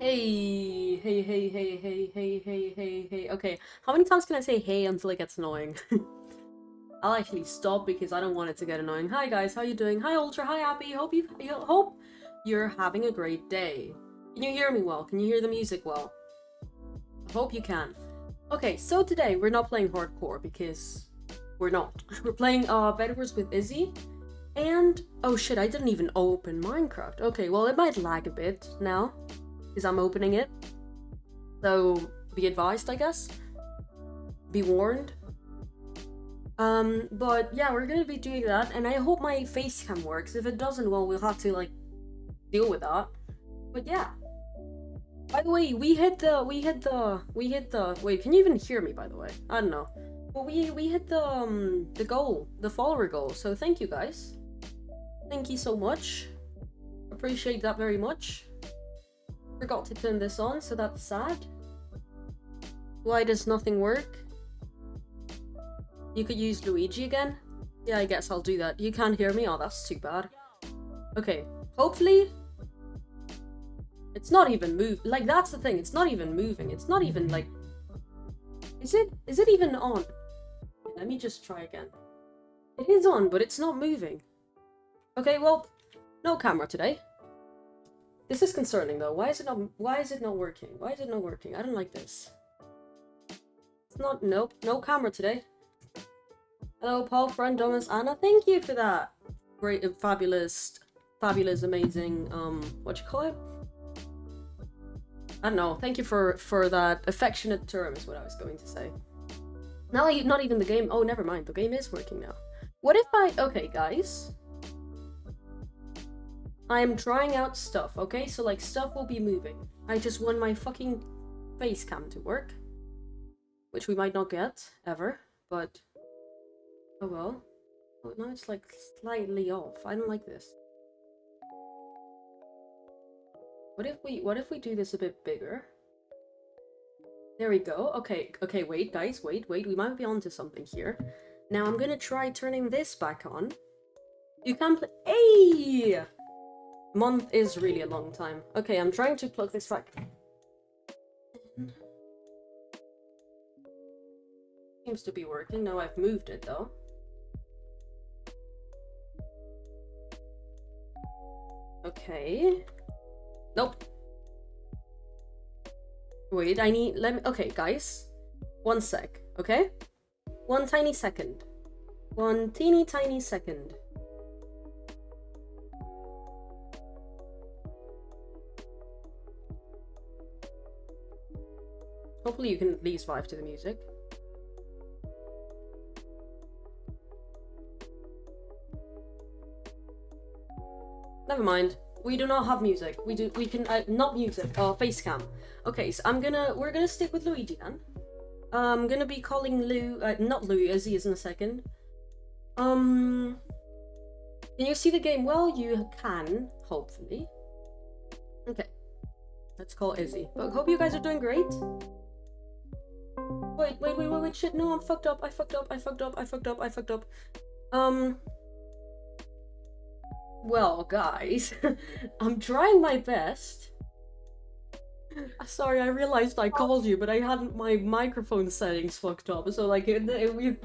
Hey, hey, hey, hey, hey, hey, hey, hey, hey. Okay, how many times can I say hey until it gets annoying? I'll actually stop because I don't want it to get annoying. Hi guys, how you doing? Hi Ultra, hi Happy. Hope you, hope you're having a great day. Can you hear me well? Can you hear the music well? I hope you can. Okay, so today we're not playing hardcore because we're not. We're playing uh Bedwars with Izzy. And oh shit, I didn't even open Minecraft. Okay, well it might lag a bit now because I'm opening it. So be advised, I guess. Be warned. Um, but yeah, we're gonna be doing that, and I hope my face cam works. If it doesn't, well, we'll have to like deal with that. But yeah. By the way, we hit the we hit the we hit the wait. Can you even hear me? By the way, I don't know. But we we hit the um the goal, the follower goal. So thank you guys. Thank you so much. Appreciate that very much. Forgot to turn this on, so that's sad. Why does nothing work? You could use Luigi again? Yeah, I guess I'll do that. You can't hear me? Oh, that's too bad. Okay, hopefully... It's not even move. Like, that's the thing. It's not even moving. It's not even, like... Is it? Is it even on? Let me just try again. It is on, but it's not moving. Okay, well, no camera today. This is concerning though. Why is it not why is it not working? Why is it not working? I don't like this. It's not nope, no camera today. Hello, Paul, friend, Thomas, Anna. Thank you for that. Great, fabulous, fabulous, amazing. Um, what you call it? I don't know. Thank you for for that affectionate term. Is what I was going to say. Now, not even the game. Oh, never mind. The game is working now. What if I? Okay, guys. I am trying out stuff. Okay, so like stuff will be moving. I just want my fucking face cam to work, which we might not get ever. But oh well. Oh, now it's like slightly off. I don't like this. What if we what if we do this a bit bigger? There we go. Okay, okay, wait, guys, wait, wait. We might be onto something here. Now I'm gonna try turning this back on. You can play. Hey! Month is really a long time. Okay, I'm trying to plug this back. Seems to be working. Now I've moved it though. Okay. Nope. Wait, I need, let me, okay, guys. One sec, okay? One tiny second. One teeny tiny second. Hopefully you can at least vibe to the music. Never mind. We do not have music. We do. We can uh, not music. Uh, face cam. Okay, so I'm gonna. We're gonna stick with Luigi then. I'm gonna be calling Lou. Uh, not Lou, as he is in a second. Um. Can you see the game? Well, you can. Hopefully. Okay. Let's call Izzy. But hope you guys are doing great. Wait, wait, wait, wait, wait, shit, no, I'm fucked up, I fucked up, I fucked up, I fucked up, I fucked up. Um... Well, guys, I'm trying my best. Sorry, I realized I called you, but I hadn't my microphone settings fucked up, so like it, it,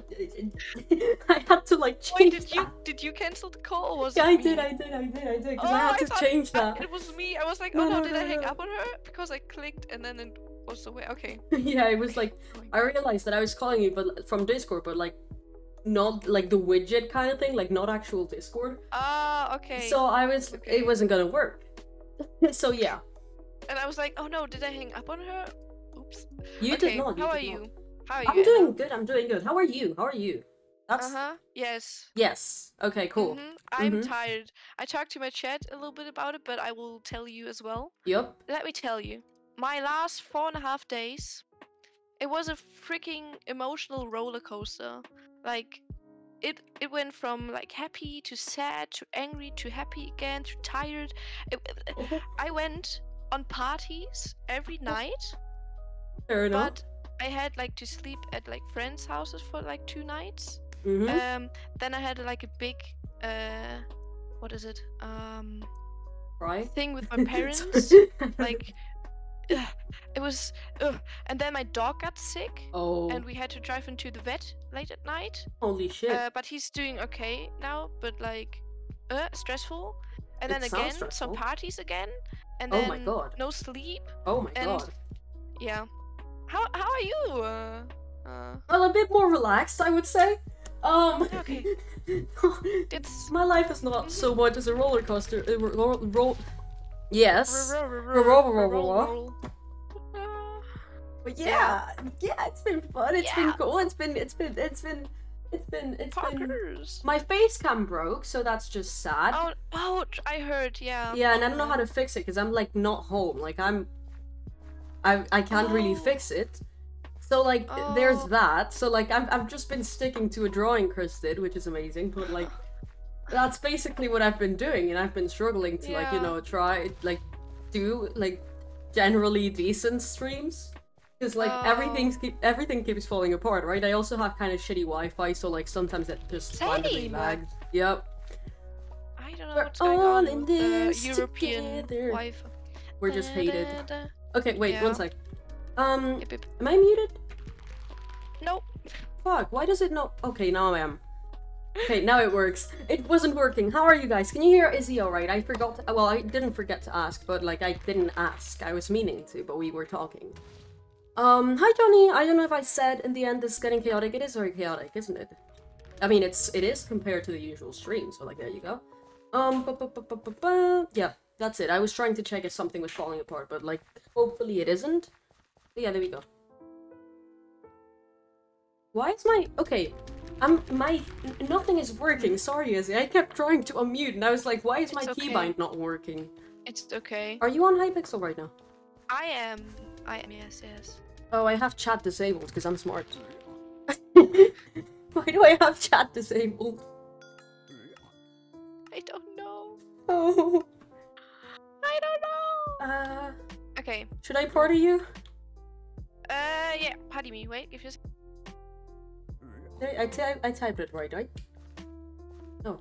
it, I had to like change. Wait, did you did you cancel the call? Or was yeah, it I did, I did, I did, I did, because Oh, I had I to change that. it was me. I was like, No, oh no, no, did no, I hang up on her? Because I clicked and then it was away. Okay. yeah, it was like I realized that I was calling you, but from Discord, but like not like the widget kind of thing, like not actual Discord. Ah, okay. So I was, Okay. it wasn't gonna work. so yeah, and I was like, oh no, did I hang up on her? Oops. you okay. did not. You How are not. you? How are you? I'm doing good. I'm doing good. How are you? How are you? That's Uh huh. Yes. yes. Okay, cool. Mhm. I'm Mhm. tired. I talked to my chat a little bit about it, but I will tell you as well. Yep. Let me tell you, my last four and a half days, it was a freaking emotional roller coaster. Like, it it went from like happy to sad to angry to happy again to tired. It, it- I went on parties every night, Fair enough. but I had like to sleep at like friends' houses for like two nights. hmm Um, then I had like a big uh, what is it? Um, right. thing with my parents. like it was, ugh. and then my dog got sick, Oh, and we had to drive him to the vet late at night. holy shit. Uh, but he's doing okay now, but like, uh, stressful. And It then again, stressful. some parties again, and Oh then my God. no sleep. oh my and- god. Yeah. How how are you? Uh, uh, Well, a bit more relaxed, I would say. Um, Okay. it's my life is not so much as a roller coaster. Uh, ro- ro- yes. roll, roll, roll, roll. roll. But Yeah. yeah, yeah, it's been fun. It's been cool. It's been, it's been, it's been, it's been, it's been. My face cam broke, so that's just sad. Oh, tr- I heard. Yeah. yeah, and I don't know how to fix it because I'm like not home. Like I'm, I I can't really Oh. fix it. So like there's Oh. that. So like I've I've just been sticking to a drawing Chris did, which is amazing. But like that's basically what I've been doing, and I've been struggling to like you know try like do like generally decent streams. Because like Oh. everything's keep, everything keeps falling apart, right? I also have kind of shitty Wi-Fi, so like sometimes it just randomly lags. Yep, I don't know We're what's going all on in with the European together. Wi-Fi. we're just hated. Okay, wait, Yeah. one sec. Um, Yep, yep. am I muted? Nope. Fuck, why does it not? Okay, now I am. Okay, now it works. It wasn't working. How are you guys? Can you hear Izzy alright? I forgot. To, well, I didn't forget to ask, but like I didn't ask. I was meaning to, but we were talking. Um, hi Johnny. I don't know if I said in the end this is getting chaotic. It is very chaotic, isn't it? I mean, it's it is compared to the usual stream. So like, there you go. Um, bu- bu- bu- yeah, that's it. I was trying to check if something was falling apart, but like, hopefully it isn't. But yeah, there we go. Why is my okay? I'm my nothing is working. Sorry, Izzy. I kept trying to unmute, and I was like, why is my okay. keybind not working? It's okay. Are you on Hypixel right now? I am. I am. Yes. Yes. Oh, I have chat disabled because I'm smart. why do I have chat disabled? I don't know. Oh. I don't know. Uh, Okay. should I party you? Uh, yeah. Party me. Wait. Give us. I I, I typed it right, right? Oh.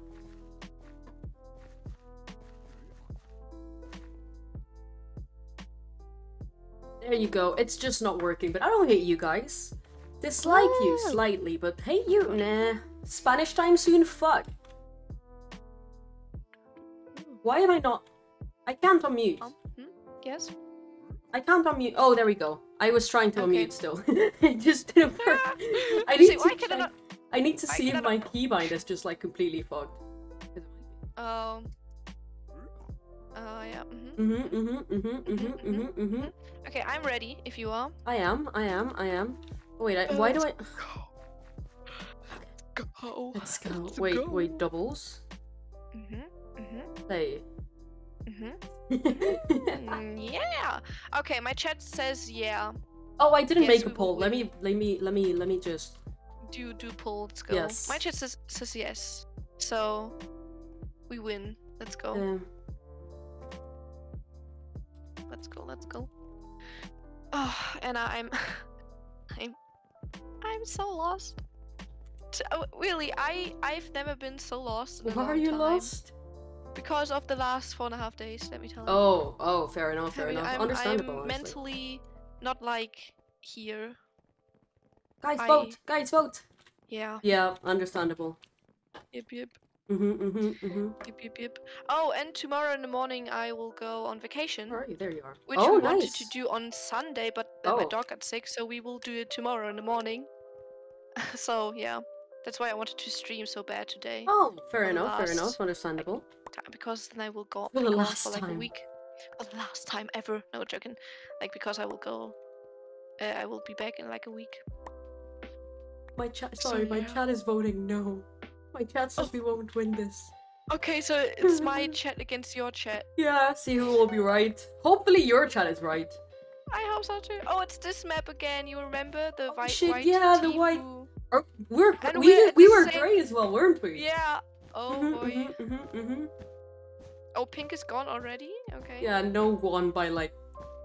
There you go. It's just not working, but I don't hate you guys. Dislike you Oh. slightly, but hate you? Nah. Spanish time soon? Fuck. Why am I not? I can't unmute. Um. Hmm? Yes. I can't unmute. Oh, there we go. I was trying to Okay. unmute still. it just didn't work. I I need see, to why can I check- not? I need to see if I my keybind is just like completely fucked. Um. Oh yeah. mhm. Mm-hmm, mm-hmm, mm-hmm, mm-hmm, mm-hmm, mm-hmm. Okay, I'm ready. If you are. I am, I am, I am. Oh, wait, I, why do I? Go. Let's go. Let's Wait, go. wait, doubles. Mhm. Mhm. Hey. Mhm. Mm, yeah. Okay, my chat says yeah. oh, I didn't make a poll. Let me, let me, let me, let me just. Do do pull. Let's go. Yes. My chat says says yes. So we win. Let's go. Um, Let's go. Let's go. Oh, and I'm, I'm, I'm so lost. Oh, Really, I I've never been so lost. Why are you time. lost? Because of the last four and a half days. Let me tell you. Oh, oh, fair enough, I fair mean, enough. I'm, Understandable. I'm mentally not like here. Guys, I- vote! Guys, vote! Yeah. Yeah, understandable. Yep. Yep. Mm-hmm, mm-hmm, mm-hmm. Yep. Yep. Yep. Oh, and tomorrow in the morning I will go on vacation. Where are you? There you are. Which oh, we nice. wanted to do on Sunday, but then my Oh. dog got sick, so we will do it tomorrow in the morning. so yeah, that's why I wanted to stream so bad today, Oh, fair enough, fair enough, understandable. Ti- because then I will go For the last for like time. a week, for the last time ever. No joking, like because I will go, uh, I will be back in like a week. My chat, So, sorry, my yeah. chat is voting no. My chat says Oh. we won't win this. Okay, so it's my chat against your chat. Yeah, see who will be right. Hopefully your chat is right. I hope so too. Oh, it's this map again. You remember the white, shit, white yeah, the white- who- Or we're And we we were same- grey as well, weren't we? Yeah. Oh Mhm, boy. mhm, mhm, mhm. Oh, pink is gone already. Okay. Yeah, no one by like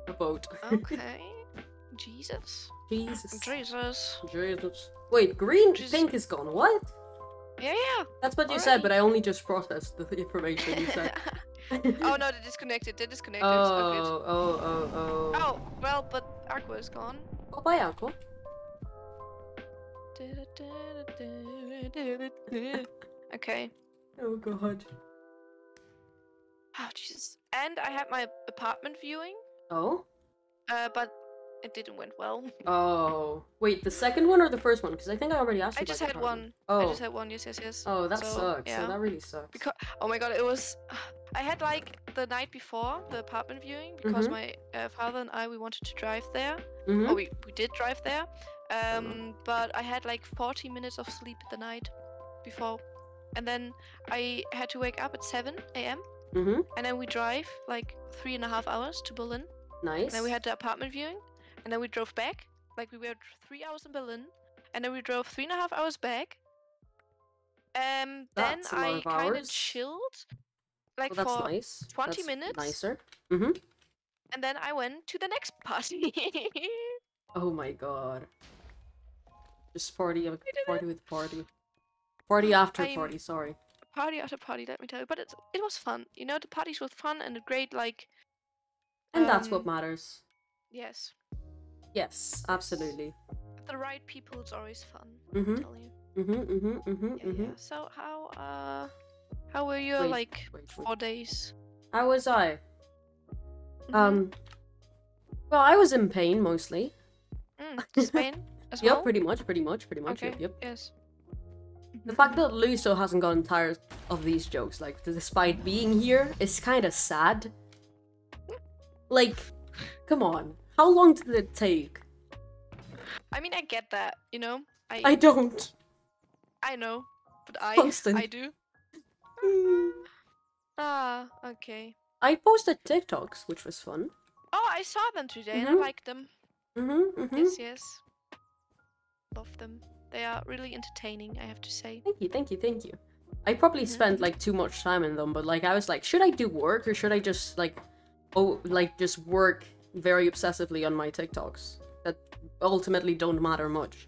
a boat. Okay. Jesus. Jesus. Jesus. Jesus. Wait, green Jesus. pink is gone. What? Yeah, yeah. That's what you said, but I only just processed the information you said. oh no, they disconnected. They disconnected. oh, Oh, oh, oh, oh. oh. Aqua is gone. Oh, bye, Aqua. Okay. Oh, God. Oh Jesus. And I had my apartment viewing, Oh? uh, but it didn't went well. Oh. Wait, the second one or the first one? Because I think I already asked you I just had one. Oh. I just had one. Yes, yes, yes. Oh, that So, sucks. yeah. So that really sucks. Because oh my god, it was. I had like the night before the apartment viewing because Mhm. my uh, father and I we wanted to drive there. Mm -hmm. Oh, we we did drive there. Um, but I had like 40 minutes of sleep the night before, and then I had to wake up at 7 a.m. Mhm. and then we drive like three and a half hours to Berlin. Nice. And then we had the apartment viewing, and then we drove back. Like we were three hours in Berlin, and then we drove three and a half hours back. Um, then That's a lot I kind of chilled, like well, that's for, nice. 20 That's minutes. Nicer. Mhm. and then I went to the next party. Oh my god. Just party, of- party with party. Party after I'm- party. Sorry. party after party, let me tell you. But it it was fun. You know, the parties were fun and a great like. And that's what um, matters. Yes, Yes, absolutely. the right people. It's always fun. Mhm. I tell you. Mhm. Mhm. Mhm. Yeah, Mhm. yeah. So how uh, how were your Wait, like wait, wait. four days? How was I? Mhm. Um. Well, I was in pain mostly. Mm, Spain as Yep, well. pretty much, pretty much, pretty much. Okay. Yep, yep. Yes. The fact that Luso hasn't gotten tired of these jokes, like despite being here, is kind of sad. Like, come on, how long did it take? I mean, I get that. You know, I I don't. I know, but I. I do. Ah, okay. I posted TikToks, which was fun. Oh, I saw them today and I Mhm. liked them. Mm-hmm, mm-hmm. Yes, yes. Love them. They are really entertaining, I have to say. Thank you, thank you, thank you. I probably spent like too much time in them, but like I was like, should I do work or should I just like, oh, like just work very obsessively on my TikToks that ultimately don't matter much.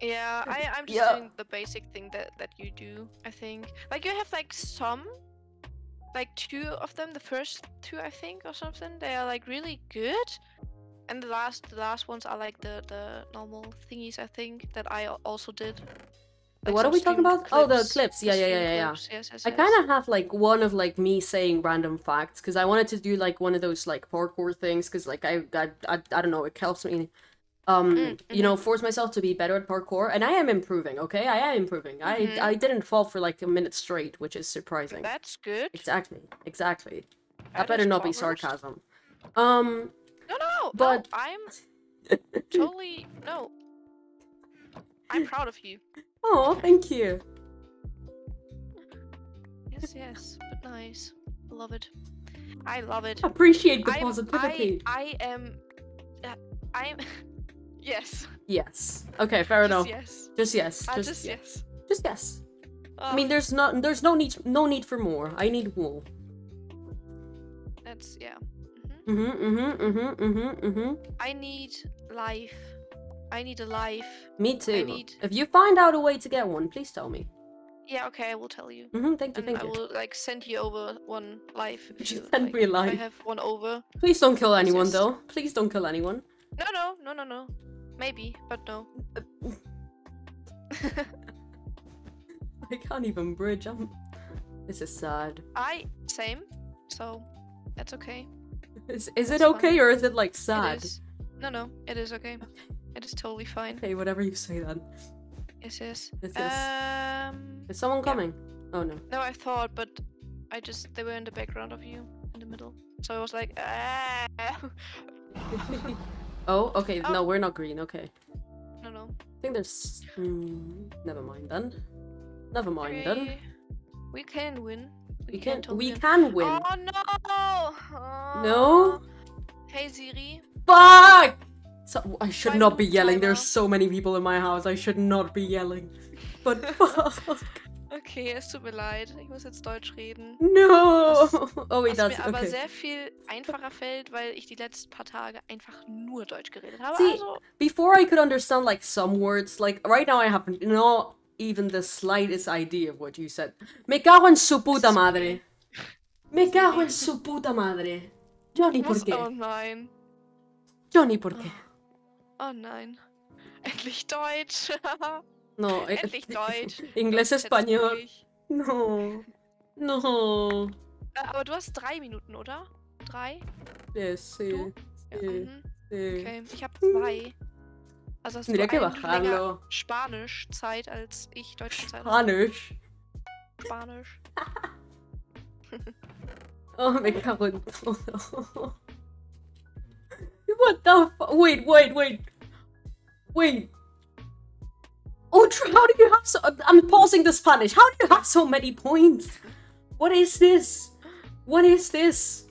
Yeah, I, I'm just Yeah. doing the basic thing that, that you do, I think. Like, you have, like, some, like, two of them, the first two, I think, or something, they are, like, really good. And the last the last ones are, like, the, the normal thingies, I think, that I also did. Like what are we talking about? Oh, the clips. Yeah, yeah, yeah, yeah, yeah. clips. Yes, yes, I kind of have like one of like me saying random facts because I wanted to do like one of those like parkour things because like I, I I I don't know it helps me um Mm, you know force myself to be better at parkour and I am improving okay I am improving Mhm. I I didn't fall for like a minute straight which is surprising That's good. exactly exactly that That better not be sarcasm um No, no, But- no, I'm totally no. I'm proud of you. oh thank you Yes, yes, but nice. Love it. I love it. appreciate the I'm- positivity I, I am. Uh, I'm. yes. yes okay fair Just enough yes. just yes Ah, just, just yeah. yes. just yes I Oh, mean there's not there's no need no need for more I need more that's yeah. Mhm. Mm-hmm, mm-hmm, mm-hmm, mm-hmm, mm-hmm. I need life. I need a life. Me too. need- If you find out a way to get one, please tell me. Yeah, okay, I will tell you. Mm-hmm, thank you, And thank I you. will like send you over one life. If you Send like, me a if I life. have one over. Please don't kill anyone, yes. though. Please don't kill anyone. No, no, no, no, no. Maybe, but no. I can't even bridge. I'm... This is sad. I same. So that's okay. Is, is it okay fine. or is it like sad? It is. No, no, it is okay. It is totally fine. Okay, whatever you say then. Yes, yes. Yes, yes. Um. Is someone yeah. coming? Oh no. No, I thought, but I just they were in the background of you, in the middle. So I was like, ah. oh, okay. Oh. No, we're not green. Okay. no, no. I think there's. Mm, never mind then. Never mind then. We can win. We can. totally We win. can win. Oh no! No? Oh. Hey Siri. Fuck! So, I should not be yelling. There's so many people in my house. I should not be yelling. But fuck. Okay, es tut mir leid. Ich muss jetzt Deutsch reden. No! Was- Oh wait, Was mir aber okay. sehr viel einfacher fällt, weil ich die letzten paar Tage einfach nur Deutsch geredet habe. See, also, Before I could understand like some words, like right now I have not even the slightest idea of what you said. Me cago en su puta madre. Me cago en su puta madre. Johnny, ich ¿por muss, qué? oh nein. Johnny, ¿por qué? Oh nein. Endlich Deutsch. No, eh, Endlich Deutsch. Hätt's Español. No. No. Äh, Aber du hast drei Minuten, oder? Drei? Yes, sí. Du? Ja, Sí, mhm. sí. Okay, ich habe zwei. Also hast Tendría du que bajarlo. Spanisch Zeit als ich deutsche Zeit. habe. Spanish. Spanisch. Oh, me cago en todo. What the fu- Wait, wait, wait. Wait. Ultra, how do you have so- I'm pausing the Spanish. How do you have so many points? What is this? What is this?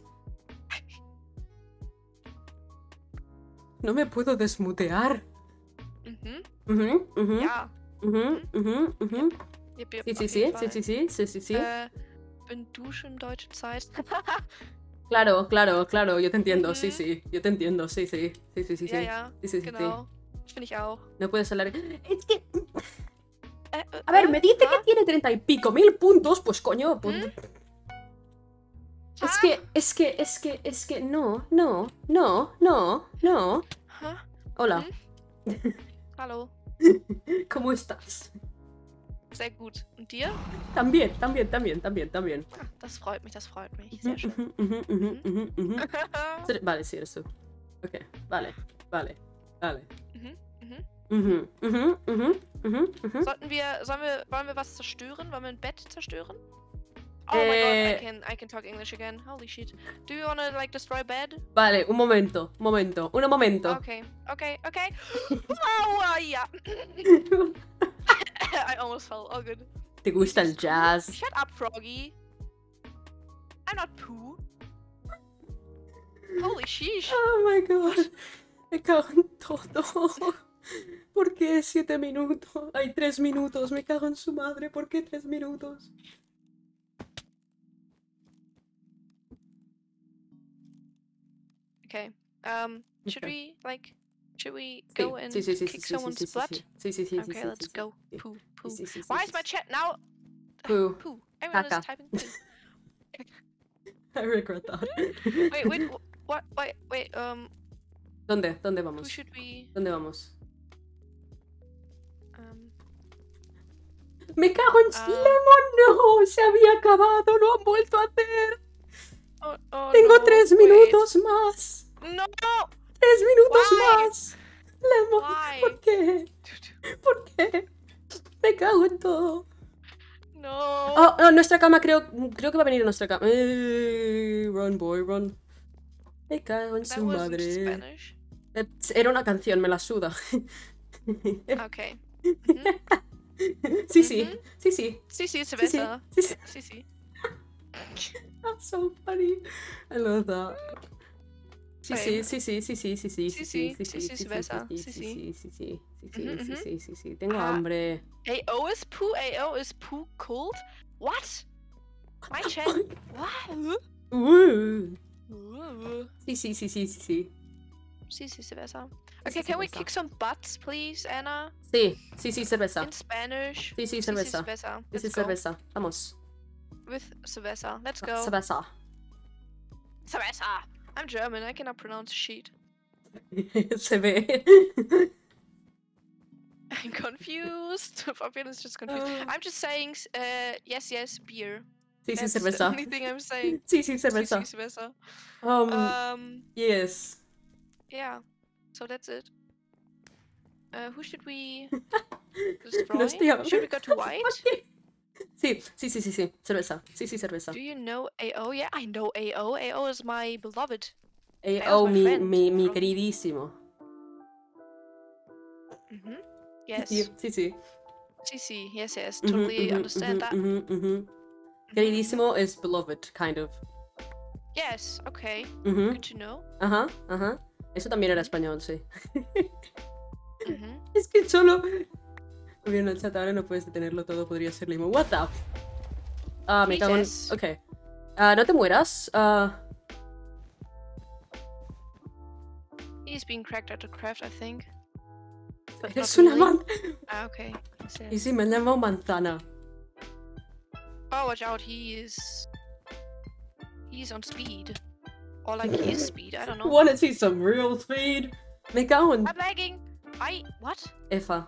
No me puedo desmutear. Mhm. Mhm, mhm, Ja. mhm, mhm, mhm. Yep, yep, Sí, sí, sí, sí, sí, sí, sí, sí, sí. Äh, bin duschen deutsche Zeit. Claro, claro, claro, yo te entiendo, sí, Mhm. sí, yo te entiendo, sí, sí, sí, sí, sí, ja, sí. ja. Sí, sí, sí, sí. Genau. Finde ich auch. No puedes hablar. Es que, Äh, äh, a ver, äh, me dice que ah, tiene treinta y pico mil puntos, pues coño, pues- ¿Mm? Es ah, que, es que, es que, es que, no, no, no, no, no. Hola, Hm? Hallo. ¿cómo estás? Sehr gut. Und dir? También, también, también, también, también. Ah, das freut mich, das freut mich. Sehr schön. Ujú, ujú, ujú. Tre- Vale, sí, eres tú. Ok, vale, vale, vale. mhm, mhm. Ujú, ujú, ujú, ujú, ujú. Sollten wir, sollen wir, wollen wir was zerstören? Wollen wir ein Bett zerstören? Vale, un momento, un momento, un momento. Okay, okay, okay. Aua, ja. I almost fell. All good. ¿Te gusta el jazz? Shut up, Froggy. I'm not poo. Holy sheesh. Oh my god. Me cago en todo. ¿Por qué siete minutos? Hay tres minutos. Me cago en su madre. ¿Por qué tres minutos? Okay. Um, should we like, should we go and kick someone's butt? Okay, let's go. Poo, poo. Why is my chat now? Poo. Poo. Everyone is typing poo. I regret that. Wait, wait, what? Wait, wait. Um, ¿Dónde? ¿Dónde vamos? who should we? ¿Dónde vamos? Um, Me cago en... Ah. ¡Lemon! ¡No! Se había acabado. Lo han vuelto a hacer. Oh, oh, Tengo no, tres wait. minutos más. No. Tres minutos Why? más. Lemon. Why? ¿Por qué? ¿Por qué? Me cago en todo. No. Oh, oh, nuestra cama creo, creo que va a venir nuestra cama. Eh, run, boy, run. Me cago en that su madre. Eh, Era una canción, me la suda. Okay. sí, sí, Mhm. sí, sí. Sí, sí, Sí, sí, besser. sí, sí. Sí, sí. That's so funny. I love that. Sí, sí, sí, sí, sí, sí, sí, sí, Sí, sí, sí, sí, sí, sí, sí, sí, sí, Sí, sí, sí. sí, sí, sí, Mhm, mhm. tengo Ah. hambre. AO is poo. AO is poo cold. What? My chat. What? Uh. Uh. Sí, sí, sí, sí, sí, sí. Sí, sí. Sí, Okay, can we kick some butts, please, Anna? Sí, sí, sí, cerveza. In Spanish. Sí, sí, cerveza. cerveza. Sí, sí, cerveza. Vamos. With cerveza. Let's go. Cerveza. Cerveza. I'm German. I cannot pronounce shit. Se ve. I'm confused. Fabian is just confused. Ah. I'm just saying, uh, yes, yes, beer. Sí, sí, That's the only thing I'm saying. Sí, sí, Sí, cerveza. sí, cerveza. Um, Um, yes. yeah. So that's it. Uh, who should we destroy? Should we go to white? Sí, sí, sí, sí, sí. Cerveza. Sí, sí, cerveza. Do you know AO? Yeah, I know AO. AO is my beloved. That oh, my mi, mi, mi queridísimo. Mm-hmm. Yes. Sí, sí, sí. CC. Yes, yes. Totally ujú, understand ujú, that. ujú, ujú. Mhm. Queridísimo is beloved, kind of. Yes. Okay. Good to know. Ajá, ajá. Eso también era español, sí. Mhm. Es que solo. Bien, el chat ahora no puedes detenerlo todo, podría ser limo. What the? Ah, me cago en. Ok. Ah, no te mueras. Ah, He's being cracked out of craft, I think. But eres una man. Ah, okay. Y si me llamo manzana. Oh, watch out! He is. He's on speed, or like he is speed. I don't know. Wanna see some real speed? Me cago en. I'm lagging. I what? Efa.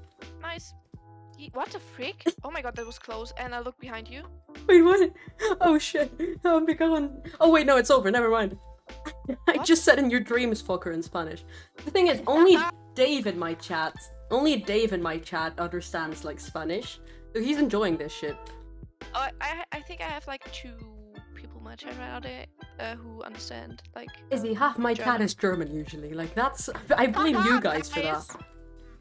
What the freak! Oh my god, that was close. And I look behind you. Wait, what? Oh shit. Oh god. Oh wait, no, it's over. Never mind. I just said in your dreams, fucker, in Spanish. The thing is, only Dave in my chat, only Dave in my chat understands like Spanish, so he's enjoying this shit. Oh, I, I think I have like two people in my chat right now uh, who understand. Like. Izzy, half my chat is German usually. Like that's, I blame you guys for that.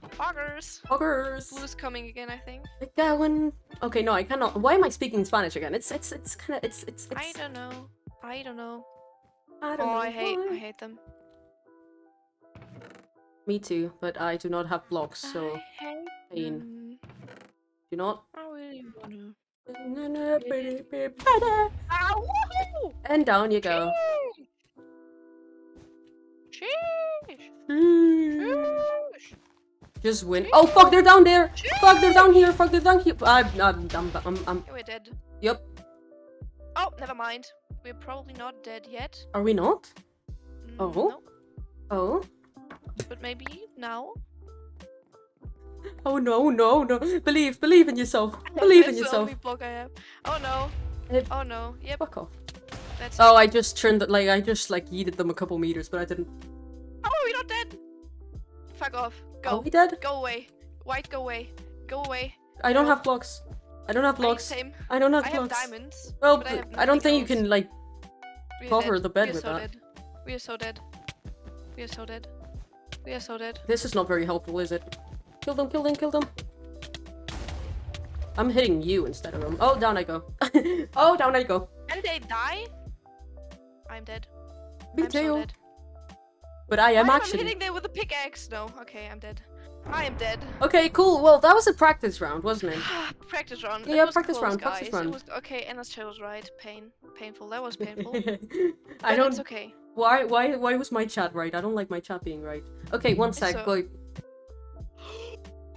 Poggers. Fuckers. Blue's coming again, I think. Like that one. Okay, no, I cannot. Why am I speaking Spanish again? It's it's it's kind of it's it's it's. I don't know. I don't know. I don't oh, know I hate why. I hate them. Me too, but I do not have blocks, so I hate pain. them. do not. I really wanna. And down you go. Sheesh! Mm. Sheesh! Just win. Oh fuck, they're down there. Fuck, they're down here. Fuck, they're down here. I'm, I'm, I'm, I'm, I'm. We're dead. Yep. Oh, never mind. We're probably not dead yet. Are we not? Mm, Oh. no, Oh. but maybe now. Oh no, no, no. Believe, believe in yourself. Believe in yourself. only block I have. Oh no. Yep. Oh no. Yep. Fuck off. That's. Oh, I just turned it. Like I just like yeeted them a couple meters, but I didn't. Oh, we're not dead. Fuck off. Are Go. we dead? Go away. White, go away. Go away. I don't have blocks. I don't have I blocks. same. I don't have I have blocks. diamonds. Well, but I have I don't think you can like are cover dead. the bed we are with so that. dead. We are so dead. We are so dead. We are so dead. This is not very helpful, is it? Kill them, kill them, kill them. I'm hitting you instead of them. Oh, down I go. oh, down I go. And they die? I'm dead. Me I'm so dead. But I am Why actually. I'm hitting them with a pickaxe. No. Okay, I'm dead. I am dead. Okay, cool. Well, that was a practice round, wasn't it? practice round. Yeah, it was practice close, round, Guys. practice round. Was okay. Anna's chat was right. Pain, painful. That was painful. I don't. It's okay. Why? Why? Why was my chat right? I don't like my chat being right. Okay, one sec. So- Go.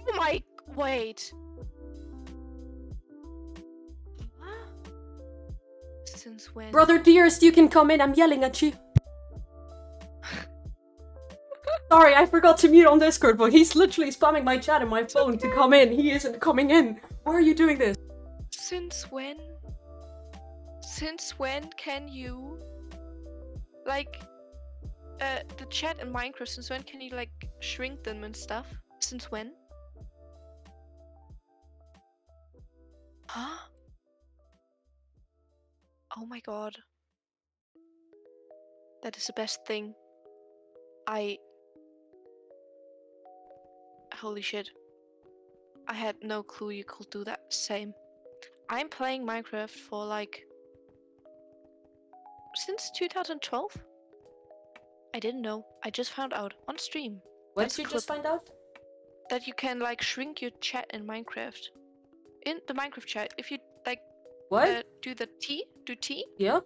Oh my! Wait. Since when? Brother dearest, you can come in. I'm yelling at you. Sorry, I forgot to mute on Discord, but he's literally spamming my chat and my phone to come in. He isn't coming in. Why are you doing this? Since when? Since when can you like uh the chat in Minecraft? Since when can you like shrink them and stuff? Since when? Huh? Oh my god. That is the best thing. I. Holy shit. I had no clue you could do that. Same. I'm playing Minecraft for like. since 2012? I didn't know. I just found out on stream What did you just find out? that you can like shrink your chat in Minecraft. In the Minecraft chat, if you like What? uh, do the T, do T, yeah,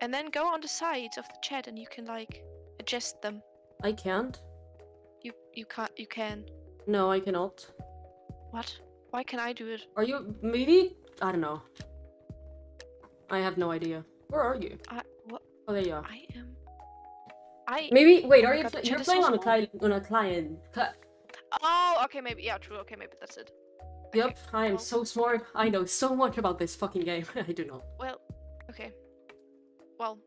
and then go on the sides of the chat and you can like adjust them. I can't. You can't you can. No, I cannot. What? Why can I do it? Are you maybe? I don't know. I have no idea. Where are you? I what? Oh, there you are. I am. I. Maybe. Wait, Oh are you? God, you're so playing on a client. On a client. Cli- Oh, okay, maybe. Yeah, true. Okay, maybe that's it. Okay, Yep, I am so smart. I know so much about this fucking game. I do not. Well, okay. Well,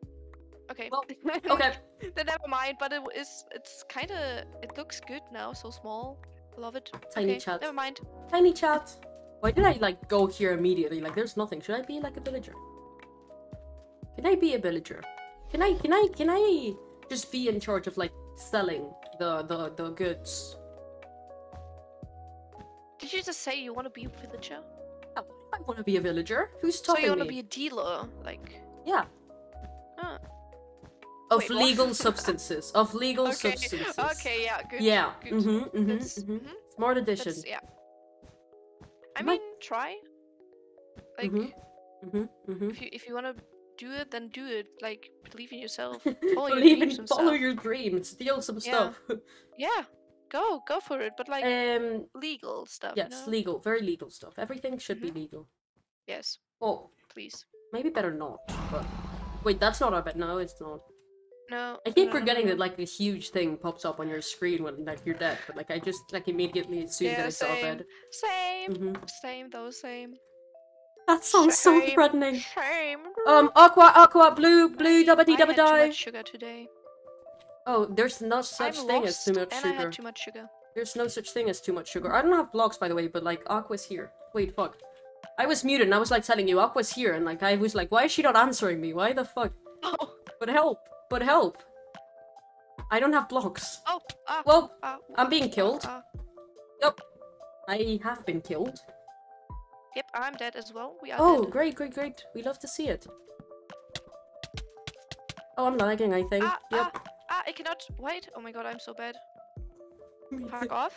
okay. Well, Okay. then never mind. But it is. It's kind of. It looks good now. So small. I love it. Tiny okay, chat. Never mind. Tiny chat. Why did I like go here immediately? Like, there's nothing. Should I be like a villager? Can I be a villager? Can I? Can I? Can I just be in charge of like selling the the the goods? Did you just say you want to be a villager? Yeah, I want to be a villager. Who's So you want to be a dealer, like? Yeah. Huh. Of Wait, legal substances. Of legal Okay. substances. Okay. Yeah. Good. Yeah. Good. Mm-hmm. Mm-hmm. mm-hmm. mhm. Smart addition. That's, yeah. I mean, try. Like, Mhm. Mhm. Mhm. if you if you wanna do it, then do it. Like, believe in yourself. Follow your in dreams and follow stuff. your dreams. Steal some Yeah. stuff. Yeah, go go for it. But like um. legal stuff. you Yes, know? legal. Very legal stuff. Everything should Mm-hmm. be legal. Yes, Oh, please. maybe better not. But wait, that's not our bet. No, it's not. No. I keep no, forgetting no. that like this huge thing pops up on your screen when like you're dead, but like I just like immediately assumed Yeah, that I saw same. bed. Same. hmm Same though. Same. That sounds so threatening. Same. Um, aqua, aqua, blue, blue, double dee I dabba had too die. much sugar today. Oh, there's no such I'm thing as too much and I sugar. had too much sugar. There's no such thing as too much sugar. I don't have blocks, by the way, but like Aqua's here. Wait, fuck. I was muted and I was like telling you Aqua's here, and like I was like, why is she not answering me? Why the fuck? Oh. But help! But help! I don't have blocks. Oh. Ah. Well, ah, I'm being killed. ah. Yep. I have been killed. Yep, I'm dead as well. We are Oh, dead. great, great, great. We love to see it. Oh, I'm lagging, I think. Ah, yep. ah, ah, I cannot wait. Oh my god, I'm so bad. Park off.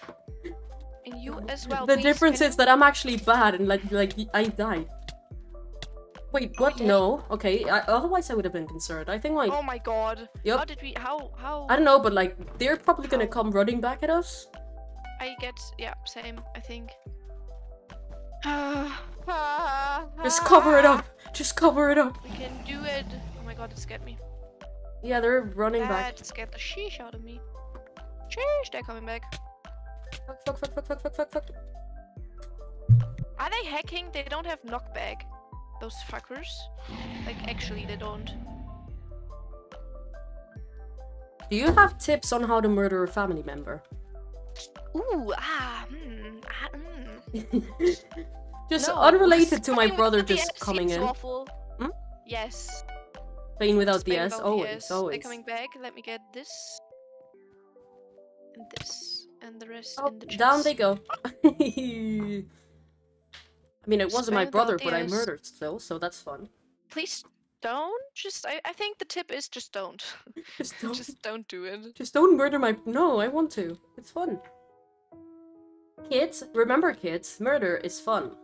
And you as well. the please, difference can is that I'm actually bad and like like I died. Wait, what? No. Okay. I, otherwise, I would have been concerned. I think like Oh my god. Yep. How did we? How? How? I don't know, but like they're probably gonna come running back at us. I get. Yeah, same. I think. Just cover it up. Just cover it up. We can do it. Oh my god, it scared me. Yeah, they're running back. That scared the sheesh out of me. Sheesh, they're coming back. Fuck, fuck, fuck, fuck, fuck, fuck, fuck, fuck. Are they hacking? They don't have knockback. Those fuckers. Like, actually, they don't. Do you have tips on how to murder a family member? Ooh, ah, hmm, ah, mm. just No, unrelated to my brother just coming in. Hmm? Yes. Playing without the S, without the always, S. always. They're coming back. Let me get this. And this. And the rest Oh, in the down they go. I mean, it wasn't my brother, but I murdered still, so that's fun. Please don't. Just, I, I think the tip is just don't. Just don't, just don't do it. just don't murder my. No, I want to. It's fun. Kids, remember, kids, murder is fun.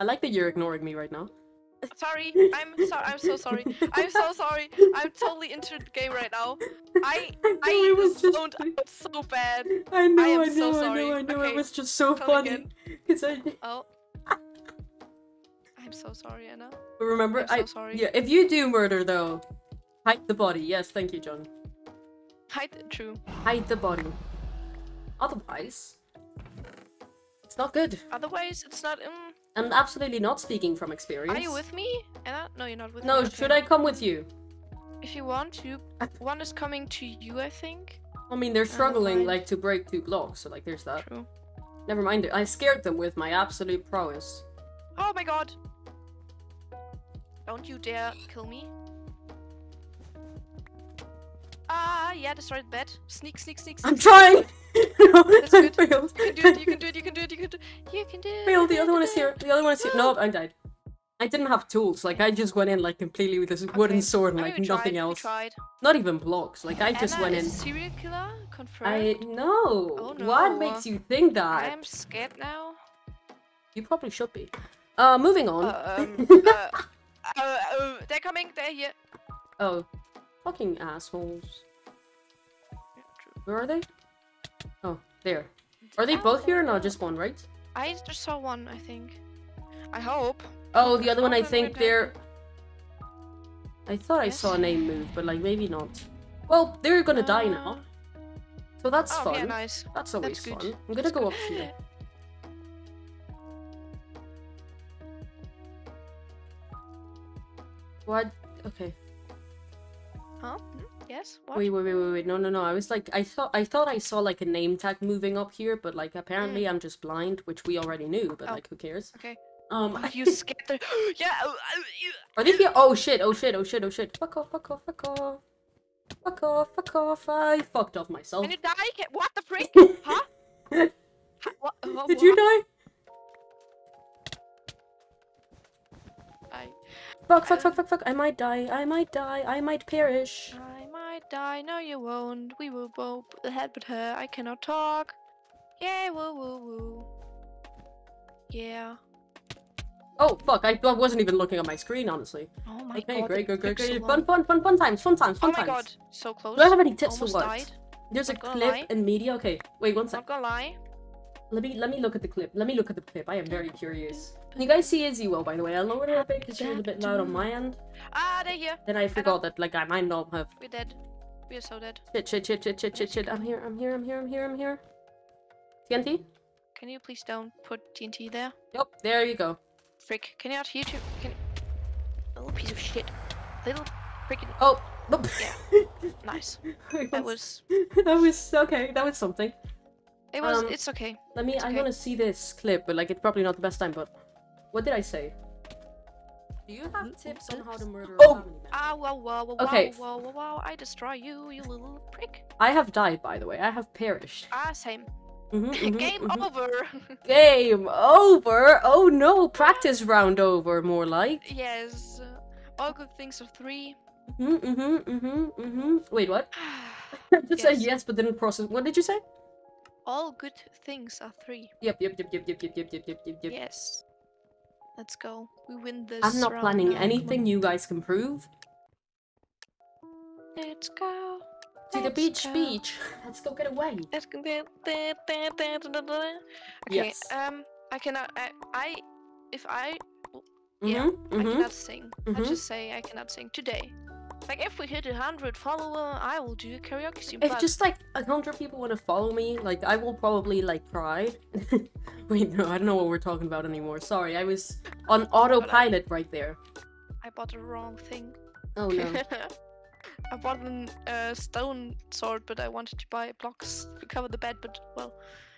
I like that you're ignoring me right now. Sorry, I'm sorry. I'm so sorry. I'm so sorry. I'm totally into the game right now. I know, I was zoned out so bad. I know, I, am know, so I know. I know. It was just so funny because I Oh. I'm so sorry, Anna. remember. I'm so I sorry. yeah. If you do murder though, hide the body. Yes, thank you, John. Hide true. Hide the body. Otherwise, it's not good. Otherwise, it's not. Um, I'm absolutely not speaking from experience. are you with me, Anna? No, you're not with No, me. No, should I come with you? If you want to, one is coming to you, I think. I mean, they're struggling like to break two blocks, so like there's that. True. Never mind. I scared them with my absolute prowess. Oh my god! Don't you dare kill me. Ah, yeah, destroyed the bed. Sneak, sneak, sneak, sneak. I'm trying. No, That's I good. failed. You can do it, you can do it, you can do it, you can do it. You can do it. failed. The other one is here. The other one is here. No, I died. I didn't have tools. Like I just went in like completely with this wooden sword and like we nothing tried, else. Not even blocks. Like I just Anna went is in. serial killer? Confirmed? I no. Oh, no. What makes you think that? I'm scared now. You probably should be. Uh, moving on. Uh, um, uh, uh, uh, they're coming, they're here. oh, fucking assholes. Where are they? Oh, there. Are they both here? No, just one, right? I just saw one, I think. I hope. Oh, the other one, I think they're. I thought I saw a name move, but like maybe not. Well, they're gonna uh, die now, so that's oh, fun. yeah, nice. That's always good. fun. I'm gonna That's go good. up here. What? Okay. Huh? Yes? What? Wait, wait, wait, wait, wait. No, no, no. I was like, I thought, I thought I saw like a name tag moving up here, but like apparently I'm just blind, which we already knew. But Oh. like, who cares? Okay. Um, Oh, you scared the. yeah! are they here? Oh shit! Oh shit! Oh shit! Oh shit! Fuck off! Fuck off! Fuck off! Fuck off! Fuck off! I fucked off myself. Can you die? What the frick? huh? Ha- what? oh, Did you what? die? I, Fuck! Fuck! Fuck! Fuck! Fuck! I might die. I might die. I might perish. I might die. No, you won't. We will both head but her. I cannot talk. Yeah, woo woo woo. Yeah. Oh fuck! I, I wasn't even looking at my screen, honestly. Oh my Okay, god. great, great, great, great. pixel Fun, one. fun, fun, fun times, fun times, Oh my times. god, so close. Do I have any tips Almost or what? died. There's a Not gonna clip lie. in media. Okay, wait one sec. Not gonna lie. Let me let me look at the clip. Let me look at the clip. I am very curious. Can you guys see Izzy well, by the way? I lowered her a bit because she was a bit loud on my end. Ah, they're here. Then I forgot that like I might not have. We're dead. We're so dead. Shit, shit, shit, shit, shit, shit, shit. I'm here. I'm here. I'm here. I'm here. I'm here. TNT. Can you please don't put TNT there? Yep. There you go. Frick. Can you out to? Can Little piece of shit. Little freaking. Oh. nope. Nice. That was. that was okay. That was something. It was. Um, it's okay. Let me. It's I okay. want to see this clip, but like it's probably not the best time. But what did I say? Do you have tips on how to murder a Oh! family member? Ah, wow, wow, wow, Okay. wow, wow, wow, wow. I destroy you, you little prick. I have died, by the way. I have perished. Ah, same. Mhm, mhm, Game mhm. over. Game over. Oh no, practice round over, more like. yes. uh, All good things are three. Mhm, mhm, mhm, mhm. Wait, what? I just said Yes. yes, but didn't process. What did you say? All good things are three. Yep, yep, yep, yep, yep, yep, yep, yep, yep, yep, yep. Yes. Let's go. We win this. I'm not planning now, anything you guys can prove. Let's go. To the beach, go. beach. Let's go get away. Let's go. Okay. Yes. Um. I cannot. I. I if I. Yeah, Mhm, I mhm. cannot sing. I mhm. just say I cannot sing today. Like if we hit a hundred follower, I will do a karaoke stream. If just like a hundred people want to follow me, like I will probably like cry. Wait, no, I don't know what we're talking about anymore. Sorry, I was on autopilot right there. I bought the wrong thing. Oh no. I bought a uh, stone sword, but I wanted to buy blocks to cover the bed. But well,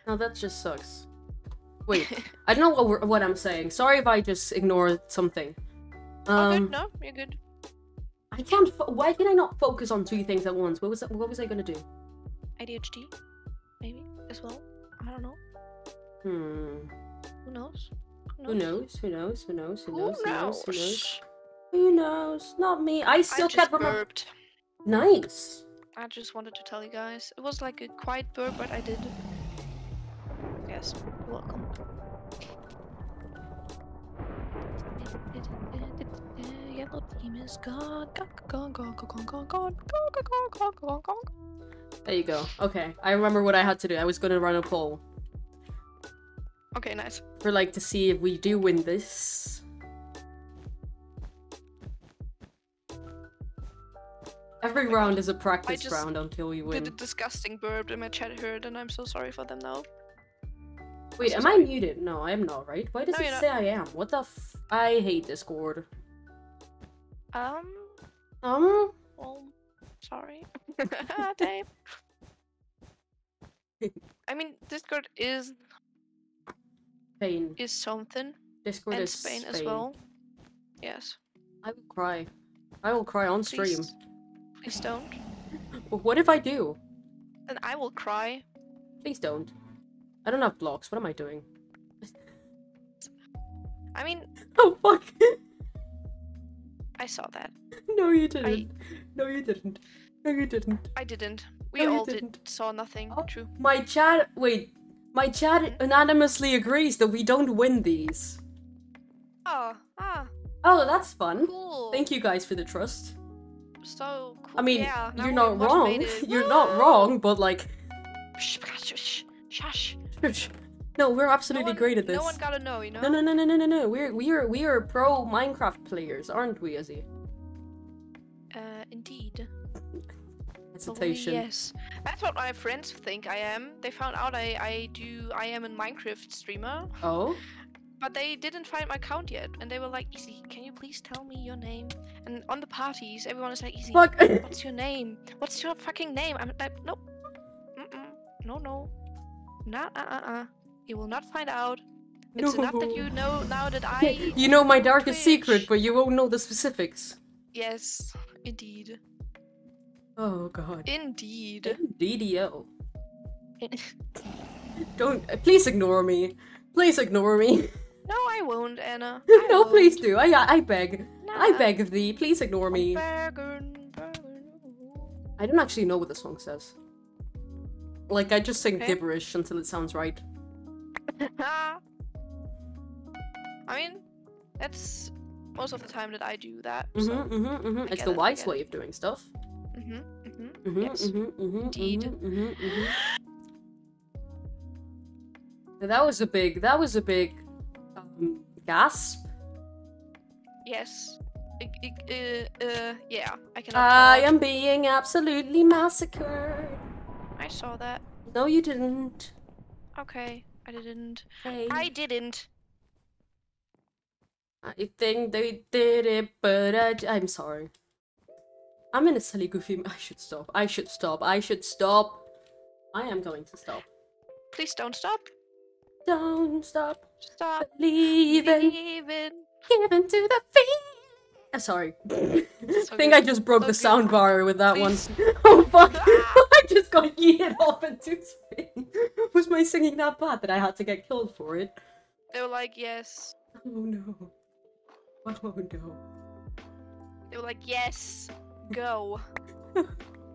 No, that just sucks. Wait, I don't know what what I'm saying. Sorry if I just ignored something. oh Um, good. No, you're good. I can't. Fo- why can I not focus on two things at once? What was that, what was I gonna do? ADHD, maybe as well. I don't know. Hmm. Who knows? Who knows? Who knows? Who knows? Who knows? Who knows? Who knows? Who knows? Not me. I still I can't remember. burped. Nice. I just wanted to tell you guys. It was like a quiet burp, but I did. Yes, you're welcome. Yellow team is gone. Gone, gone, gone, gone, gone, gone, gone, gone, gone, gone, gone. There you go. Okay, I remember what I had to do. I was gonna run a poll Okay, nice. for like to see if we do win this. Every round is a practice round until we Did win. a disgusting burp and my chat heard, and I'm so sorry for them now. Wait, so am I muted? No, I am not, right? Why does No, it you're not. say I am? What the f- I hate Discord. Um, Um, well, sorry. Dave. I mean, Discord is pain. is something, Discord and is Spain, as well. Yes. I will cry. I will cry on stream. Please, please don't. What if I do? Then I will cry. Please don't. I don't have blocks. What am I doing? I mean, Oh fuck! I saw that. no, you didn't. No, you didn't. No, you didn't. I didn't. We No, all didn't. did. Saw nothing. Oh. True. My chat. Wait. My chat unanimously agrees that we don't win these. Oh, ah, Oh, that's fun. cool. Thank you guys for the trust. So cool. I mean, yeah, you're not wrong. motivated. You're not wrong, but like, Shh, shush, shush. No, we're No absolutely one, great at this. no one gotta know, you know. No, no, no, no, no, no, no. We're we are we are pro Minecraft players, aren't we, Izzy? Uh, indeed. Hesitation. Probably yes. That's what my friends think I am. They found out I I do I am a Minecraft streamer, Oh, but they didn't find my account yet, and they were like, "Easy, can you please tell me your name?" And on the parties, everyone is like, "Easy, fuck. what's your name? What's your fucking name?" I'm like, "Nope, Mm-mm. no, no, nah, uh, uh, uh. You will not find out. It's enough that you know now that I you know my darkest secret, but you won't know the specifics. yes, indeed, Oh god. indeed." DDO. Don't uh, please ignore me. Please ignore me. No, I won't, Anna. I no, please won't. do. I I beg. I beg of thee. Please ignore me. Bergen, ooh. I don't actually know what the song says. Like, I just sing Okay. gibberish until it sounds right. I mean, that's most of the time that I do that. So. Mm-hmm, mm-hmm, mm-hmm. It's the it, wise way of doing stuff. Mm-hmm. Mm-hmm. Mm-hmm, Yes. mm-hmm, mm-hmm, Indeed. That was a big. That was a big um, gasp. Yes. I- I- uh, uh, yeah, I cannot. I talk. am being absolutely massacred. I saw that. No, you didn't. Okay, I didn't. Hey. I didn't. I think they did it, but I, am sorry. I'm in a silly goofy. I should stop. I should stop. I should stop. I am going to stop. Please don't stop. Don't stop Stop believing. believing. Give to the feeling. Sorry. I think. I just broke So the good. sound bar with that Please. one. oh fuck! I just got yeeted off into space. Was my singing that bad that I had to get killed for it? They were like, yes. Oh no. Oh no. They were like, yes. Go.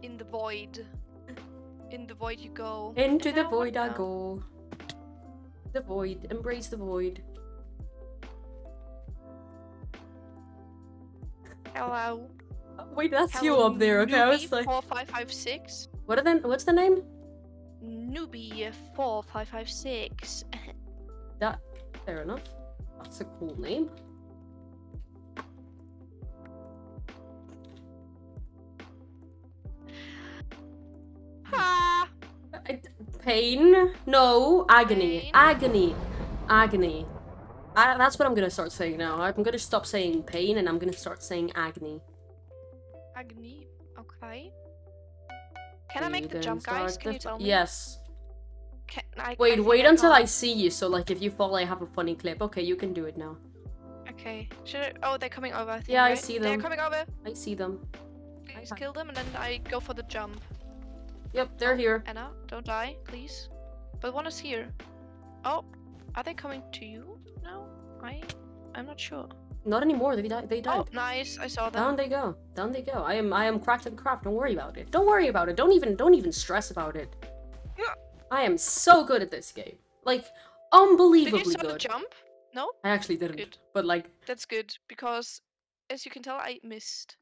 In the void. In the void you go. Into the void I go. The void. Embrace the void. Hello. Wait, that's you up there, okay? I was newbie like, 4556. what are the, what's the name? Newbie 4556. That, fair enough. That's a cool name. ha! Pain? No, agony. Pain. Agony. Agony. I, that's what I'm gonna start saying now. I'm gonna stop saying pain and I'm gonna start saying agony. Agni. Okay. Can I make the jump, guys? Can you tell me? Yes. Can, I, I Wait, think wait until I see you. So, like, if you fall, I have a funny clip. Okay, you can do it now. Okay. Should I... Oh, they're coming over. I think, Yeah, I see them. They're coming over. I see them. Please Okay. kill them, and then I go for the jump. Yep, they're here. Anna, don't die, please. But one is here. Oh, are they coming to you? I, I'm not sure. Not anymore. They died. They died. Oh, nice. I saw them. Down they go. Down they go. I am. I am cracked and craft. Don't worry about it. Don't worry about it. Don't even. Don't even stress about it. Yeah. I am so good at this game. Like Did unbelievably you saw the good. jump? No, I actually didn't. Good. But like, that's good because, as you can tell, I missed.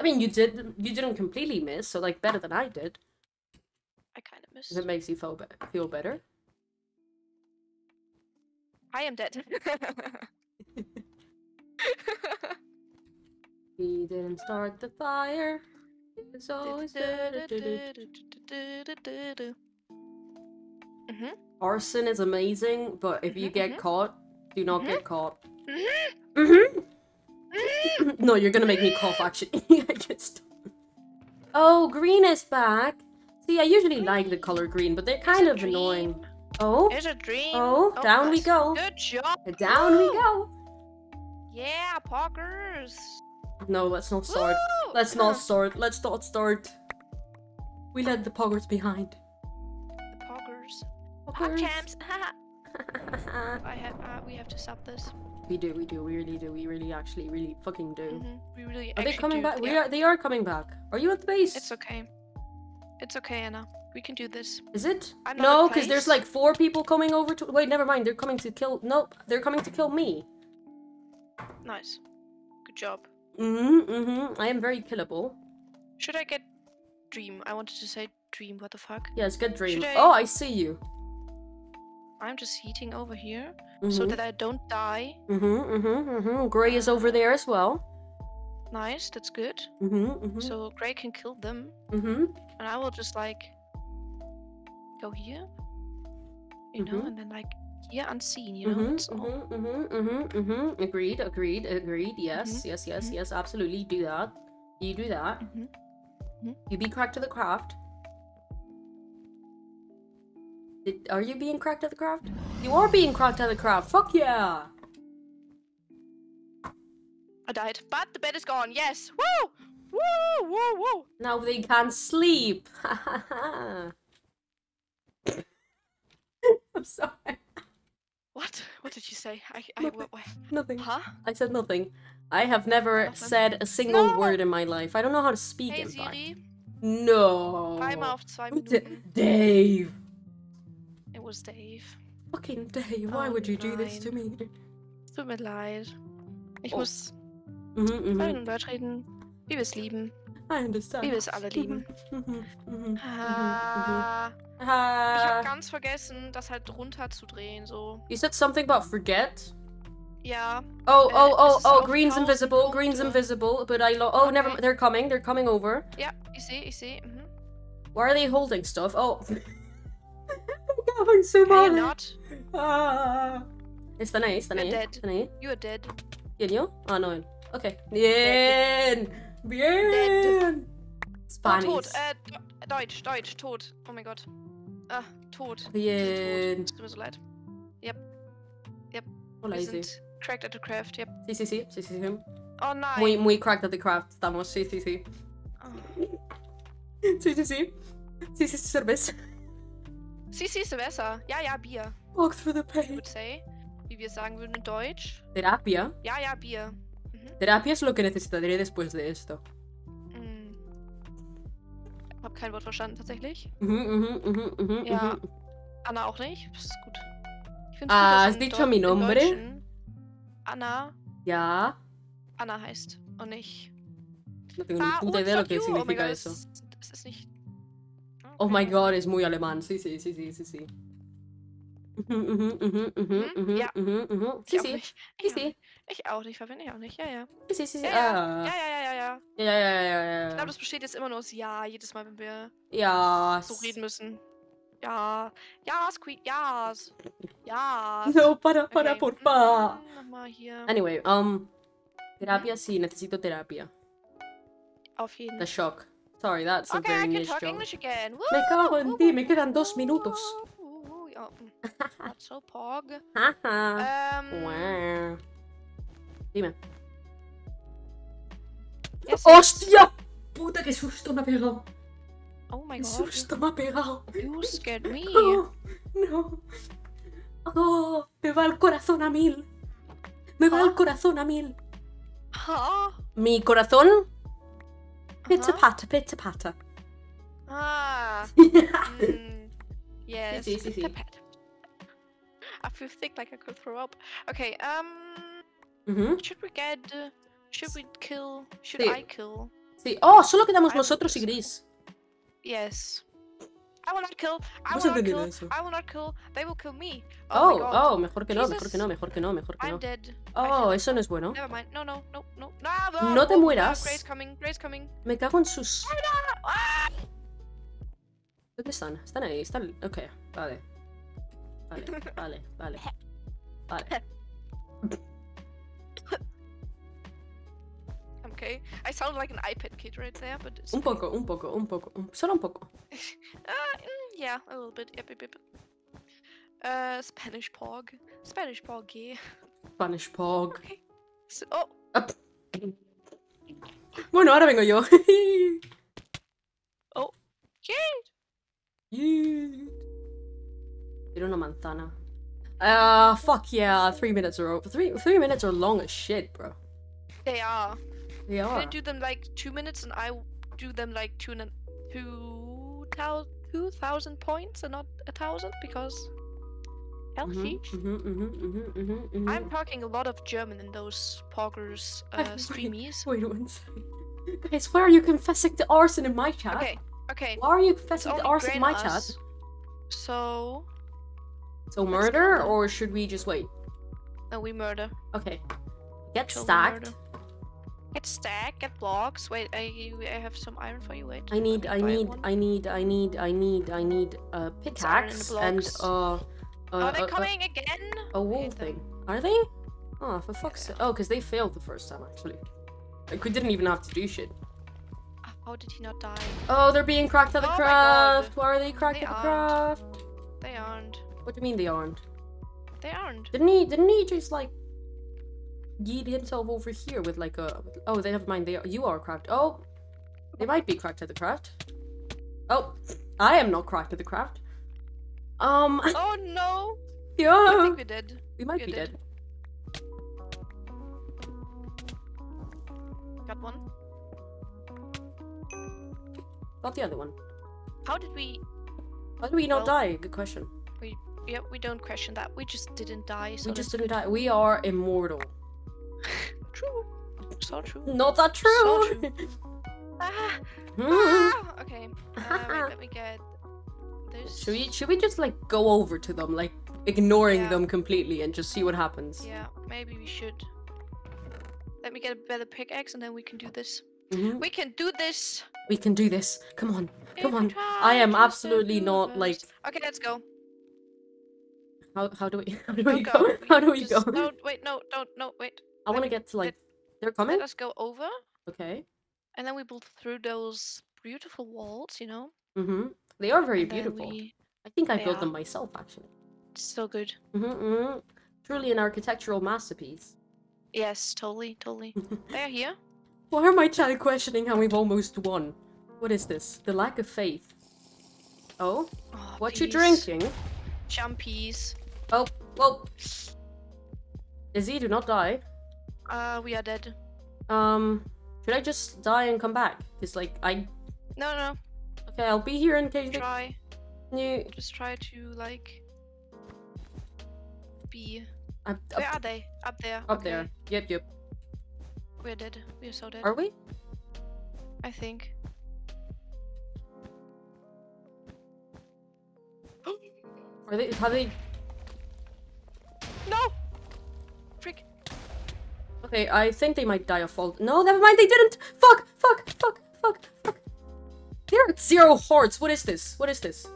I mean, you did. You didn't completely miss. So like, better than I did. I kind of If missed. it makes you feel be- feel better. I am dead. he didn't start the fire. It's always Mhm. Arson is amazing, but if you Mhm, get mhm. caught, do not Mhm. get caught. Mhm. Mm-hmm. Mhm. no, you're gonna make me cough. Actually, I just. Oh, green is back. See, I usually like the color green, but they're kind a of annoying. Oh, a dream. Oh, down we go. Good job. down we go. Yeah, poggers. No, let's not start. Woo! Let's not start. Let's not start. We left the poggers behind. The poggers. Pog Poggers. champs. I have. Uh, we have to stop this. we do, we do, we really do. We really, actually, really fucking do. Mhm, We really. Are they coming do. back? We are. They are coming back. Are you at the base? It's okay. It's okay, Anna. We can do this. Is it? I'm no, because there's like four people coming over to. Wait, never mind. They're coming to kill. Nope, they're coming to kill me. Nice. Good job. Mm-hmm. Mm-hmm. I am very killable. Should I get dream? I wanted to say dream. What the fuck? Yes, good dream. I- Oh, I see you. I'm just heating over here Mm-hmm. so that I don't die. Mm-hmm. Mm-hmm. Mm-hmm. Gray is over there as well. Nice. That's good. Mm-hmm. Mm-hmm. So Gray can kill them, mm-hmm. and I will just like go here, you know, Mhm. and then like here unseen, you know. Mm-hmm, mm-hmm, mm-hmm, mm-hmm, mm-hmm. Agreed, agreed, agreed. Yes, yes, yes, yes. Absolutely, do that. You do that. You be cracked to the craft. Did, are you being cracked at the craft? You are being cracked at the craft. Fuck yeah! I died, but the bed is gone. Yes. Woo! Woo! Woo! Woo! Now they can't sleep. I'm sorry. What? What did you say? I. I. Nothing. What, what? Nothing. Huh? I said nothing. I have never Nothing. said a single No. word in my life. I don't know how to speak, Hey in fact. Siri. No. Timer auf zwei D- Minuten. Dave. It was Dave. Fucking Dave, why Oh would you do this to me? Es tut mir leid. Ich Oh. muss Mhm, mhm. mhm. in Wort reden, wie wir es lieben. I understand. Wie wir es alle lieben. Mhm, mhm, mhm, mhm, Ich habe ganz vergessen, das halt runterzudrehen, so. You said something about forget? Ja, Oh, Äh, oh, oh, oh, green's 1000 invisible, green's invisible, but I lo- Oh, never Okay. they're coming, they're coming over. ja, ich sehe, ich sehe. Mhm. Why are they holding stuff? Oh. I'm going so Okay, bad. not. Ah. Están ahí, están You're ahí. dead. Están ahí. You are dead. ¿Quién yo? Ah, no. Ok. Bien. Bien. Oh, Spanish. tot. Äh, Deutsch, Deutsch, tot. Oh mein Gott. Ah, tot. Bien. tot. Es tut mir so leid. Hola, Wir Izzy. sind cracked at the craft, yep. Sí, sí, sí. Sí, sí, sí. Oh nein. Muy, muy cracked at the craft. Estamos. Sí, sí, sí. Oh. Sí, sí, sí. Sí, sí, cerveza. Sie ist besser. Ja, ja, Bier. Walk through the I pain. would say. Wie wir sagen würden in Deutsch. Terapia. Ja, ja, Bier. Mhm. Terapia es lo que necesitaré después de esto. Hab kein Wort verstanden, tatsächlich. Mhm, mhm, mhm, mhm, Ja. mhm. Anna auch nicht. Das ist gut. Ich find's Ah, gut, ¿has dicho mi nombre? Anna Ya. Anna heißt und nicht. No tengo ni Ah, puta und idea lo que. Oh mein significa Gott, eso. Es, ist nicht. Oh Okay. god, es muy alemán. Sí, sí, sí, sí, sí, sí. Mhm, mhm, mhm, mhm, Mhm, mhm, ja. mhm. Ich Sí, sí. Sí, Ich sí. Ich auch nicht, verbinde ich auch nicht. Ja, ja. Sí, sí, sí. Ja, ja. Ja, ja, ja, ja, ja. Ja, ja, ja, ja, Ich glaube, das besteht jetzt immer nur aus Ja, jedes Mal, wenn wir Ja. so reden müssen. Ja. Ja, Squeak. Ja. Ja. No, para, para, Okay. Mm, Nochmal hier. Anyway, um. Terapia, sí, necesito terapia. Auf jeden The shock. Sorry, that's a Okay, very I can niche talk joke. English again. Me cago en ti, me quedan dos minutos. Woo, mm. Not so pog. Haha. Wow. Dime. ¡Hostia! Puta, qué susto me ha pegado. Oh my ¡Qué god. susto me ha pegado! You scared me. Oh, no. Oh, me va el corazón a mil. Me va el Ah. corazón a mil. Ha. Mi corazón. Pizza pata, pizza pata. Ah. Mm, yes. sí, sí, sí. I feel thick like I could throw up. Okay, um. Ujú, Should we get. should we kill. Should Sí. I kill? Sí. Oh, solo quedamos I nosotros y Gris. Yes. I will not kill. I ¿Cómo has will not kill. eso? I will not kill. They will kill me. Oh, Oh, oh, mejor que no, mejor que no, mejor que no, mejor que I'm no. dead. I Oh, eso no es bueno. Never mind. No, no, no, no. No, No te oh, mueras. Grace coming. Grace coming. Me cago en sus. Ah! ¿Dónde están? Están ahí, están. Ok, vale. Vale, vale, vale. Vale. Okay. I sound like an iPad kid right there, but it's Un okay. poco, un poco, un poco. un- Solo un poco. Uh, yeah, a little bit. Yep, yep, yep. Uh, Spanish pog. Spanish pog. Spanish Pog. Okay. So, oh, Up. Bueno, ahora vengo yo. yay! Yeet. Quiero una manzana. Uh, fuck yeah, three minutes are over. Three, three minutes are long as shit, bro. They are. They Can I are. do them like two minutes and I do them like two and two two thousand points and not a thousand because healthy. Mhm, mhm, mhm, mhm, mhm, I'm mhm. talking a lot of German in those poggers uh, Wait. streamies. Wait one second. Guys, why are you confessing to arson in my chat? Okay, okay. Why are you confessing to arson in my Grain chat? So So murder, or should we just wait? no, we murder. Okay. Get them, stacked. Get stack. Get blocks. Wait, I I have some iron for you. Wait. I need, I need, one. I need, I need, I need, I need a iron in the pickaxe and uh, uh, Are they a- coming again? a I wool hate them. thing. Are they? Oh, for fuck's sake. Oh, because they failed the first time, actually. Like, we didn't even have to do shit. How did he not die? Oh, they're being cracked at the Oh craft. Why are they cracked They at the aren't. craft? They aren't. What do you mean they aren't? They aren't. Didn't he? Didn't he just like yeet himself over here with like a? Oh, they have mind. They are, you are cracked. Oh, they might be cracked at the craft. Oh, I am not cracked at the craft. Um, Oh no! I yeah, think we did. we might we're be dead. dead. Got one. Got the other one. How did we? How did we not Well- die? Good question. We yeah, we don't question that. We just didn't die. So we just didn't die. We are immortal. true. So true. Not that true. So true. Ah, Hmm. ah, okay. Uh, wait, let me get this. Should we should we just like go over to them, like ignoring Yeah. them completely, and just see what happens? Yeah, maybe we should. Let me get a better pickaxe and then we can do this. Mhm. We can do this. We can do this. Come on, come on. I am absolutely not like. Okay, let's go. How how do we how do we go. go? How do we Just- go? No, wait, no, don't, no, wait. I want to get to like. They're coming. Let us go over, Okay. and then we build through those beautiful walls. You know. Mm-hmm. They are very and beautiful. we- I think I They built them myself actually. So good. Mm-hmm, mm-hmm. Truly an architectural masterpiece. Yes, totally, totally. They're here. Why am I child questioning how we've almost won? What is this? The lack of faith. Oh, Oh, what you drinking? Chumpies. Oh, whoa. Izzy, do not die. Uh, we are dead. Um, should I just die and come back? Cause like I, No, no. okay, I'll be here in case they- Try. you. Just try to like be. Up, Where up, are they? Up there. up okay. there. Yep, yep. We're dead. We're so dead. Are we? I think. Are they? Have they? no. Okay, I think they might die of fault. No, never mind. They didn't. Fuck! Fuck! Fuck! Fuck! Fuck! They're zero hearts. What is this? What is this?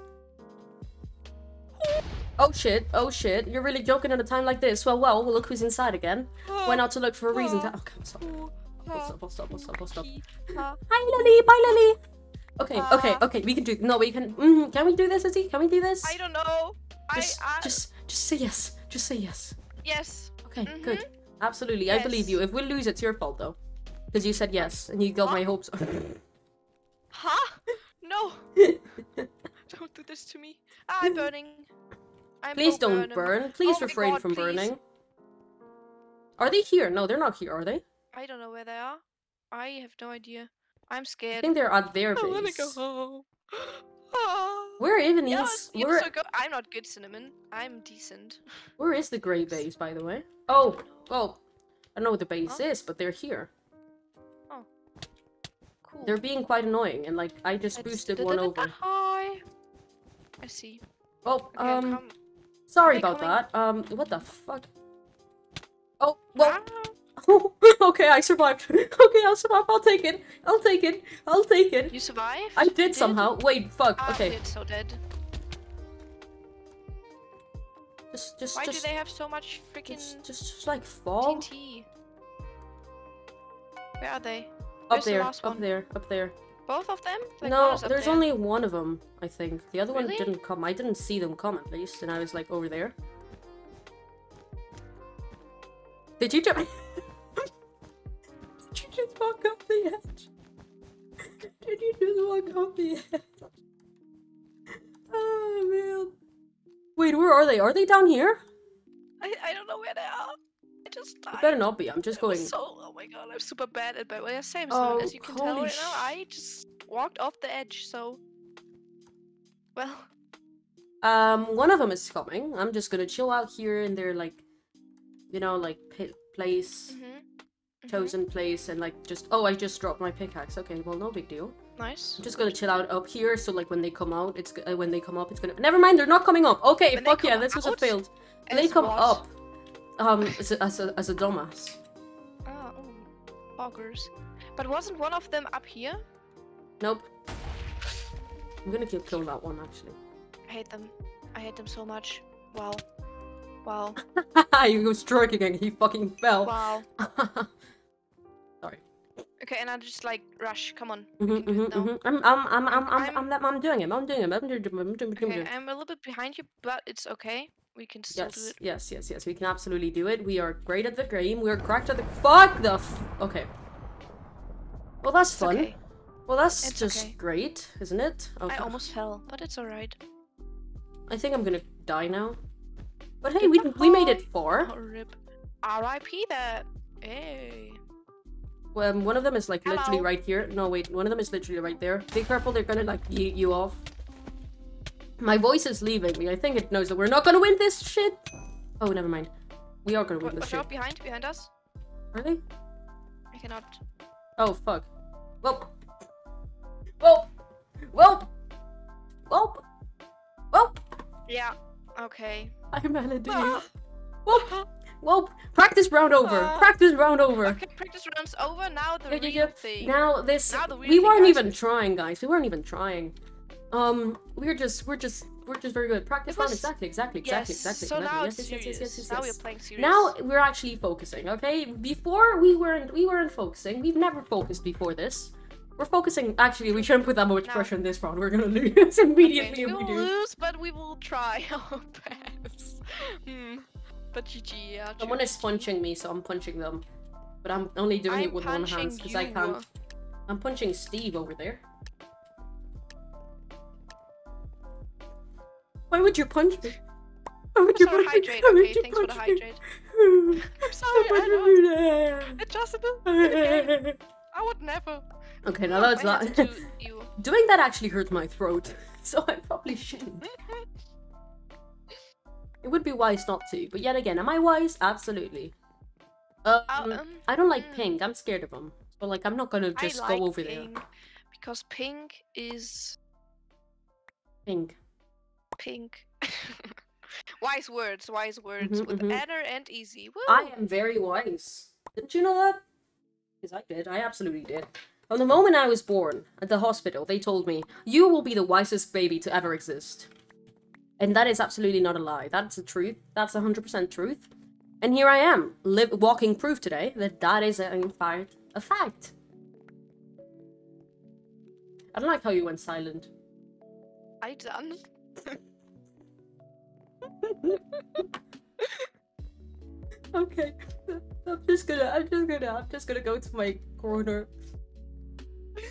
Oh shit! Oh shit! You're really joking at a time like this. Well, well, look who's inside again. Why not to look for a reason to? Okay, stop. I'll stop. I'll stop. I'll stop. I'll stop. Hi, Lily. Bye, Lily. Okay, okay, Uh. okay. We can do. No, we can. Mm, can we do this, Izzy? Can we do this? I don't know. Just, I, I just, just say yes. Just say yes. yes. Okay, Mhm. good. Absolutely, I believe you. If we lose, it's your fault though, because you said yes and you got my hopes. Huh? No. don't do this to me. Ah, I'm burning. I'm please don't burning. burn. Please Oh refrain God, from please. burning. Are they here? No, they're not here. Are they? I don't know where they are. I have no idea. I'm scared. I think they're at their base. I wanna go home. Where even Yeah, is you're where so go- I'm not good, cinnamon. I'm decent. where is the gray base, by the way? Oh, oh, I don't know what the base Huh? is, but they're here. Cool. They're being quite annoying, and like I just boosted one over. Hi. I see. Oh, Okay, um, come. sorry about coming? that. Um, what the fuck? Oh, well, Ah, okay, I survived. okay, I'll survive. I'll take it. I'll take it. I'll take it. you survived. I did somehow. Wait, fuck. I'm Okay, dead, so dead. just, just, Why just, do they have so much freaking just, just, just like fall TNT? Where are they? up Where's the there, last up one? there, up there. Both of them? Like, no, there's there. only one of them. I think the other one didn't come. I didn't see them come at least, and I was like over there. Did you jump? Did you just walk off the edge? Did you just walk off the edge? Oh man. Wait, where are they? Are they down here? I, I don't know where they are. I just died. It better not be. I'm just I was going. So, oh my god, I'm super bad at. Yeah, same. Oh, as you can tell right now, I just walked off the edge. So, well, Um, one of them is coming. I'm just gonna chill out here in their like, you know, like pit place, mhm, chosen place, and like just. Oh, I just dropped my pickaxe. Okay, well, no big deal. nice. I'm just gonna chill out up here, so like when they come out, it's uh, when they come up, it's gonna. Never mind, they're not coming up. Okay, When fuck yeah, this was a failed. They come what? up, um, as a, as a as a dumbass. Ah, oh, augers. But wasn't one of them up here? Nope. I'm gonna kill kill that one actually. I hate them. I hate them so much. Wow. Wow. he was stroking and he fucking fell. Wow. Okay, and I just like rush. Come on. Can do mhm, it now. mhm. I'm, I'm, I'm, I'm, I'm, I'm- I'm, I'm doing it. I'm doing it. I'm doing it. I'm doing it. Okay, I'm a little bit behind you, but it's okay. We can still do Yes, it. yes, yes, yes. We can absolutely do it. We are great at the game. We are cracked at the. Fuck the. F- okay. Well, that's It's fun. okay. Well, that's It's just okay. great, isn't it? Okay. I almost fell, but it's alright. I think I'm gonna die now. But hey, we we made it far. Oh. R.I.P. that. Hey. Um, one of them is like literally right here. No, wait, one of them is literally right there. Be careful, they're gonna like yeet you off. My voice is leaving me. I think it knows that we're not gonna win this shit. Oh, never mind. We are gonna win Wa- this shit. out behind, behind us. Are they? I cannot. Oh, fuck. Well. Well. Well. Well. Well. Yeah. Okay. I'm Melody. Ah. Well. Well. Practice round over. Ah. Practice round over. Okay, practice rounds over. Now the Yeah, real yeah. thing. Now this Now we weren't even trying, guys. We weren't even trying. Um, we're just we're just we're just very good. Practice It round was- exactly, exactly, yes. exactly, exactly. so exactly. now yes, it's yes, yes, yes, yes, yes, Now we're playing serious. Now we're actually focusing, okay? Before we weren't we weren't focusing. We've never focused before this. We're focusing actually we shouldn't put that much No. pressure in this round. We're gonna lose immediately Okay, if we we will lose, but we will try our best. Hmm. But GG, yeah. Uh, Someone is punching me, so I'm punching them. But I'm only doing I'm it with one hand because I can't. I'm punching Steve over there. Why would you punch me? Why would you So punch me? hydrate, Why would okay? you Thanks for the punch me? hydrate. I'm I'm sorry, I know. It just a bit. I would never. Okay, now No, that's not. hands are too- you. Doing that actually hurt my throat, so I probably shouldn't. Mm-hmm. It would be wise not to, but yet again, am I wise? Absolutely. Um, um, I don't like mm. pink. I'm scared of them. So like, I'm not gonna just like go over there. because pink is Pink. pink. wise words, wise words Mhm, with mhm. Anna and Izzy. Woo! I am very wise. Didn't you know that? Because I did. I absolutely did. From the moment I was born at the hospital, they told me, you will be the wisest baby to ever exist. And that is absolutely not a lie. That's the truth. That's 100% truth. And here I am, live, walking proof today that that is, uh, in fact, a fact. I don't like how you went silent. I done. okay. I'm just gonna, I'm just gonna, I'm just gonna go to my corner.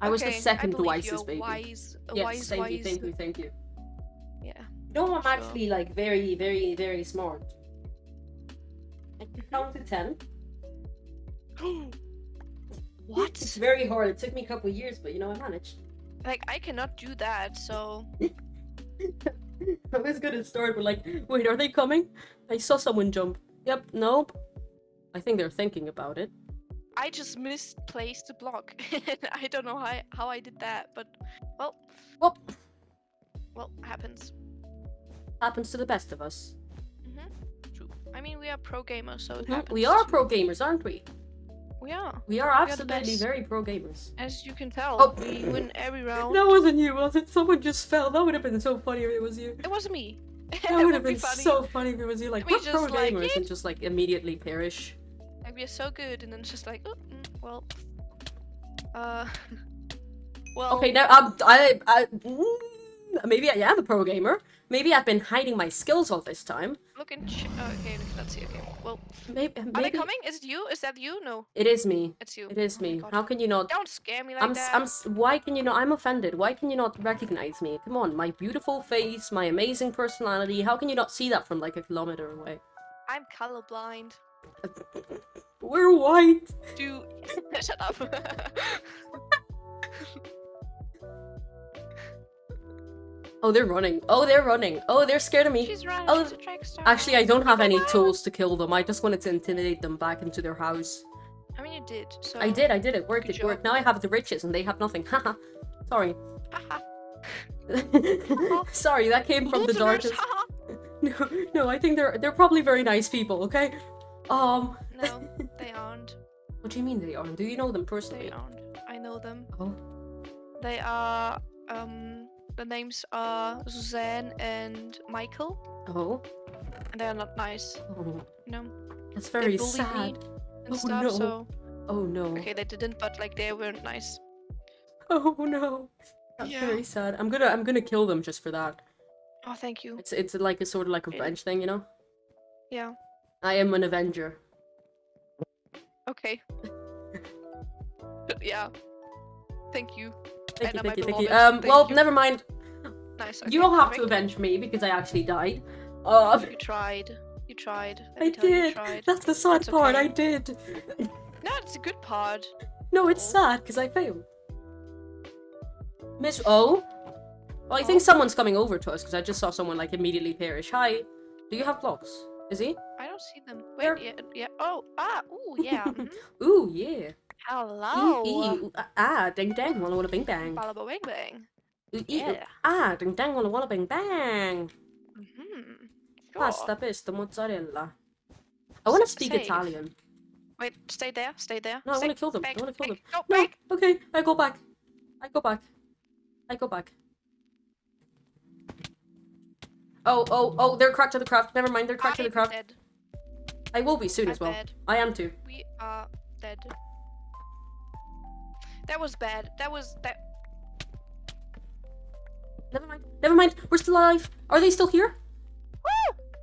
I was the second wisest baby. Wise, Yes, wise, thank wise. you, thank you, thank you. Yeah. No, I'm actually like very, very, very smart. I can count to ten. what? It's very hard. It took me a couple of years, but you know, I managed. Like I cannot do that, so I was gonna start with like, wait, are they coming? I saw someone jump. Yep, nope. I think they're thinking about it. I just misplaced the block. I don't know how I, how I did that, but well, Well, well, happens. happens to the best of us. hmm True. I mean, we are pro gamers, so it Mhm, happens. We are pro gamers, aren't we? We are. We are absolutely best. very pro gamers. As you can tell, Oh. we win every round. That wasn't you, was it? Someone just fell. That would have been so funny if it was you. It wasn't me. That would have be been funny. so funny if it was you. Like, We we're pro like, gamers, and just like immediately perish. Like we are so good, and then it's just like, oh, mm, well, uh, well. Okay, now um, I, I, mm, maybe I am a pro gamer. Maybe I've been hiding my skills all this time. Look ch- oh, okay, let's see. Okay, well, Maybe, are they coming? Is it you? Is that you? No, it is me. it's you. It is Oh me. How can you not? Don't scare me like I'm, that. I'm. Why can you not? I'm offended. Why can you not recognize me? Come on, my beautiful face, my amazing personality. How can you not see that from like a kilometer away? I'm colorblind. We're white. Dude, shut up. Oh, they're running. Oh, they're running. Oh, they're scared of me. She's right. Oh, she's. Actually, I don't have any tools to kill them. I just wanted to intimidate them back into their house. I mean, you did. So I did, I did. It worked. Good It worked. Now I have the riches and they have nothing. Haha. Sorry. Haha. Sorry, that came from the darkest. No, no, I think they're they're probably very nice people. Okay. Um. no, they aren't. What do you mean they aren't? Do you know them They personally? aren't. I know them. Oh. They are. Um, the names are Suzanne and Michael, Oh. and they are not nice. Oh. You know, That's very sad. and Oh, stuff. no. So Oh no. okay, they didn't, but like they weren't nice. Oh no. That's Yeah. very sad. I'm gonna I'm gonna kill them just for that. Oh, thank you. It's it's like a sort of like a revenge thing, you know. Yeah. I am an avenger. Okay. yeah. Thank you. Thank you, thank you, thank you. Um, Thank well, you. never mind. Nice. you okay, don't have to avenge me because I actually died. Uh, You tried. You tried. I me tell you, you did. tried. That's the sad It's part. I did. No, it's a good part. No, it's Oh. sad because I failed. Miss O? Well, I think someone's coming over to us because I just saw someone like immediately perish. Hi. Do you have blocks? Is he? I don't see them. They're- Wait, yeah, yeah. Oh, ah, ooh, yeah. mhm. Ooh, yeah. Hello. Ee, ee, ooh, ah, ah, ding dang, walla walla bing bang. Balaba bang bang. Ooh, ee, ooh, Yeah. ah, ding dang, walla walla bing bang. Mm-hmm. Pasta, pesto, mozzarella. I want to speak save. Italian. Wait, stay there, stay there. No, I want to kill them. back, I want to kill them. Go No, back. okay, I go back. I go back. I go back. Oh, oh, oh, they're cracked to the craft. Never mind, they're cracked to the craft. dead. I will be soon I'm as well. dead. I am too. We are dead. That was bad. That was that. Never mind. Never mind. We're still alive. Are they still here?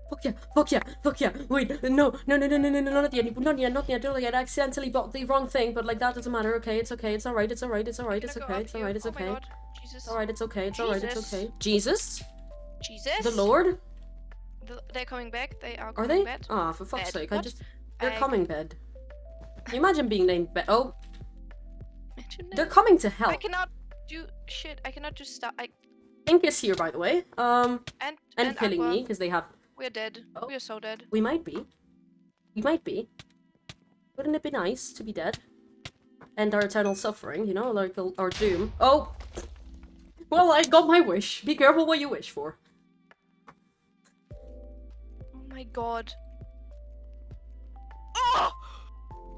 Fuck yeah, fuck yeah, fuck yeah. Wait, no, no, no, no, no, no, no, not yet, not yet, not yet, not yet. I accidentally bought the wrong thing, but like that doesn't matter. Okay, it's okay, it's alright, it's alright, it's alright, it's okay, it's alright, it's oh okay. Jesus. Alright, it's okay, it's alright, it's okay. Jesus? Jesus. The Lord? They're coming back. They are Are they? Ah, for fuck's sake, I just. They're coming, bed. You imagine being named bed? Oh, They're coming to help. I cannot do shit. I cannot just stop. I Ink is here, by the way. Um, and and killing Aqua, me, because they have. We're dead. Oh. We're so dead. We might be. We might be. Wouldn't it be nice to be dead? End our eternal suffering, you know, like our doom. Oh! Well, I got my wish. Be careful what you wish for. Oh my god.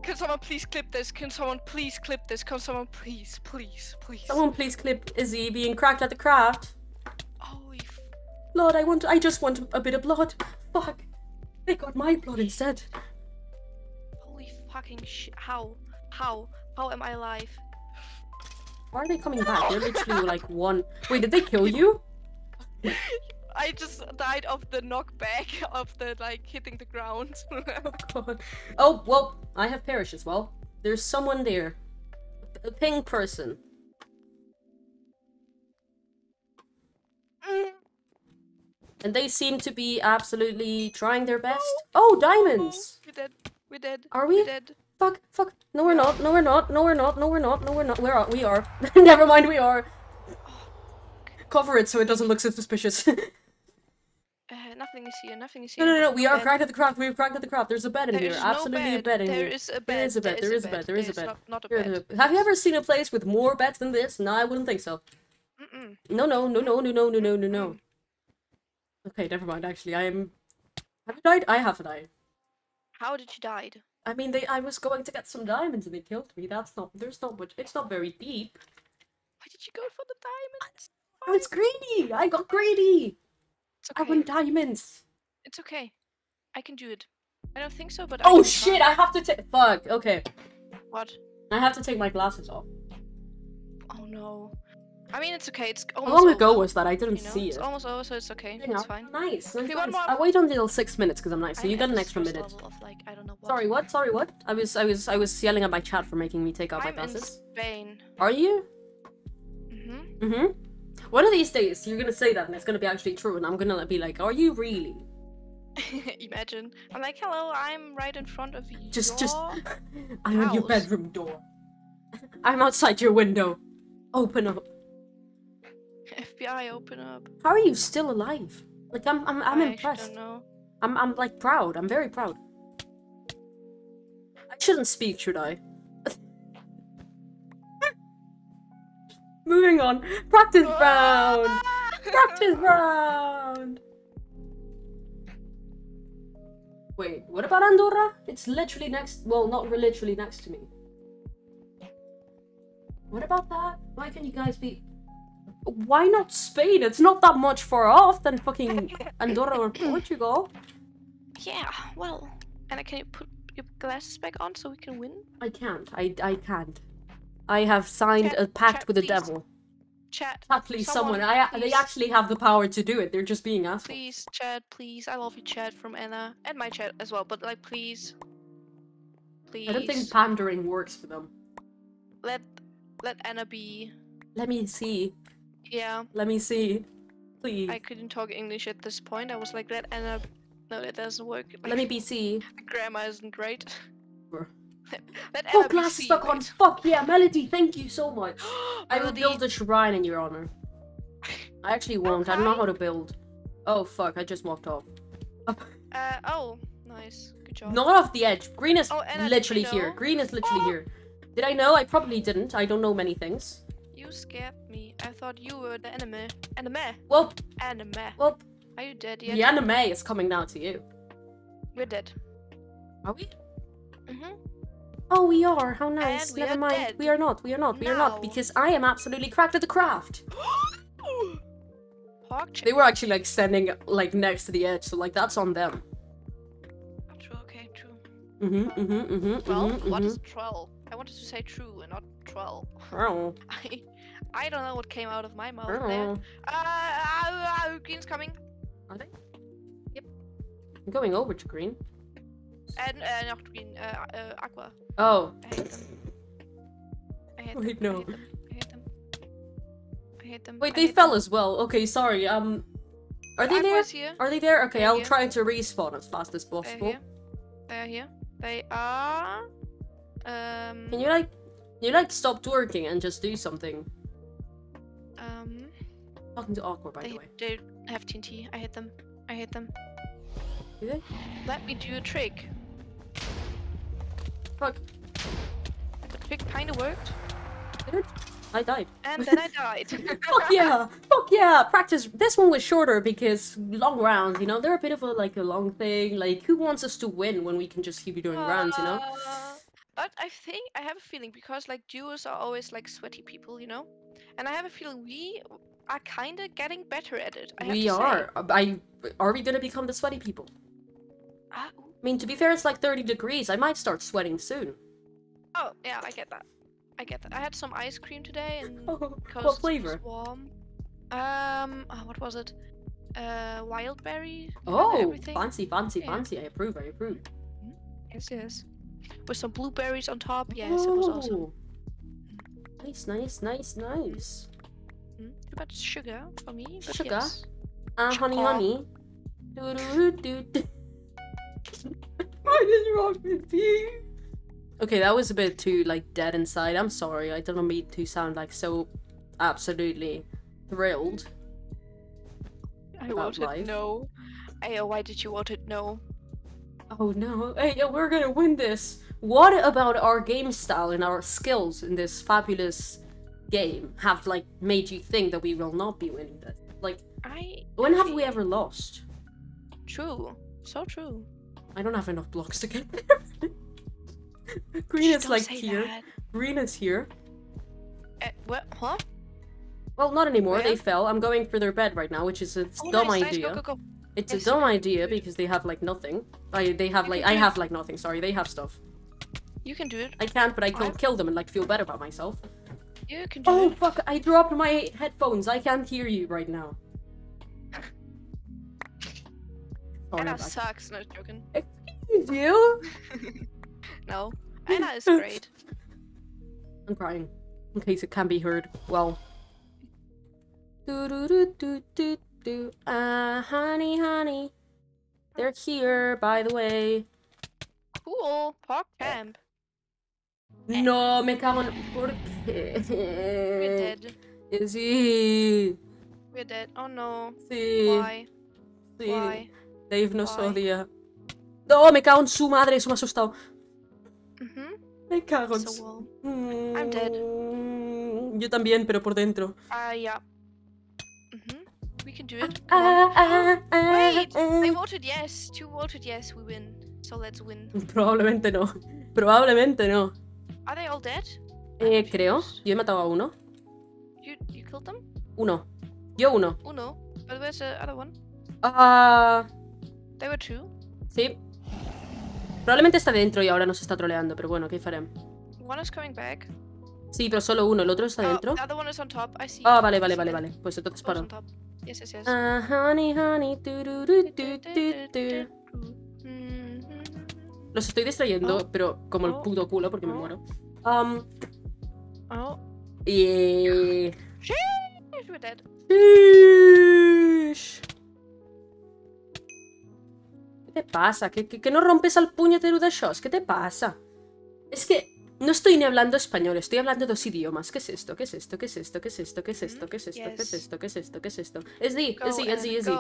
Can someone please clip this? Can someone please clip this? Can someone please, please, please? Someone please clip Izzy being cracked at the craft. Holy f- Lord, I want. I just want a bit of blood. Fuck. They got my blood instead. holy fucking shit. How? How? How am I alive? Why are they coming back? They're literally like one. Wait, did they kill you? I just died of the knockback of the like hitting the ground. Oh god. Oh well, I have perished as well. There's someone there. A pink person. And they seem to be absolutely trying their best. Oh, diamonds! We're dead. We're dead. Are we? We're dead. Fuck, fuck. No, we're not. No, we're not. No, we're not. No, we're not. No, we're not. Where are we? Are. Never mind, we are. Oh, Cover it so it doesn't look so suspicious. No, nothing is here. Nothing is here. no, no. We are bed. cracked at the craft. We've cracked at the craft. There's a bed in There here. is no Absolutely a bed in There here. is a bed. There is a bed. There is a bed. There is a bed. Not, a bed. Have you ever seen a place with more beds than this? No, I wouldn't think so. Mm-mm. No, no, no, no, no, no, no, no, no, no. Okay, never mind. Actually, I am. Have you died? I have died. How did you die? I mean, they. I was going to get some diamonds and they killed me. That's not. There's not much. It's not very deep. Why did you go for the diamonds? I was greedy. I got greedy. It's I want diamonds. It's okay. I can do it. I don't think so, but Oh can shit! try. I have to take. Fuck. Okay. What? I have to take my glasses off. Oh no. I mean, it's okay. It's almost How long ago over, was that? I didn't you know? see It's it. almost over, so it's okay. Hang It's fine. Nice. nice, want more- I wait until six minutes because I'm nice. So I you got an extra minute. Of, like, I don't know what. Sorry, what? Sorry, what? I was, I was, I was yelling at my chat for making me take out my I'm in glasses. Spain. Are you? Mm-hmm. Mm-hmm. One of these days, you're gonna say that, and it's gonna be actually true, and I'm gonna be like, "Are you really?" Imagine. I'm like, hello, I'm right in front of you. Just, just. I'm at your bedroom door. I'm outside your window. Open up. FBI, open up. How are you still alive? Like, I'm, I'm, I'm I impressed. don't know. I'm, I'm like proud. I'm very proud. I shouldn't speak, should I? Moving on. Practice ah! round. Practice round. Wait, what about Andorra? It's literally next. Well, not literally next to me. What about that? Why can you guys be? Why not Spain? It's not that much far off than fucking Andorra or Portugal. Yeah, well. And can you put your glasses back on so we can win? I can't. I I can't. I have signed Chat- a pact chat, with the please. devil. Chat. Chat, please, someone. Someone, I they actually have the power to do it. They're just being assholes. Please, chat, please. I love you, chat from Anna. And my chat as well, but like, please. Please. I don't think pandering works for them. Let, let Anna be. Let me see. Yeah, Let me see. Please. I couldn't talk English at this point. I was like, let Anna. No, that doesn't work. Let me be see. The grammar isn't right. Let Oh, glass stuck on. Fuck yeah, Melody, thank you so much. I will build a shrine in your honor. I actually won't. I don't know how to build. Oh fuck! I just walked off. Uh, oh, nice. Good job. Not off the edge. Green is Oh, literally here. Green is literally Oh. here. Did I know? I probably didn't. I don't know many things. You scared me. I thought you were the enemy. Anime. Well, Anime. well, Are you dead yet? the anime is coming now to you. We're dead. Are we? Mm-hmm. Oh, we are. How nice. we Never mind. dead. We are not. We are not. We are not. Because I am absolutely cracked at the craft. They were actually like standing like next to the edge, so like that's on them. True, okay, true. Mhm. Mhm. Mhm. Well, mhm, what mhm. is troll? I wanted to say true and not troll. Oh. I I don't know what came out of my mouth Oh. there. Uh, uh, uh, green's coming. Are they? Yep. I'm going over to green. And uh, not green, uh, uh, aqua. Oh. I hate them. I hate Wait, them. no. I hate them. I hate them. I hate them. Wait, I they fell them. as well. Okay, sorry. Um, are they there? Here. Are they there? Okay, They're I'll here. try to respawn as fast as possible. They are here. They are. Um. Can you like, can you like stop twerking and just do something? Um. Talking to Aqua, by They, the way. they have TNT. I hate them. I hate them. Do they? Let me do a trick. Fuck. The trick kinda worked, Did it? I died. and then I died. Fuck yeah! Fuck yeah! Practice. This one was shorter because long rounds. You know, they're a bit of a like a long thing. Like, who wants us to win when we can just keep you doing rounds? You know. Uh, But I think I have a feeling because like duos are always like sweaty people, you know, and I have a feeling we are kind of getting better at it. I have we to say. are. I. Are we gonna become the sweaty people? Ah, I mean, to be fair, it's like 30 degrees. I might start sweating soon. oh yeah, I get that. I get that. I had some ice cream today, and because what it flavor? was warm. Um, oh, what was it? Uh, wild berry. Oh, fancy, fancy, Yeah. fancy. I approve, I approve. Yes, yes. With some blueberries on top. Yes, it was awesome. Oh. Nice, nice, nice, nice. Mm, too bad sugar for me. Sugar? Yes. Uh, honey, honey. Do-do-do-do-do. What is wrong with you? Okay, that was a bit too like dead inside. I'm sorry. I don't mean to sound like so absolutely thrilled. I about voted life. no. Ayo, why did you want it no? Oh no, hey, yeah, we're gonna win this. What about our game style and our skills in this fabulous game have like made you think that we will not be winning this? Like, I. when have we ever lost? True. So true. I don't have enough blocks to get there. Green Shh, is like here. that. Green is here. Uh, what? Huh? Well, not anymore. They fell. I'm going for their bed right now, which is a Oh, dumb nice, nice. idea. Go, go, go. It's Yes, a dumb idea because they have like nothing. I they have You like I have like nothing. Sorry, they have stuff. You can do it. I can't, but I can Fine. kill them and like feel better about myself. You can do Oh it. fuck! I dropped my headphones. I can't hear you right now. Sorry Anna sucks. No joking. Excuse you. No. Anna is great. I'm crying. In case it can be heard. Well. Do do do do do do. Ah, honey, honey. They're here, by the way. Cool. Park camp. No, me cago en... ¿Por We're dead. Eh, Sí. We're dead. Oh no. Sí. Why? Sí. Why? Dave nos Why? odia. No, me cago en su madre, eso me ha asustado. Mhm. Me cago en su... well. I'm dead. Mm, Yo también, pero por dentro. Ah, yeah. We can do it. Come on. Ah, ah, ah, Wait, I ah. voted yes. Two voted yes. We win. So let's win. Probablemente no. Probablemente no. Are they all dead? Eh, creo. Yo he matado a uno. You you killed them? Uno. Yo uno. Uno. But where's the other one? Ah, They were two. sí. Probablemente está dentro y ahora nos está troleando, pero bueno, ¿qué faremos? One is coming back. Sí, pero solo uno, el otro está Oh, dentro. Ah, vale, vale, vale, vale. Pues entonces paro. Yes, yes, yes. Ah, honey, honey. Mhm. Los estoy distrayendo, Oh. pero como el Oh. puto culo porque me Oh. muero. Um, Oh, y... we're dead. Shish. Te pasa? ¿Qué, qué, qué no rompes al puñetero de shots? ¿Qué te pasa? Es que no estoy ni hablando español, estoy hablando dos idiomas. ¿Qué es esto? ¿Qué es esto? ¿Qué es esto? ¿Qué es esto? ¿Qué es esto? ¿Qué es esto? ¿Qué es esto? ¿Qué es esto? ¿Qué es esto? Es di, es di, es di, es di.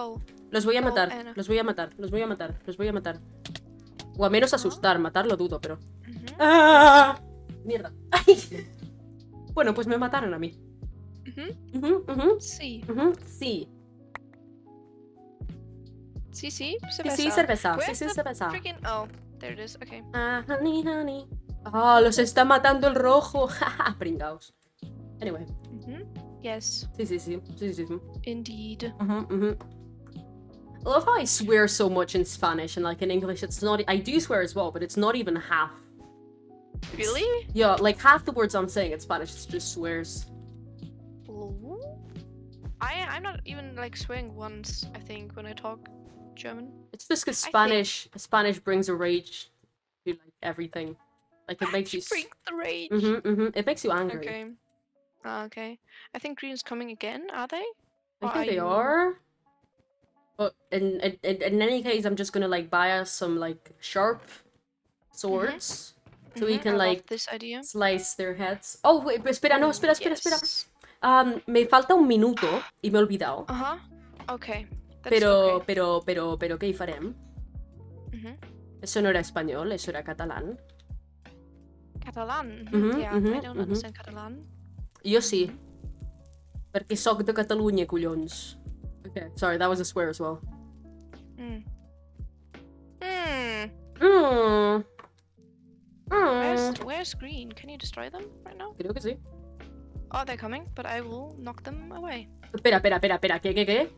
Los voy a matar, los voy a matar, los voy a matar, los voy a matar. O a menos asustar, matar lo dudo, pero. ¡Ah! Mierda. Bueno, pues me mataron a mí. Sí, Sí. Sí, sí, Sí, sí, cerveza. Where's sí, cerveza. Freaking oh, there it is. Okay. Ah, honey, honey. Ah, los está matando el rojo. Pringaos. Anyway. Mhm. Yes, Sí, sí, sí. Sí, sí, sí. indeed. Mhm, mhm. I love how I swear so much in Spanish and like in English it's not I do swear as well, but it's not even half. Really? Yeah, like half the words I'm saying in Spanish it's just swears. I I'm not even like swearing once. I think when I talk German. It's just because I think- Spanish Spanish brings a rage to like everything. Like it makes you s- bring the rage. Mhm, mhm. It makes you angry. Okay. Ah, okay. I think green's coming again. Are they? I Or think they you- are. But in, in in any case, I'm just gonna like buy us some like sharp swords so we Mhm, can I like this idea. slice their heads. Oh wait, espera, no, Oh, espera, espera, espera. yes. Um, me falta un minuto y me he olvidado. Uh huh. Okay. Pero, okay. pero, pero, pero, ¿qué farem? Mhm. Eso no era español, eso era catalán. Catalan. Mhm, Mhm, yeah, I mhm, don't mhm. understand Catalan. Jo sí. Perquè sóc de Catalunya, collons. Okay, sorry, that was a swear as well. Hmm. Hmm. Mm. Where's Mm. Where's green? Can you destroy them right now? Creo que sí. Oh, they're coming, but I will knock them away. Espera, espera, espera, espera, ¿qué, qué, qué?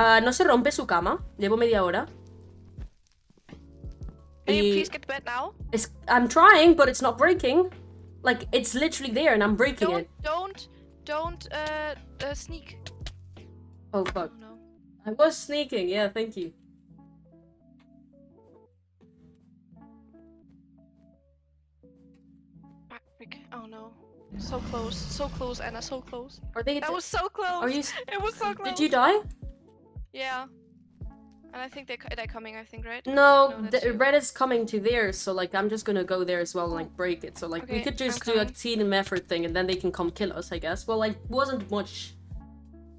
Ah, no se rompe su cama. Llevo media hora. Can you please get to bed now? Es- I'm trying, but it's not breaking. Like, it's literally there and I'm breaking Don't, it. don't, don't, uh, uh sneak. Oh, Oh fuck. no. I was sneaking, yeah, thank you. Oh no. So close, so close, Anna, so close. Are they... That was so close. Are you... It was so close. Did you die? Yeah. And I think they're, they're coming, I think, right? No, No, the red is coming to theirs, so like I'm just gonna go there as well and like break it. So like we could just do a team effort thing and then they can come kill us, I guess. Well, like wasn't much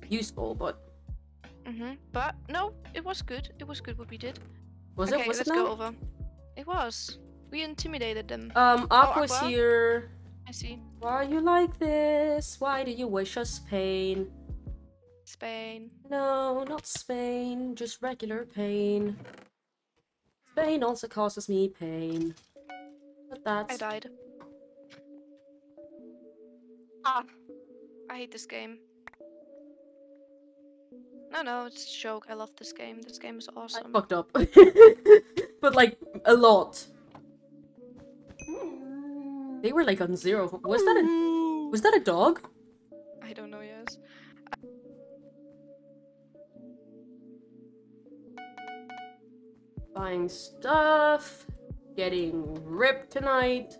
useful, but Mm-hmm. But no, it was good. It was good what we did. was okay, it? Was let's it go over. It was. We intimidated them. Um, Aqua's Aqua? here. I see. Why are you like this? Why do you wish us pain? Spain. No, not Spain, just regular pain. Spain also causes me pain. But that's... I died. Ah. I hate this game. No, no, it's a joke. I love this game. This game is awesome. I fucked up. but like a lot. They were like on zero. Was that a was that a dog? I don't know, Buying stuff. Getting ripped tonight.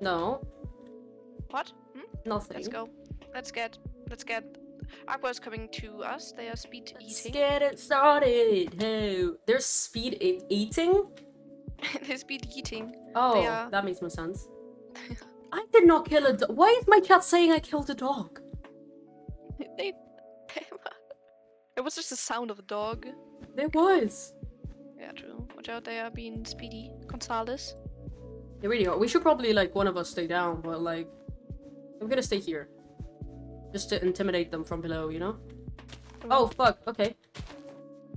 No, What? Hmm? nothing. Let's go. Let's get. Let's get. Aqua's coming to us. They are speed Let's eating. get it started. Oh, there's speed e- eating. They're speed eating. Oh, are- that makes more sense. I did not kill a dog. Why is my chat saying I killed a dog? they. it was just the sound of a dog. There was. Yeah, true. Watch out, they are being speedy. Gonzales. They really are. We should probably like one of us stay down, but like, I'm gonna stay here, just to intimidate them from below. You know? Oh fuck. Okay.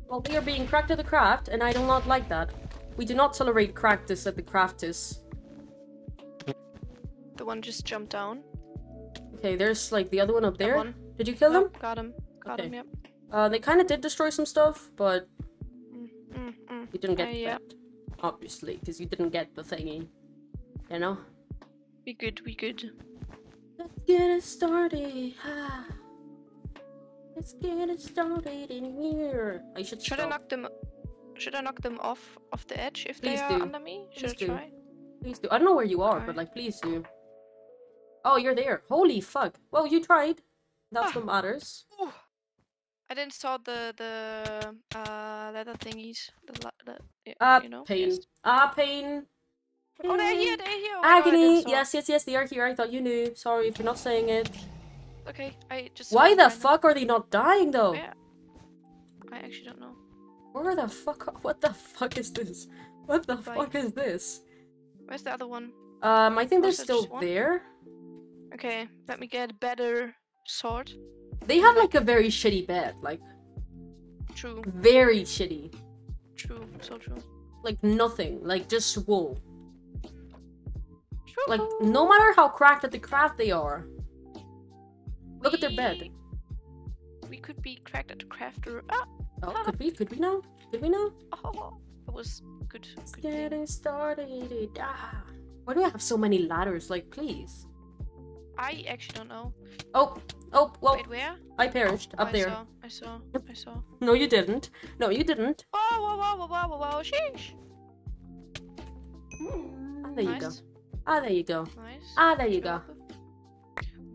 Well, we are being cracked at the craft, and I do not like that. We do not tolerate practice at the crafters. The one just jumped down. Okay, there's like the other one up there. one. Did you kill them? Got him. Got him, yep. Uh, they kind of did destroy some stuff, but. You didn't get Uh, yep. effect, obviously, because you didn't get the thingy. You know. We good, we good. Let's get it started. Ah. Let's get it started in here. I should Should I knock them should I knock them off off the edge if Please they are do. under me? Should Please I do. try? Please do. I don't know where you are, but like, please do. Oh, you're there. Holy fuck. Well, you tried. That's Ah. what matters. Ooh. I didn't saw the the uh leather thingies. The, the Ah, you know. pain. yes. Ah, pain. Oh, they're here, they're here. Oh my God, I Agony. saw- Yes, yes, yes. They are here. I thought you knew. Sorry for not saying it. Okay, I just. Why the fuck are they not dying though? Yeah. I actually don't know. Where the fuck? What the fuck is this? What the Right. fuck is this? Where's the other one? Um, I think they're Was still there. Okay, let me get a better sword. They have like a very shitty bed, like True, very shitty. true, so true. Like nothing, like just wool. True. Like no matter how cracked at the craft they are. Look at their bed. We- could be cracked at the crafter. Ah, Oh, could we? Could we now? Could we now? oh, that was good. Good getting started. Ah. Why do I have so many ladders? Like, please. I actually don't know. Oh, oh, well, Wait, where? I perished Oh, up I there. Saw, I saw. I saw. No, you didn't. No, you didn't. Whoa, whoa, whoa, whoa, whoa, whoa, whoa, sheesh. Ah, there you go. nice, Ah, there you go. Nice. Ah, there you go.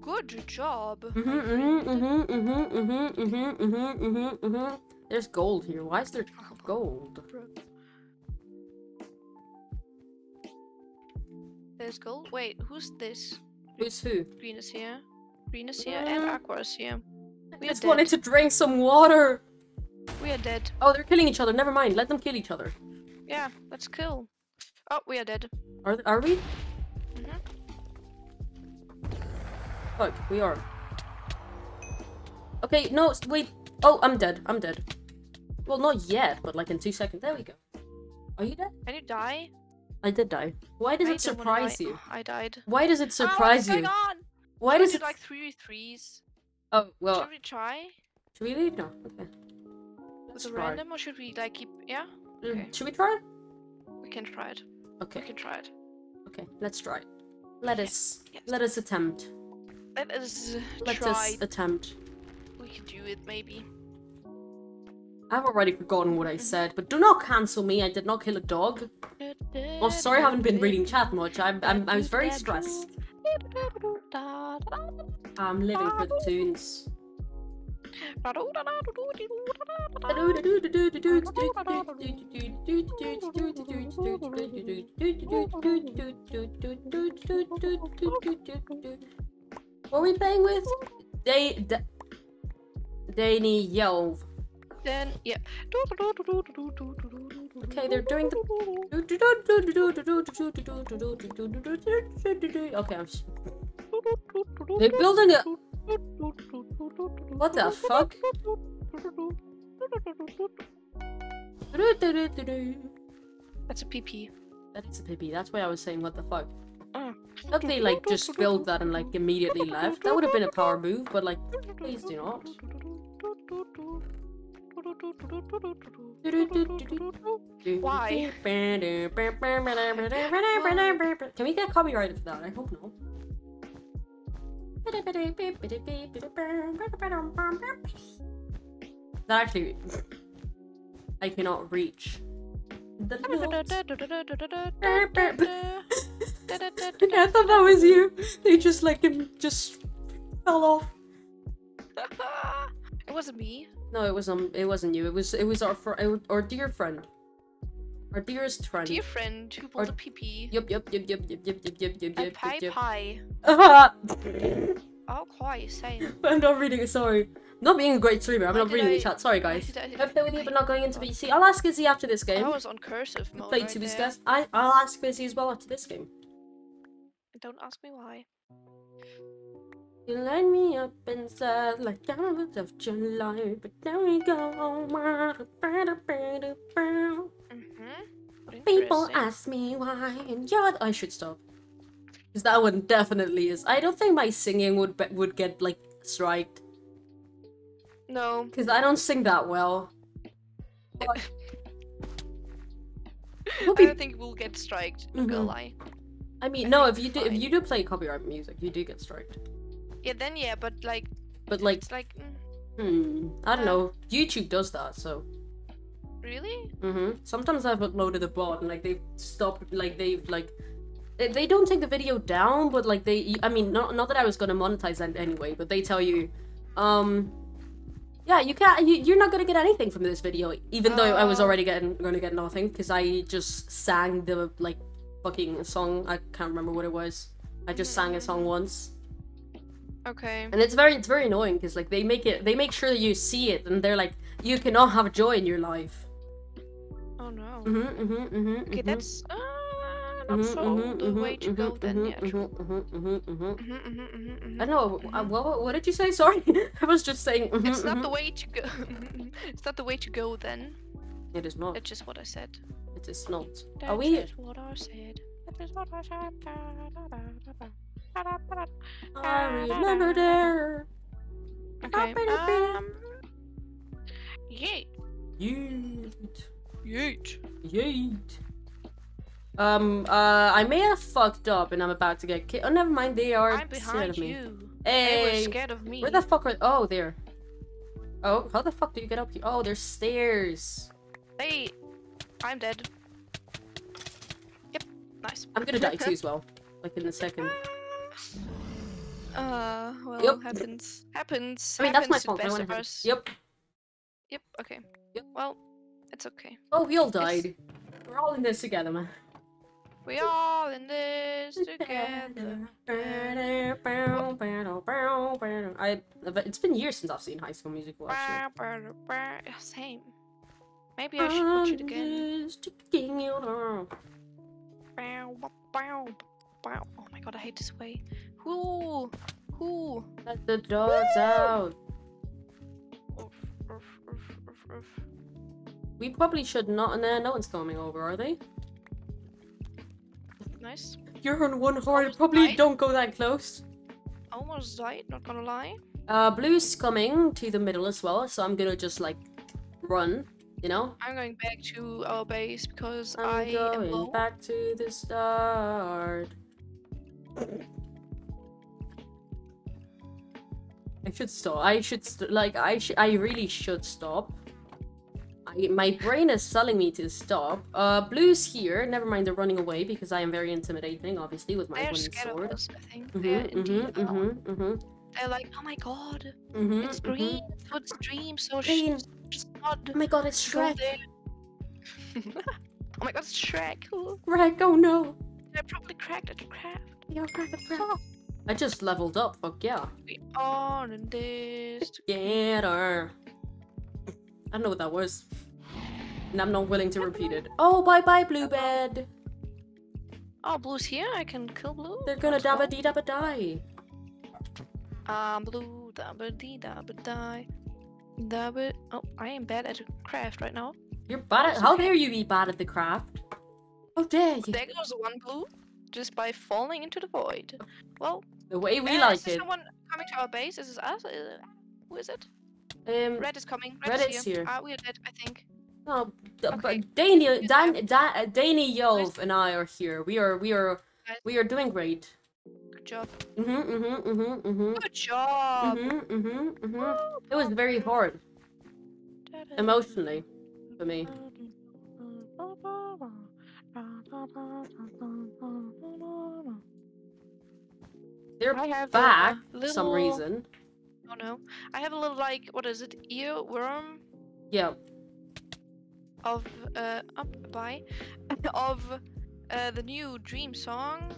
Good job. Mhm, my mhm, friend. mhm, mhm, mhm, mhm, mhm, mhm, mhm. There's gold here. Why is there gold? There's gold. Wait, who's this? Who's who? Green is here. Green is here and Mm. Aqua is here. We are just wanted to drink some water. We are dead. Oh, they're killing each other. Never mind. Let them kill each other. Yeah, let's kill. Oh, we are dead. Are are we? Mhm. Fuck, we are. Okay, no, wait. Oh, I'm dead. I'm dead. Well, not yet, but like in two seconds. There we go. Are you dead? Can you die? I did die. Why does I it surprise you? I died. Why does it surprise what's you? on? Why does do, it? like three threes? Oh well. Should we try? Should we leave now? Okay. Let's try. random, or should we like keep? Yeah, Mm, okay. Should we try? we can try it. Okay. We can try it. Okay. Let's try. It. Let Yes, us. yes. Let us attempt. Let us Let try. us attempt. We can do it, maybe. I've already forgotten what I said, but do not cancel me. I did not kill a dog. Oh, sorry, I haven't been reading chat much. I'm, I'm I was very stressed. I'm living for the tunes. What are we playing with? Day, da- Danny Yelv. Then yeah. Okay, they're doing the. Okay, I'm. They're building a. What the fuck? That's a PP. That is a pippi. That's why I was saying what the fuck. Ah. Not they like just built that and like immediately left. That would have been a power move, but like, please do not. Why? Can we get copyrighted for that? I hope not. That actually, I cannot reach. The I thought that was you. They just like him just fell off. it wasn't me. No, it was um, it wasn't you. It was it was our fr- our dear friend, our dearest friend. Dear friend who pulled a PP. Yup, yup, yup, yup, yup, yup, yup, yup, yup, A yup, pie yup. pie. Oh, quite same. I'm not reading it. Sorry. Not being a great streamer. I'm Why not reading the chat. Sorry, guys. I- I play with you, but not going into VC. I'll ask Izzy after this game. I was on cursive mode. Play right to discuss. I I'll ask Izzy as well after this game. Don't ask me why. You light me up inside like diamonds of July, but now we go. Mm-hmm. People ask me why, and you're. I should stop. Because that one definitely is. I don't think my singing would be- would get like striked. No. Because I don't sing that well. Would I be- don't think we'll get striked. Not gonna Mhm. lie. I mean, I no. If you do, if you do play copyright music, you do get striked. Yeah, then yeah, but like, But like, it's like, mm, hmm, I don't Uh. know. YouTube does that, so. really? Mm-hmm. Sometimes I've uploaded a bot and like they've stopped, like they've like. They don't take the video down, but like they. I mean, not not that I was gonna monetize that anyway, but they tell you, um. Yeah, you can't. You, you're not gonna get anything from this video, even though I was Oh. already getting gonna get nothing because I just sang the like fucking song. I can't remember what it was. I just sang a song once, Okay. and it's very it's very annoying because like they make it they make sure that you see it, and they're like you cannot have joy in your life. Oh no. Mhm mhm mhm. Okay, mhm. that's uh, not Mhm, so the way to go then. mhm, Yeah, mhm, mhm, mhm, mhm. Mhm, mhm, mhm, mhm. I don't know. uh, What, what, did you say? Sorry, I was just saying. It's not the way to go. it's not the way to go then. It is not. That's just what I said. It is not. Are we? just what I said. That is what I said. I remember there. Okay. Um. Yeet. Yeet. Yeet. Yeet. Um. Uh. I may have fucked up, and I'm about to get killed. Oh, never mind. They are I'm scared of me. you. They were scared of me. Where the fuck are? Oh, there. Oh, how the fuck do you get up here? Oh, there's stairs. Hey, I'm dead. Yep. Nice. I'm gonna die too as well. Like in a second. Uh, well, Yep. happens. Happens. I mean, that's my fault. the I best went us. Yep. Yep. Okay. Yep. Well, it's okay. Oh, we all died. We're all in this together, man. We all in this together. I. It's been years since I've seen High School Musical. Actually. Same. Maybe I should watch it again. Bow. Oh my god, I hate this way. Who? Who? Let the dogs out. Oof, oof, oof, oof, oof. We probably should not. Nah, no one's coming over, are they? Nice. You're on one heart. Probably died. don't go that close. Almost died, not gonna lie. Uh, blue's coming to the middle as well, so I'm gonna just like run. You know, I'm going back to our base because I'm I am going low. back to the start. I should stop. I should st- like. I sh- I really should stop. I, my brain is telling me to stop. Uh, blue's here. Never mind, they're running away because I am very intimidating, obviously, with my scared sword. us, I think. Mm-hmm, They're like, oh my god, mm-hmm, it's mm-hmm. green. It's dream, so Green. just not Oh my god, it's Shrek. oh my god, it's Shrek. Shrek, oh no. I probably cracked at craft. You're Shrek, Shrek. I just leveled up, fuck yeah. We are in this. Get her. I don't know what that was. And I'm not willing to repeat it. Oh, bye bye, Blue Bed. Oh, blue's here. I can kill blue. They're gonna Let's go. dabba dee dabba die. Um, blue, dabba dee dabba die. Dabba. Oh, I am bad at craft right now. You're bad at. It's How okay. dare you be bad at the craft? How dare you? There goes one blue, just by falling into the void. Well, The way we uh, like is there it. someone coming to our base? Is this us? Uh, who is it? Um, Red is coming. Red Red, is is here. here. Ah, we are dead, I think. no, Okay. but Danny, Yes, Dan. Dan, uh, Danny Yov and I are here. We are, we are, we are doing great. Good job. Mhm, mhm, mhm, mhm. Good job. Mhm, mhm, mhm. It was very hard emotionally for me. They're I have back for some reason. Oh no. I have a little like what is it? Earworm Yeah. of uh up by of uh the new dream song.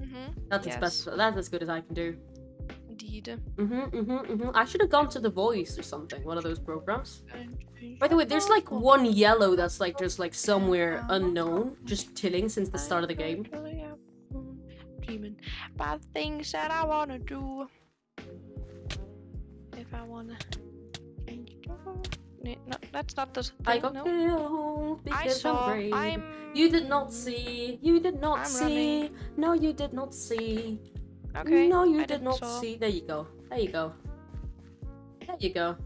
Mm-hmm. That's as best. That's as good as I can do. Indeed. Mhm, mhm, mhm. I should have gone to The Voice or something. One of those programs. By the way, there's like one yellow that's like just like somewhere unknown, just chilling since the start of the game. Dreaming about things that I wanna do. If I wanna. change it No, that's not the I thing, got no. killed I because I'm saw. brave. I'm. You did not see. You did not I'm see. running. No, you did not see. Okay. No, you I did didn't saw. see. There you go. There you go. There you go.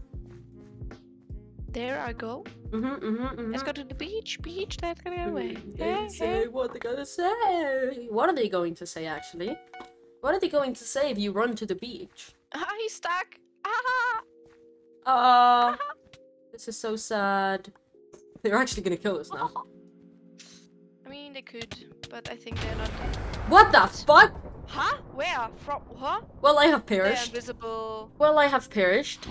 There I go. Mhm, mhm, mhm. Let's go to the beach. Beach. Let's get away. Mm, Yeah, They what they're gonna say. What are they going to say actually? What are they going to say if you run to the beach? Ah, he's stuck. Ah! Ah, this is so sad. They're actually gonna kill us now. I mean, they could, but I think they're not. What the fuck? Huh? Where? From? Huh? Well, I have They're perished. invisible. Well, I have perished.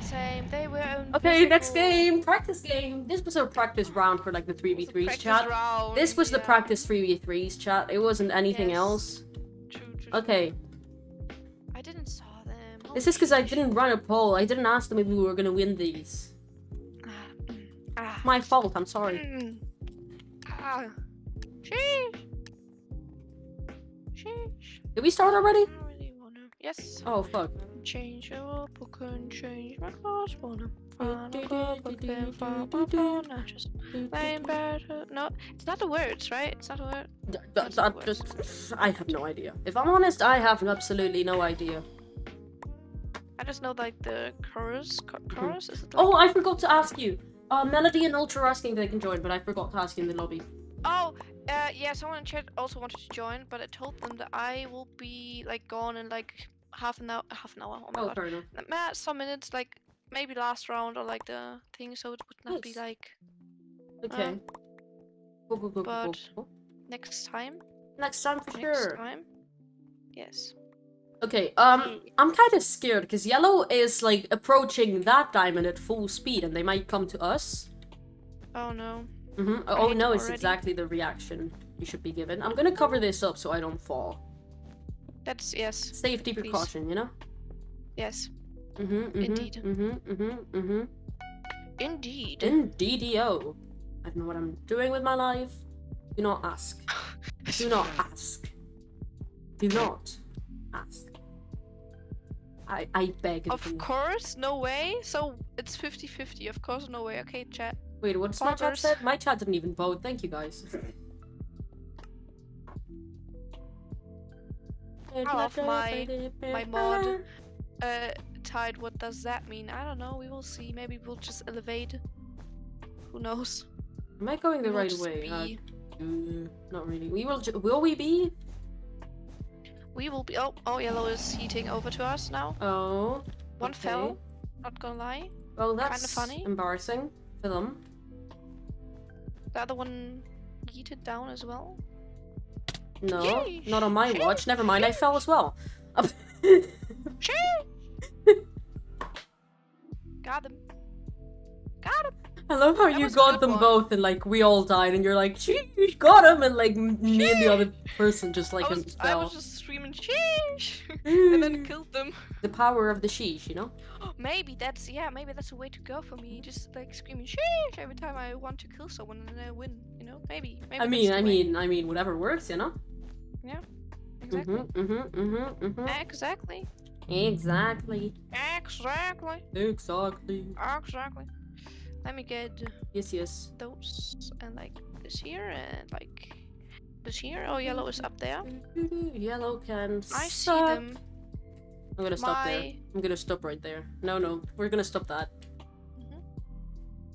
same. They were Okay, next game, practice game. This was a practice round for like the three v It was a threes chat. round, This was the practice three v threes chat. It wasn't anything Yes. else. True, true, true. Okay, I didn't saw them. this Oh, is because I didn't run a poll. I didn't ask them if we were gonna win these. Ah, ah, My fault. I'm sorry. mm, ah. Sheesh. Sheesh. Did we start already? Really. Yes. Oh fuck. Change your book and change my clothes. Wanna find a club again for my phone. I just playing better. No, it's not the words, right? It's not the word. Th- th- That's that the just, I have no idea. If I'm honest, I have absolutely no idea. I just know like the chorus. Chorus is it? Like... Oh, I forgot to ask you. Uh, Melody and Ultra are asking if they can join, but I forgot to ask you in the lobby. Oh, uh, yeah. Someone in chat also wanted to join, but I told them that I will be like gone in like half an hour. Half an hour. Oh my Oh, god. fair enough. Some minutes, like maybe last round or like the thing, so it would not be like Okay. Cool, cool, cool, cool, but- next time. Next time for Next sure. time. Yes. Okay, um. I'm kind of scared because Yellow is like approaching that diamond at full speed, and they might come to us. Oh no. Mm-hmm. Oh no, it's already. exactly the reaction you should be given. I'm gonna cover this up so I don't fall. That's yes. Safety Please. precaution, you know. Yes. Mm-hmm. mm-hmm Indeed. Mm-hmm. Mm-hmm. Mm-hmm. Indeed. Indeedio. I don't know what I'm doing with my life. Do not ask. Do not ask. Do not ask. I I beg of Of you. course, no way. So it's 50-50. Of course, no way. Okay, chat. Wait, what's my chat said? My chat didn't even vote. Thank you guys. I love my- my mod. Uh, Tide, what does that mean? I don't know. We will see. Maybe we'll just elevate. Who knows? Am I going the We will right just way? Uh, be- mm, not really. We will. Ju- will we be? We will be. Oh, oh, yellow is heating over to us now. Oh. One okay. fell. Not gonna lie. Well, that's funny. embarrassing for them. The other one yeeted down as well. No, Yeesh. not on my Sheesh. watch. Never mind. I fell as well. Got him. Got him. I love how That you got them one. both and like we all died and you're like, sheesh, got him, and like me and the other person just like I, was, I was just screaming sheesh, and then killed them. the power of the sheesh, you know? maybe that's yeah, maybe that's a way to go for me. Just like screaming sheesh every time I want to kill someone and I win. You know, maybe. maybe I mean, I way. mean, I mean, whatever works, you know? Yeah. Exactly, Mm-hmm, mm-hmm, mm-hmm, mm-hmm. exactly, Exactly. exactly, Exactly. exactly. Let me get Yes, yes. those and like this here and like this here. Oh, yellow is up there. Yellow can I see them. I'm gonna stop there. I'm gonna stop right there. No, no, we're gonna stop that. Mhm.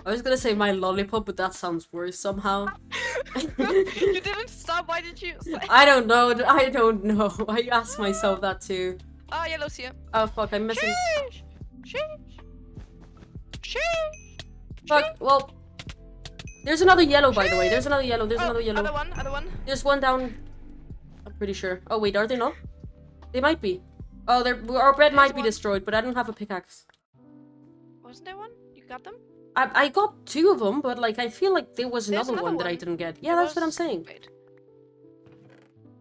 I was gonna say my lollipop, but that sounds worse somehow. you didn't stop. Why did you? Say? I don't know. I don't know. I asked myself that too. Oh, yellow's here. Oh fuck! I'm missing. Sheesh! Sheesh! Sheesh! Fuck. Well, there's another yellow, by the way. There's another yellow. There's oh, another yellow. Other one, other one. There's one down. I'm pretty sure. Oh wait, are they not? They might be. Oh, they're, our bread There's might be one. destroyed, but I don't have a pickaxe. Wasn't there one? You got them? I I got two of them, but like I feel like there was another, another one, that I didn't get. Yeah, There that's what I'm saying. Wait.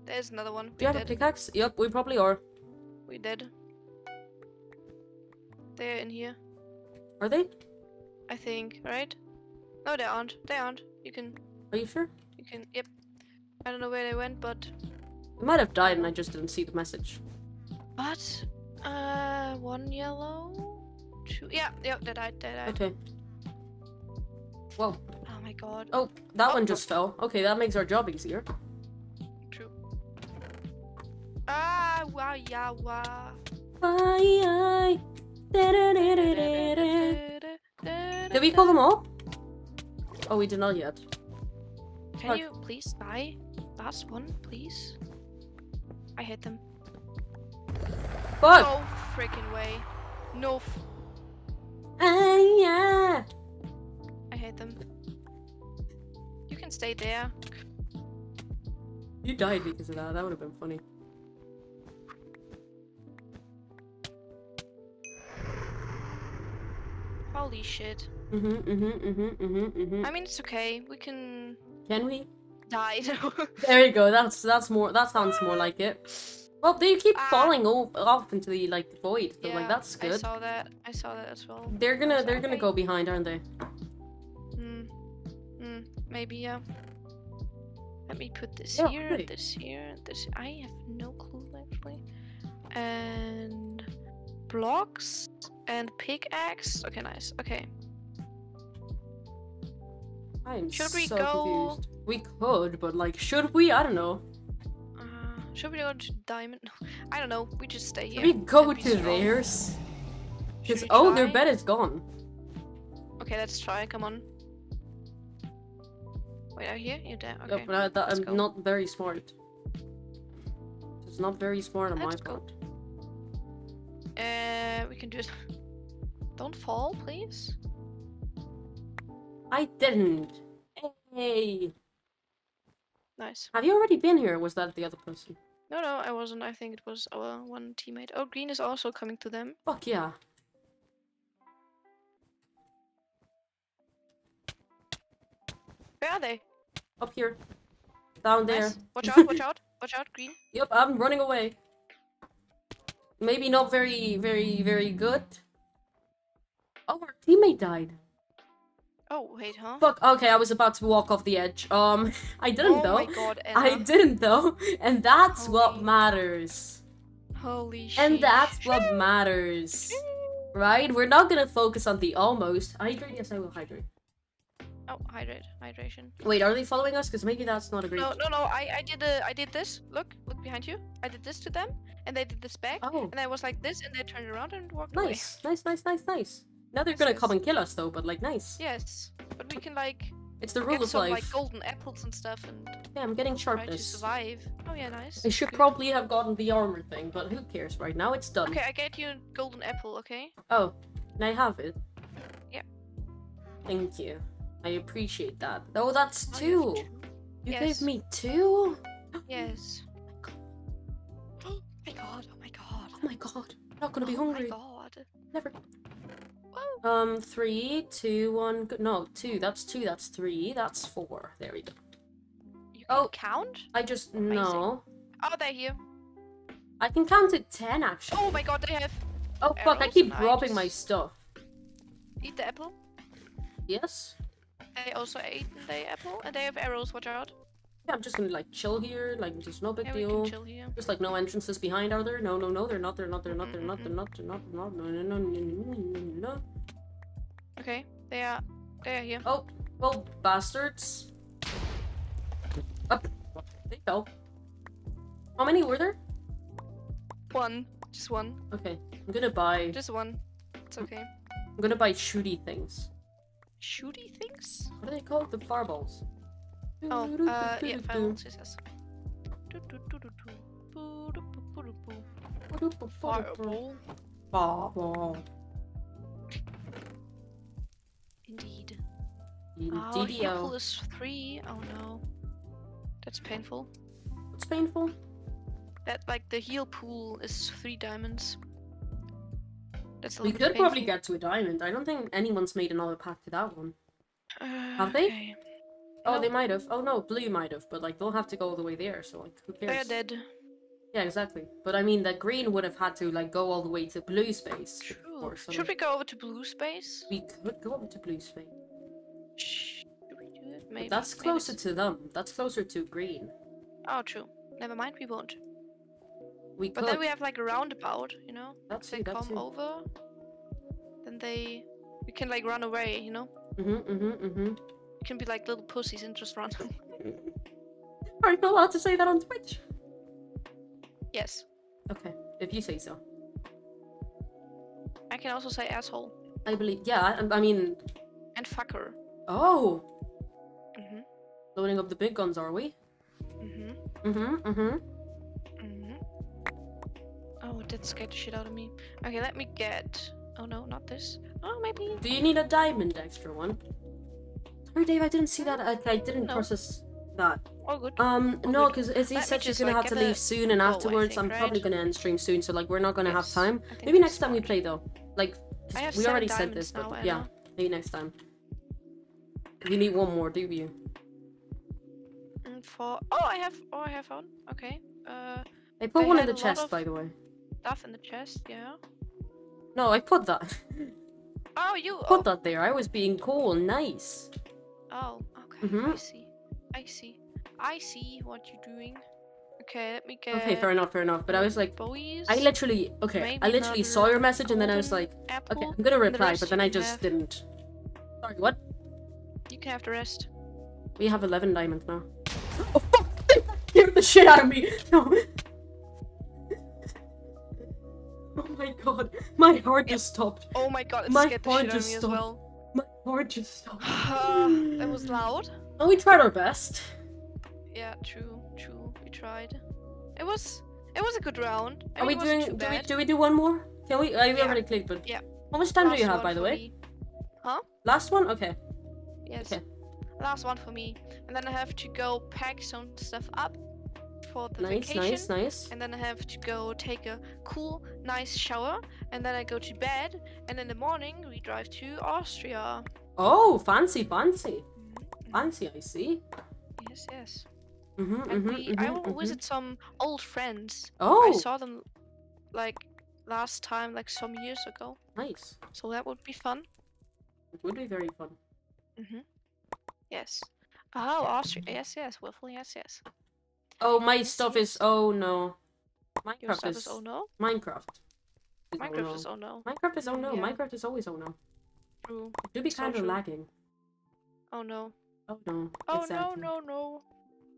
There's another one. Do you have a pickaxe? Yep, we probably are. We did. They're in here, Are they? I think, right? No, they aren't. They aren't. You can, Are you sure? you can. Yep. I don't know where they went, but, They might have died and I just didn't see the message. but, uh, one yellow, two. Yeah, yeah, they died. They died. Okay. Whoa. Oh my god. Oh, that Oh, one oh. just fell. Okay, that makes our job easier. True. Ah, wow, yeah, wow. Aye, aye. Did we kill them all? Oh, we did not yet. Can Fuck. you please die? Last one, please. I hit them. Fuck! No freaking way. No. Aye, ah, yeah. I hate them. You can stay there. You died because of that. That would have been funny. Holy shit. Mhm, mhm, mhm, mhm, mhm. I mean, it's okay. We can Can we? die. There you go. That's that's more. That sounds more like it. Well, they keep Ah. falling off into the like void. So like that's good. I saw that. I saw that as well. They're gonna So, they're gonna go behind, aren't they? Hmm. Hmm. Maybe yeah. Let me put this Yeah, here, okay. this here, this. I have no clue actually. And blocks and pickaxe. Okay, nice. Okay. I'm Should we so go- confused. We could, but like, should we? I don't know. Uh, should we go to diamond? No, I don't know. We just stay Should here. we go to theirs? Should Because oh, their bed is gone. Okay, let's try. Come on. Wait, are you here? You're there. Yeah, Okay. but that, I'm go. not very smart. It's not very smart on my Let's go. part. Uh, we can do it. Don't fall, please. I didn't. Hey, Nice. have you already been here? Was that the other person? No, no, I wasn't. I think it was our one teammate. Oh, green is also coming to them. Fuck yeah. Where are they? Up here. Down there. Nice. Watch out! Watch out! Watch out! Green. Yep, I'm running away. Maybe not very, very, very good. Oh, our teammate died. Oh wait, huh? Fuck. Okay, I was about to walk off the edge. Um, I didn't oh though. my god, Anna. I didn't though, and that's what matters. Holy shit. And that's what matters. Right? We're not gonna focus on the almost. Hydrate? Yes, I will hydrate. Oh, hydrate, hydration. Wait, are they following us? Because maybe that's not a great. No, no, no. I, I did, uh, I did this. Look, look behind you. I did this to them, and they did this back, Oh, and I was like this, and they turned around and walked away. nice, nice, nice, nice, nice. Now they're gonna come and kill us though, but like nice. Yes, but we can like It's the rule of some life. like golden apples and stuff and Yeah, I'm getting sharpness. try to survive. Oh yeah, nice. I should Good. probably have gotten the armor thing, but who cares right now? It's done. Okay, I get you a golden apple. Okay. Oh, and I have it. Yep. Thank you. I appreciate that. Oh, oh that's Oh, you two. You Yes. gave me two? Yes. oh my god! Oh my god! Oh my god. I'm not gonna be hungry. oh my god! Never. Um, three, two, one. Go- no, two. That's two. That's three. That's four. There we go. Oh. count? I just no. Oh, they're here. I can count to ten actually. Oh my god, they have. Oh fuck! I keep and I dropping my stuff. Eat the apple. Yes. They also ate the apple, and they have arrows. Watch out. Yeah, I'm just gonna like chill here. Like just no big Yeah, deal. chill here. There's like no entrances behind, are there? No, no, no, they're not. They're not. They're not. They're not. They're not. They're not. No, no, no, no, no, no, no. Okay, they are. They are here. Oh, well, bastards. Up. They fell. How many were there? One. Just one. Okay, I'm gonna buy. Just one. It's okay. I'm gonna buy shooty things. Shooty things? What are they called? The fireballs. Oh, uh, yeah, fireballs, yes, yes. Fireball. Fireball. Indeed. Oh, Indeed. heal pool is three. Oh no. That's painful. It's painful. That, like, the heal pool is three diamonds. That's a We could bit probably get to a diamond. I don't think anyone's made another pack to that one. Uh, Have they? okay. Oh, No. they might have. Oh no, blue might have, but like they'll have to go all the way there. So like, who cares? They're dead. Yeah, exactly. But I mean, that green would have had to like go all the way to blue space. True. Should we go over to blue space? We could go over to blue space. Should we do it? But Maybe. that's closer s- to them. That's closer to green. Oh, true. Never mind, we won't. We But could. then we have like a roundabout, you know? That's they come over, then they. We can like run away, you know? Mhm, mhm, mhm. Can be like little pussies and just run. Are you allowed to say that on Twitch? yes. Okay, if you say so. I can also say asshole I believe. Yeah, I, I mean. and fucker. Oh, Mhm. loading up the big guns, are we? Mhm. Mhm, mhm. Mhm. Oh, that scared the shit out of me. Okay, let me get. Oh no, not this. Oh, maybe. Do you need a diamond extra one? Sorry, Dave, I didn't see that. I, I didn't No. process that. All good. Um, All no, because as he said she's gonna like, have to leave soon, and afterwards think, I'm probably right? gonna end stream soon. So like we're not gonna have time. Maybe next time we play though, like we already said this, but now, yeah, maybe next time. You need one more, do you? Mm, For oh, I have oh, I have one. Okay. Uh, I put I one in the chest, by the way. stuff in the chest. Yeah. No, I put that. Oh, you. put oh, that there. I was being cool nice. Oh, okay. I Mhm. see. I see. I see what you're doing. Okay, let me get. Okay, fair enough, fair enough. But I was like, Boys. I literally, okay, I literally saw your message and then I was like, apple. okay, I'm gonna and the reply, but then I just have. didn't. Sorry, what? You can have the rest. We have 11 diamonds now. Oh fuck! That scared the shit out of me! No! Oh my god, my heart just stopped. Oh my god, it My scared the heart shit out of just me as stopped. well. My heart just stopped. that was loud. Oh, we tried our best. Yeah, true, true. We tried. It was. It was a good round. I Are we mean, it wasn't doing? too Do we, do we do one more? Can we? I we Yeah. already clicked, but Yeah. How much time do you have, by the way? me. Huh? Last one? Okay. Yes. Okay. Last one for me. And then I have to go pack some stuff up for the Nice, vacation. nice, nice. And then I have to go take a cool, nice shower. And then I go to bed. And in the morning, we drive to Austria. Oh, fancy, fancy, Mhm, fancy. I see. Yes, yes. Mhm, And mhm, we, I mhm, will mhm. visit some old friends. Oh, I saw them like last time, like some years ago. nice. So that would be fun. It would be very fun. Mm-hmm. Yes. Oh, Austria. Yes, yes. Wiffle. Yes, yes. Oh, my stuff is. Oh no. Minecraft is. is oh no. Minecraft. is oh Minecraft no. is oh no. Minecraft is oh no. Yeah. Minecraft is always oh no. True. It do be So kind of lagging. Oh no. Oh no. Oh exactly. no no no.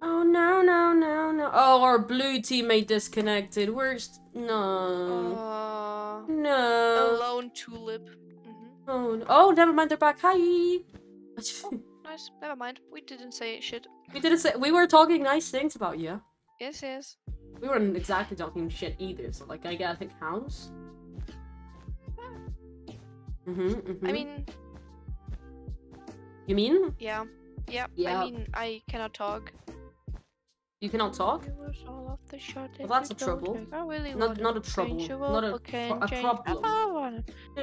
Oh no no no no. Oh, our blue teammate disconnected. Where's no Uh, no. alone tulip. Mm-hmm. Oh, no. oh, never mind. They're back. Hi. Nice. Never mind. We didn't say shit. We didn't say we were talking nice things about you. Yes, yes. We weren't exactly talking shit either. So like, I guess it counts. Mhm. mhm. I mean, you mean yeah. Yeah. Yeah. I mean, I cannot talk. you cannot talk? Well, that's a trouble. really Not- not a trouble. Not a- a problem.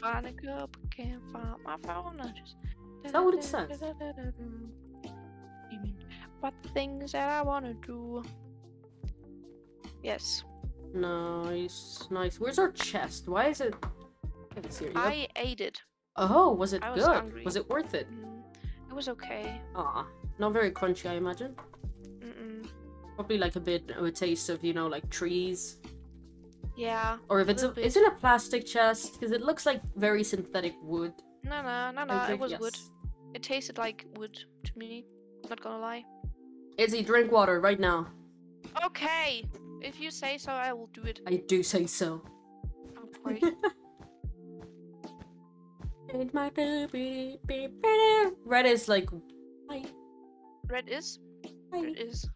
Find a but can't find my phone. I just. Is that what it says? You what things that I wanna do? Yes, Nice, nice. Where's our chest? Why is it? It's here. Yep. I ate it. Oh, was it I good? hungry. Was it worth it? Mm, it was okay. Ah, not very crunchy, I imagine. Mm-mm. Probably like a bit of a taste of you know like trees, Yeah. or if it's a, it's in a plastic chest because it looks like very synthetic wood. No, no, no, no. It was wood. It tasted like wood to me. I'm Not gonna lie. Izzy, drink water right now. Okay. If you say so, I will do it. I do say so. Great. Ain't my baby, baby. Red is like, hi, Red is. hi. Red is.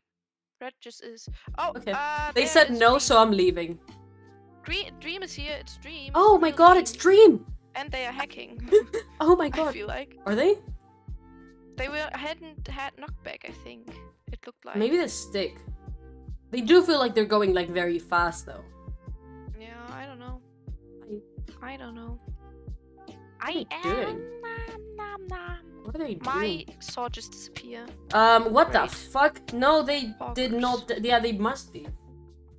Red just is. Oh, Okay. Uh, They said no, so I'm leaving. Dream, Dream is here. It's Dream. Oh my god, it's Dream! And they are hacking. Oh my god! I feel like Are they? they were hadn't had knockback. I think it looked like. Maybe the stick. They do feel like they're going like very fast though. Yeah, I don't know. I- I don't know. I am. doing? Nom, nom, nom. What are they My doing? saw just disappear. Um, what the fuck? No, they did not. Yeah, they must be.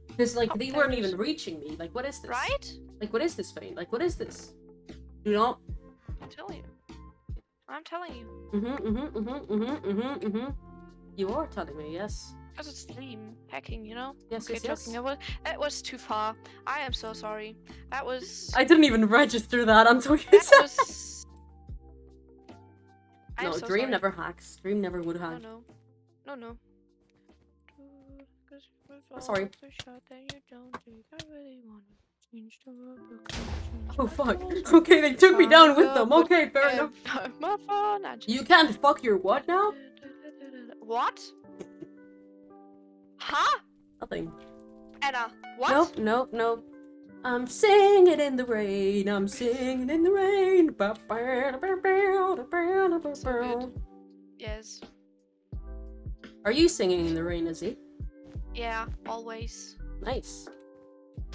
Because like Oh, they weren't even reaching me. Like, what is this? Right? Like, what is this pain? Like, what is this? You know? I'm telling you. I'm telling you. Mm-hmm, mm-hmm, mm-hmm, mm-hmm, mm-hmm, mm-hmm. You are telling me, yes. Because it's Dream hacking, you know? Yes, okay, yes, yes. joking. That was, too far. I am so sorry. That was. I didn't even register that until you that said. was. No, so Dream sorry. never hacks. Dream never would No, hack. no. No, no. sorry. Oh, oh fuck. Okay, they took me down with them. Okay, fair enough. My phone. I just- You can't fuck your what now? What? Huh? Nothing. Anna, what? Nope, nope, nope. I'm singing in the rain. I'm singing in the rain. So. Yes. Are you singing in the rain, Izzy? Yeah, always. Nice.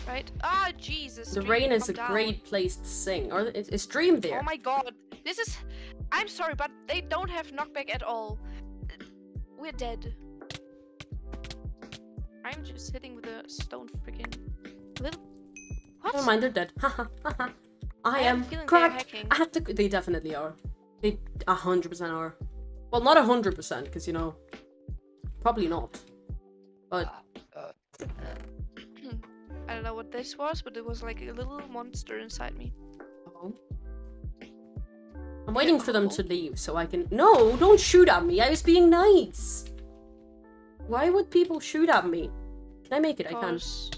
Right? Ah, Jesus. The rain is a down. great place to sing. Or is, is Dream oh there? Oh my god. This is. I'm sorry, but they don't have knockback at all. We're dead. I'm just hitting with a stone freaking little. What? Never mind, they're dead. Haha, haha. I I am cracked. I have to. They definitely are. They a hundred percent are. Well, not a hundred percent, because you know, probably not. But uh, uh, uh, I don't know what this was, but it was like a little monster inside me. oh. I'm waiting for them to leave so I can. No, don't shoot at me. I was being nice. Why would people shoot at me? Can I make it? I can. Because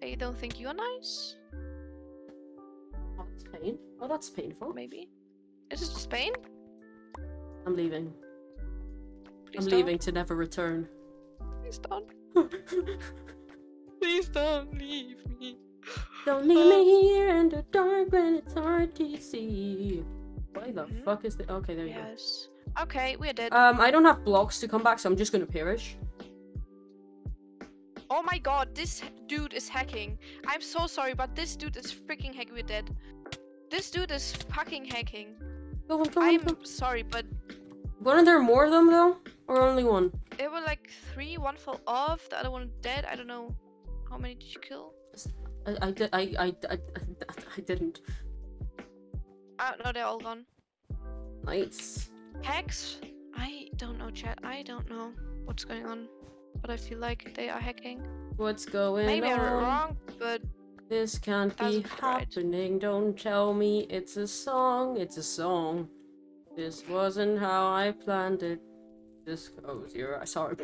they don't think you're nice, Oh, that's pain. Oh, that's painful. maybe. Is it pain? I'm leaving. Please I'm don't. leaving to never return. Please don't. Please don't leave me. Don't leave me here in the dark when it's hard to see. Why the Mhm. fuck is the? Okay, there you Yes. Okay, we're dead. Um, I don't have blocks to come back, so I'm just gonna perish. oh my god, this dude is hacking. I'm so sorry, but this dude is freaking hacking. We're dead. This dude is fucking hacking. Go on, go on, I'm go. sorry, but Weren't there more of them though, or only one? there were like three. One fell off. The other one dead. I don't know. How many did you kill? I, I, did, I, I, I, I didn't. Ah, no, they're all gone. Nice. Hacks? I don't know, chat. I don't know what's going on, but I feel like they are hacking. What's going Maybe I'm wrong, but This can't be Doesn't right. happening. Don't tell me it's a song. It's a song. This wasn't how I planned it. This goes your. Sorry.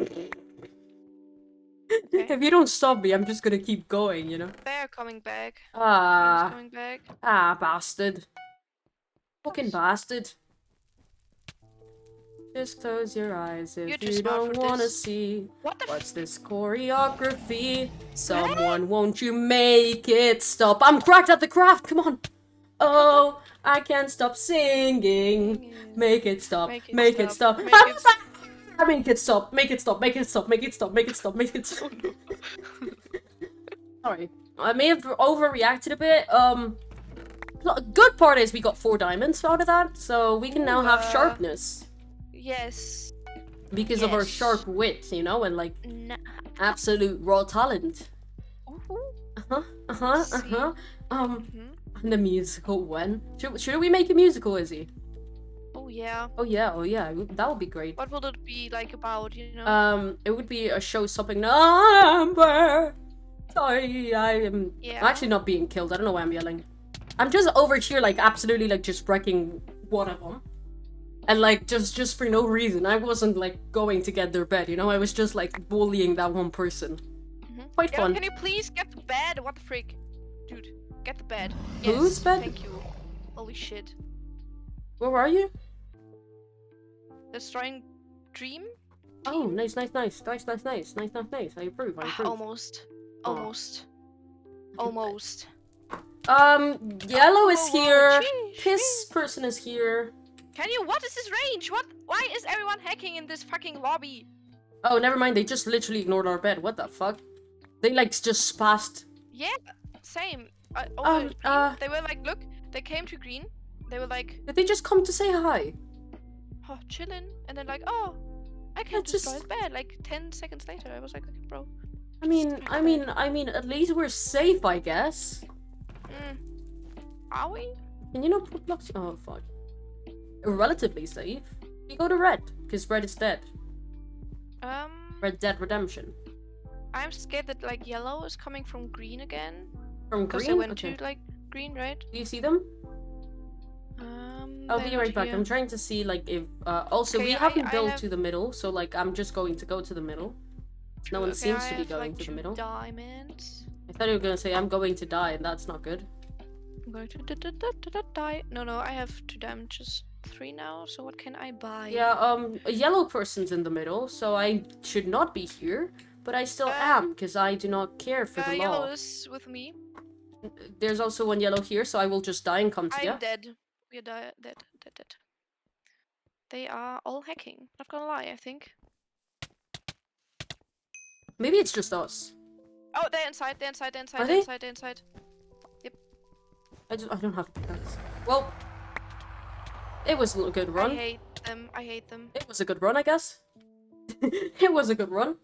If you don't stop me, I'm just gonna keep going. You know. they're coming back. Ah, coming back. ah, bastard. Fucking bastard. Just close your eyes if You're you don't wanna this. see. What the What's this choreography? Someone, won't you make it stop? I'm cracked at the craft. Come on. Oh, I can't stop singing. Make it stop. Make Make it, it stop. stop. Make it stop. Make it stop. Make it stop. Make it stop. Make it stop. Make it stop. Make it stop. Sorry, I may have overreacted a bit. Um, good part is we got four diamonds out of that, so we can now have uh, sharpness Yes. because of our sharp wit, you know, and like Nah. absolute raw talent. Uh huh. Uh huh. uh-huh. Um, Mhm. and the musical when should should we make a musical, Izzy? Oh yeah. Oh yeah. Oh yeah. That would be great. What will it be like about? You know. Um, it would be a show stopping number. Sorry, I am Yeah. I'm actually not being killed. I don't know why I'm yelling. I'm just over here, like absolutely, like just wrecking one of them, and like just just for no reason. I wasn't like going to get their bed, you know. I was just like bullying that one person. Mhm. Quite Yeah, fun. Can you please get the bed? What the freak, Dude, get the bed. Whose Yes, bed? Thank you. Holy shit. Where are you? Destroying dream? Oh, nice, nice, nice, nice, nice, nice, nice, nice, nice. I approve. I Ah, approve. almost. Almost. Almost. Um, yellow is Oh, here. This person is here. Can you? What is this range? What? Why is everyone hacking in this fucking lobby? Oh, never mind. They just literally ignored our bed. What the fuck? They like just passed. Yeah, same. Uh, Um, uh- they were like, look, they came to green. They were like, Did they just come to say hi? Oh, chilling, and then like, oh, I can That's destroy just- his bed. Like ten seconds later, I was like, okay, bro. I mean, I mean, I mean, at least we're safe, I guess. Mm. Are we? Can you not put blocks? Oh fuck. Relatively safe. You go to red, because red is dead. Um, Red Dead Redemption. I'm scared that like yellow is coming from green again. From Because green. they went okay. to like green, right? Do you see them? I'll be right back. I'm trying to see like if. Uh, also, we Okay, I- haven't I built have- to the middle, so like I'm just going to go to the middle. No one Okay, seems I to be have, going like, to the middle. Diamonds. I thought you were gonna say I'm going to die, and that's not good. I'm going to da- da- da- die. No, no, I have two diamonds, just three now. So what can I buy? Yeah, um, a yellow person's in the middle, so I should not be here, but I still am because I do not care for Uh, the yellow law. is with me. There's also one yellow here, so I will just die and come to I'm you. dead. We're di- dead, dead, dead. They are all hacking. Not gonna lie, I think. Maybe it's just us. Oh, they're inside. They're inside. They're inside. Are They're they? inside. They're inside. I just I don't have pickaxe. Well, it was a good run. I hate them. I hate them. It was a good run, I guess. it was a good run.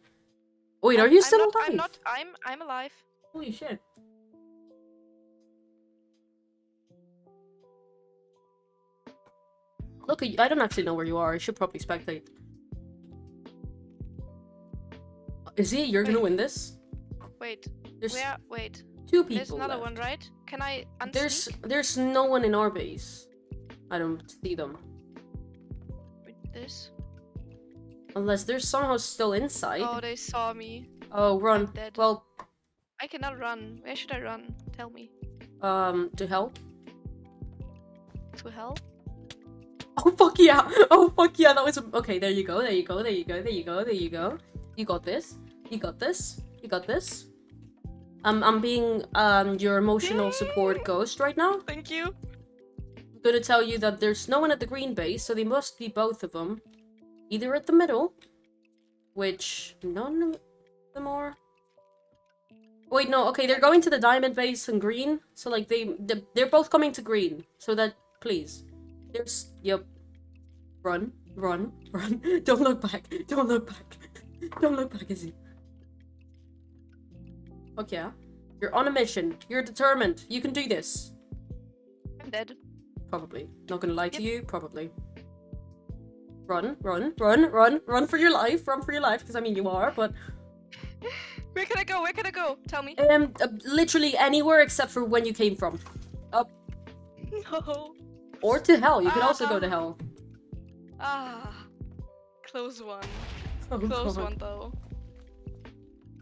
Wait, are I'm- you I'm still not, alive? I'm not. I'm. I'm alive. Holy shit. Look, I don't actually know where you are. I should probably spectate. Is he? You're gonna win this? Wait. There's Where? Wait. two people. There's another left. one, right? Can I unsneak? There's there's no one in our base. I don't see them. Wait, this. Unless they're somehow still inside. Oh, they saw me. Oh, run. Well, I cannot run. Where should I run? Tell me. um, to hell. To hell? Oh fuck yeah! Oh fuck yeah! That was a- okay. There you go. There you go. There you go. There you go. There you go. You got this. You got this. You got this. I'm I'm being um your emotional support ghost right now. Thank you. I'm gonna tell you that there's no one at the green base, so they must be both of them, either at the middle, which none of them are. Wait, no. Okay, they're going to the diamond base and green. So like they they- they're both coming to green. So that please, there's yep. Run, run, run! Don't look back! Don't look back! Don't look back, Izzy. Fuck yeah! You're on a mission. You're determined. You can do this. I'm dead. Probably. Not gonna lie to you, probably. Run, run, run, run, run for your life, run for your life, because I mean you are, but Where can I go? Where can I go? Tell me. um uh, literally anywhere except for when you came from. Up No. or to hell. You could also go to hell. Ah. Close one. Oh, Close God. one though.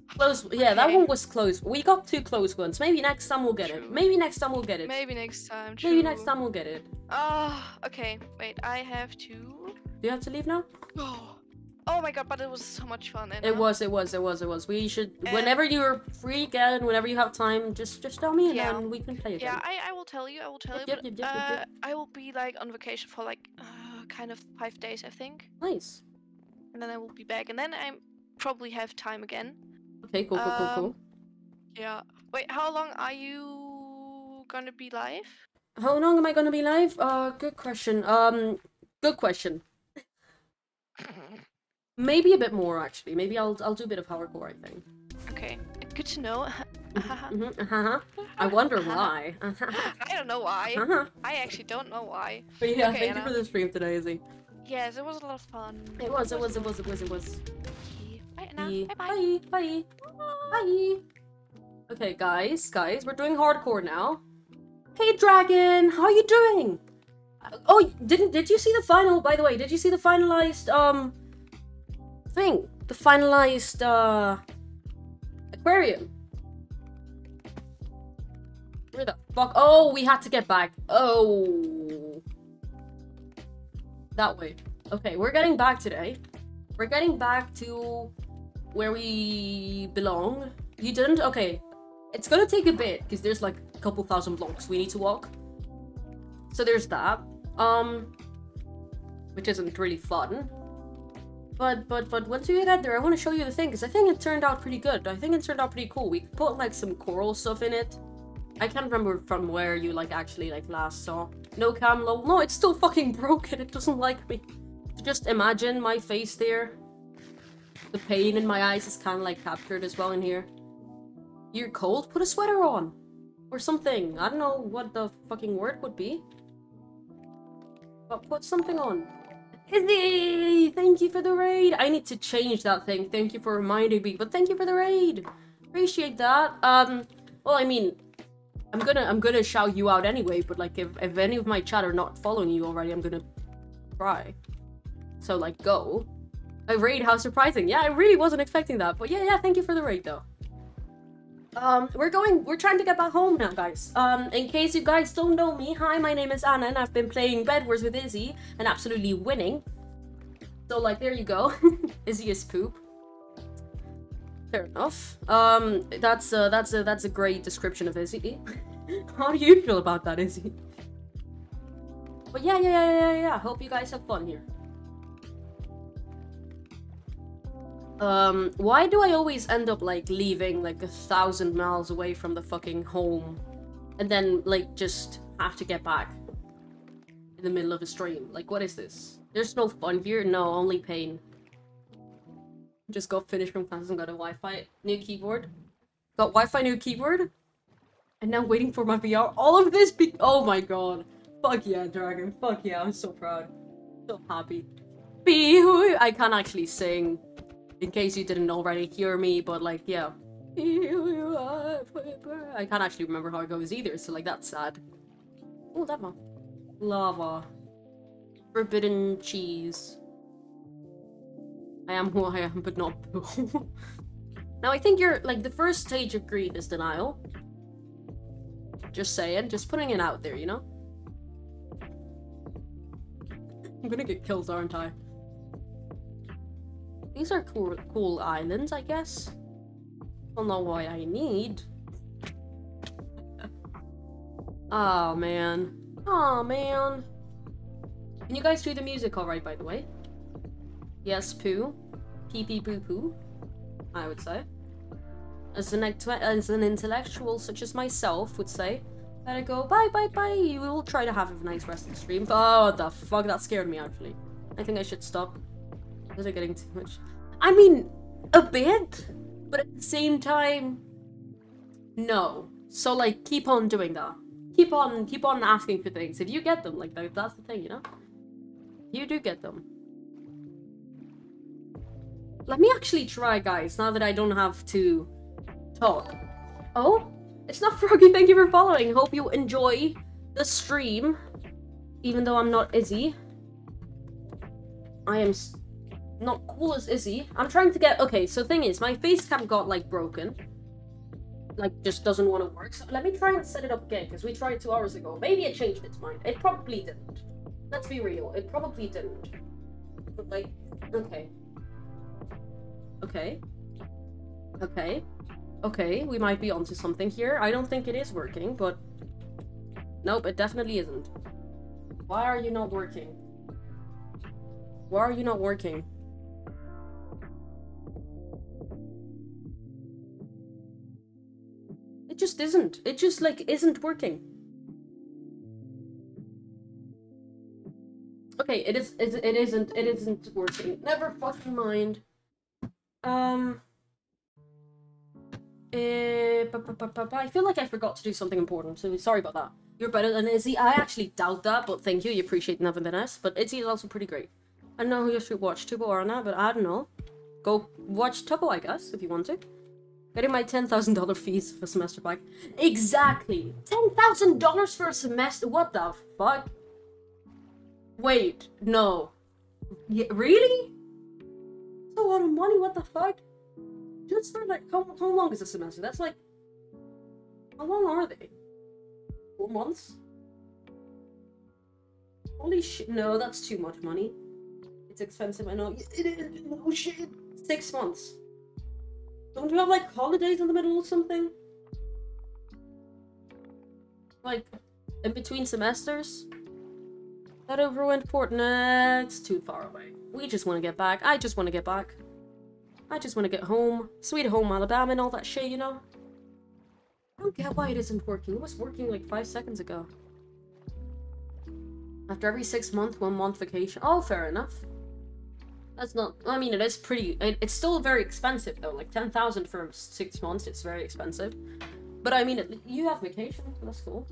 Close yeah, that one was close. We got two close ones. Maybe next time we'll get it. Maybe next time we'll get it. Maybe next time. Maybe next time we'll get it. Ah. okay. Wait. I have to. Do you have to leave now? Oh. Oh my god! But it was so much fun. It was, it was, it was, it was. We should Uh, whenever you're free again, whenever you have time, just just tell me and Yeah. then we can play again. Yeah, I, I will tell you. I will tell Yep, you. yep, but, yep. uh, I will be like on vacation for like uh, kind of five days, I think, Nice. and then I will be back, and then I probably have time again. Okay, cool, cool, cool, cool. Um, Yeah. Wait, how long are you gonna be live? How long am I gonna be live? Uh, good question. Um, good question. Maybe a bit more actually. Maybe I'll I'll do a bit of hardcore. I think. Okay, good to know. Mhm, uh-huh. I wonder why. I don't know why. Uh-huh. I actually don't know why. But yeah, Okay, thank Anna. you for the stream today, Izzy. Yes, it was a lot of fun. It was, it was, it was, it was, it was. Bye, Anna. Bye, Bye bye. bye, bye, bye. Okay, guys, guys, we're doing hardcore now. Hey, Dragon, how are you doing? Oh, didn't did you see the final? By the way, did you see the finalized um thing? The finalized uh aquarium. Where the fuck? Oh, we had to get back. Oh, that way. Okay, we're getting back today. We're getting back to where we belong. You didn't? Okay. It's gonna take a bit because there's like a couple thousand blocks we need to walk. So there's that. Um which isn't really fun. But but but once we get there, I want to show you the thing because I think it turned out pretty good. I think it turned out pretty cool. We put like some coral stuff in it. I can't remember from where you like actually like last saw. No cam lol. No, it's still fucking broken. It doesn't like me. Just imagine my face there. The pain in my eyes is kind of like captured as well in here. You're cold? Put a sweater on. Or something. I don't know what the fucking word would be. But put something on. Izzy! Thank you for the raid! I need to change that thing. Thank you for reminding me. But thank you for the raid! Appreciate that. Um, well, I mean, I'm gonna I'm gonna shout you out anyway, but like if, if any of my chat are not following you already, I'm gonna cry. So like go. A raid, how surprising. Yeah, I really wasn't expecting that. But yeah, yeah, thank you for the raid though. Um, we're going, we're trying to get back home now, guys. Um, in case you guys don't know me, hi, my name is Anna, and I've been playing Bed Wars with Izzy, and absolutely winning. So, like, there you go. Izzy is poop. Fair enough. Um, that's, uh, that's a, that's a great description of Izzy. How do you feel about that, Izzy? But yeah, yeah, yeah, yeah, yeah, hope you guys have fun here. Um, why do I always end up like leaving like a thousand miles away from the fucking home and then like just have to get back in the middle of a stream? Like, what is this? There's no fun here. No, only pain. Just got finished from class and got a Wi-Fi new keyboard. Got Wi-Fi new keyboard. And now waiting for my VR. All of this be- Oh my god. Fuck yeah, Dragon. Fuck yeah, I'm so proud. So happy. Be who I can't actually sing. In case you didn't already hear me, but like, yeah. I can't actually remember how it goes either, so like that's sad. Oh, that one. Lava. Forbidden cheese. I am who I am, but not who. now I think you're like the first stage of grief is denial. Just saying, just putting it out there, you know? I'm gonna get killed, aren't I? These are cool, cool islands, I guess. Don't know why I need. oh man. Oh man. Can you guys do the music alright, by the way? Yes, poo. Pee pee poo poo. I would say. As an, as an intellectual such as myself would say, Better go, bye bye bye, you will try to have a nice rest of the stream. Oh, what the fuck, that scared me actually. I think I should stop. Is it getting too much? I mean, a bit, but at the same time, no. So like, keep on doing that. Keep on, keep on asking for things. If you get them, like that, that's the thing, you know. You do get them. Let me actually try, guys. Now that I don't have to talk. Oh, it's not Froggy. Thank you for following. Hope you enjoy the stream, even though I'm not Izzy. I am not cool as Izzy. I'm trying to get... Okay, so thing is, my face cam got, like, broken. Like, just doesn't want to work. So let me try and set it up again, because we tried two hours ago. Maybe it changed its mind. It probably didn't. Let's be real. It probably didn't. But, like, okay. Okay. Okay. Okay, we might be onto something here. I don't think it is working, but... Nope, it definitely isn't. Why are you not working? Why are you not working? It just isn't. It just, like, isn't working. Okay, it is, it, isn't, it isn't working. Never fucking mind. Um... Uh, I feel like I forgot to do something important, so sorry about that. You're better than Izzy. I actually doubt that, but thank you. You appreciate nevertheless. But Izzy is also pretty great. I don't know who you should watch, Tubbo or not, but I don't know. Go watch Tubbo, I guess, if you want to. Getting my $10,000 fees for semester back. Exactly! $10,000 for a semester? What the fuck? Wait, no. Yeah, really? That's a lot of money, what the fuck? Just for like, how, how long is a semester? That's like, how long are they? Four months? Holy shit, no, that's too much money. It's expensive, I know. It is, oh shit. Six months. Don't you have like holidays in the middle or something? Like, in between semesters? That overwent port, it's too far away. We just want to get back. I just want to get back. I just want to get home. Sweet home Alabama and all that shit, you know? I don't get why it isn't working. It was working like five seconds ago. After every six month, one month vacation. Oh, fair enough. That's not... I mean, it is pretty... It, it's still very expensive, though. Like, 10,000 for six months, it's very expensive. But I mean, it, you have vacation. That's cool.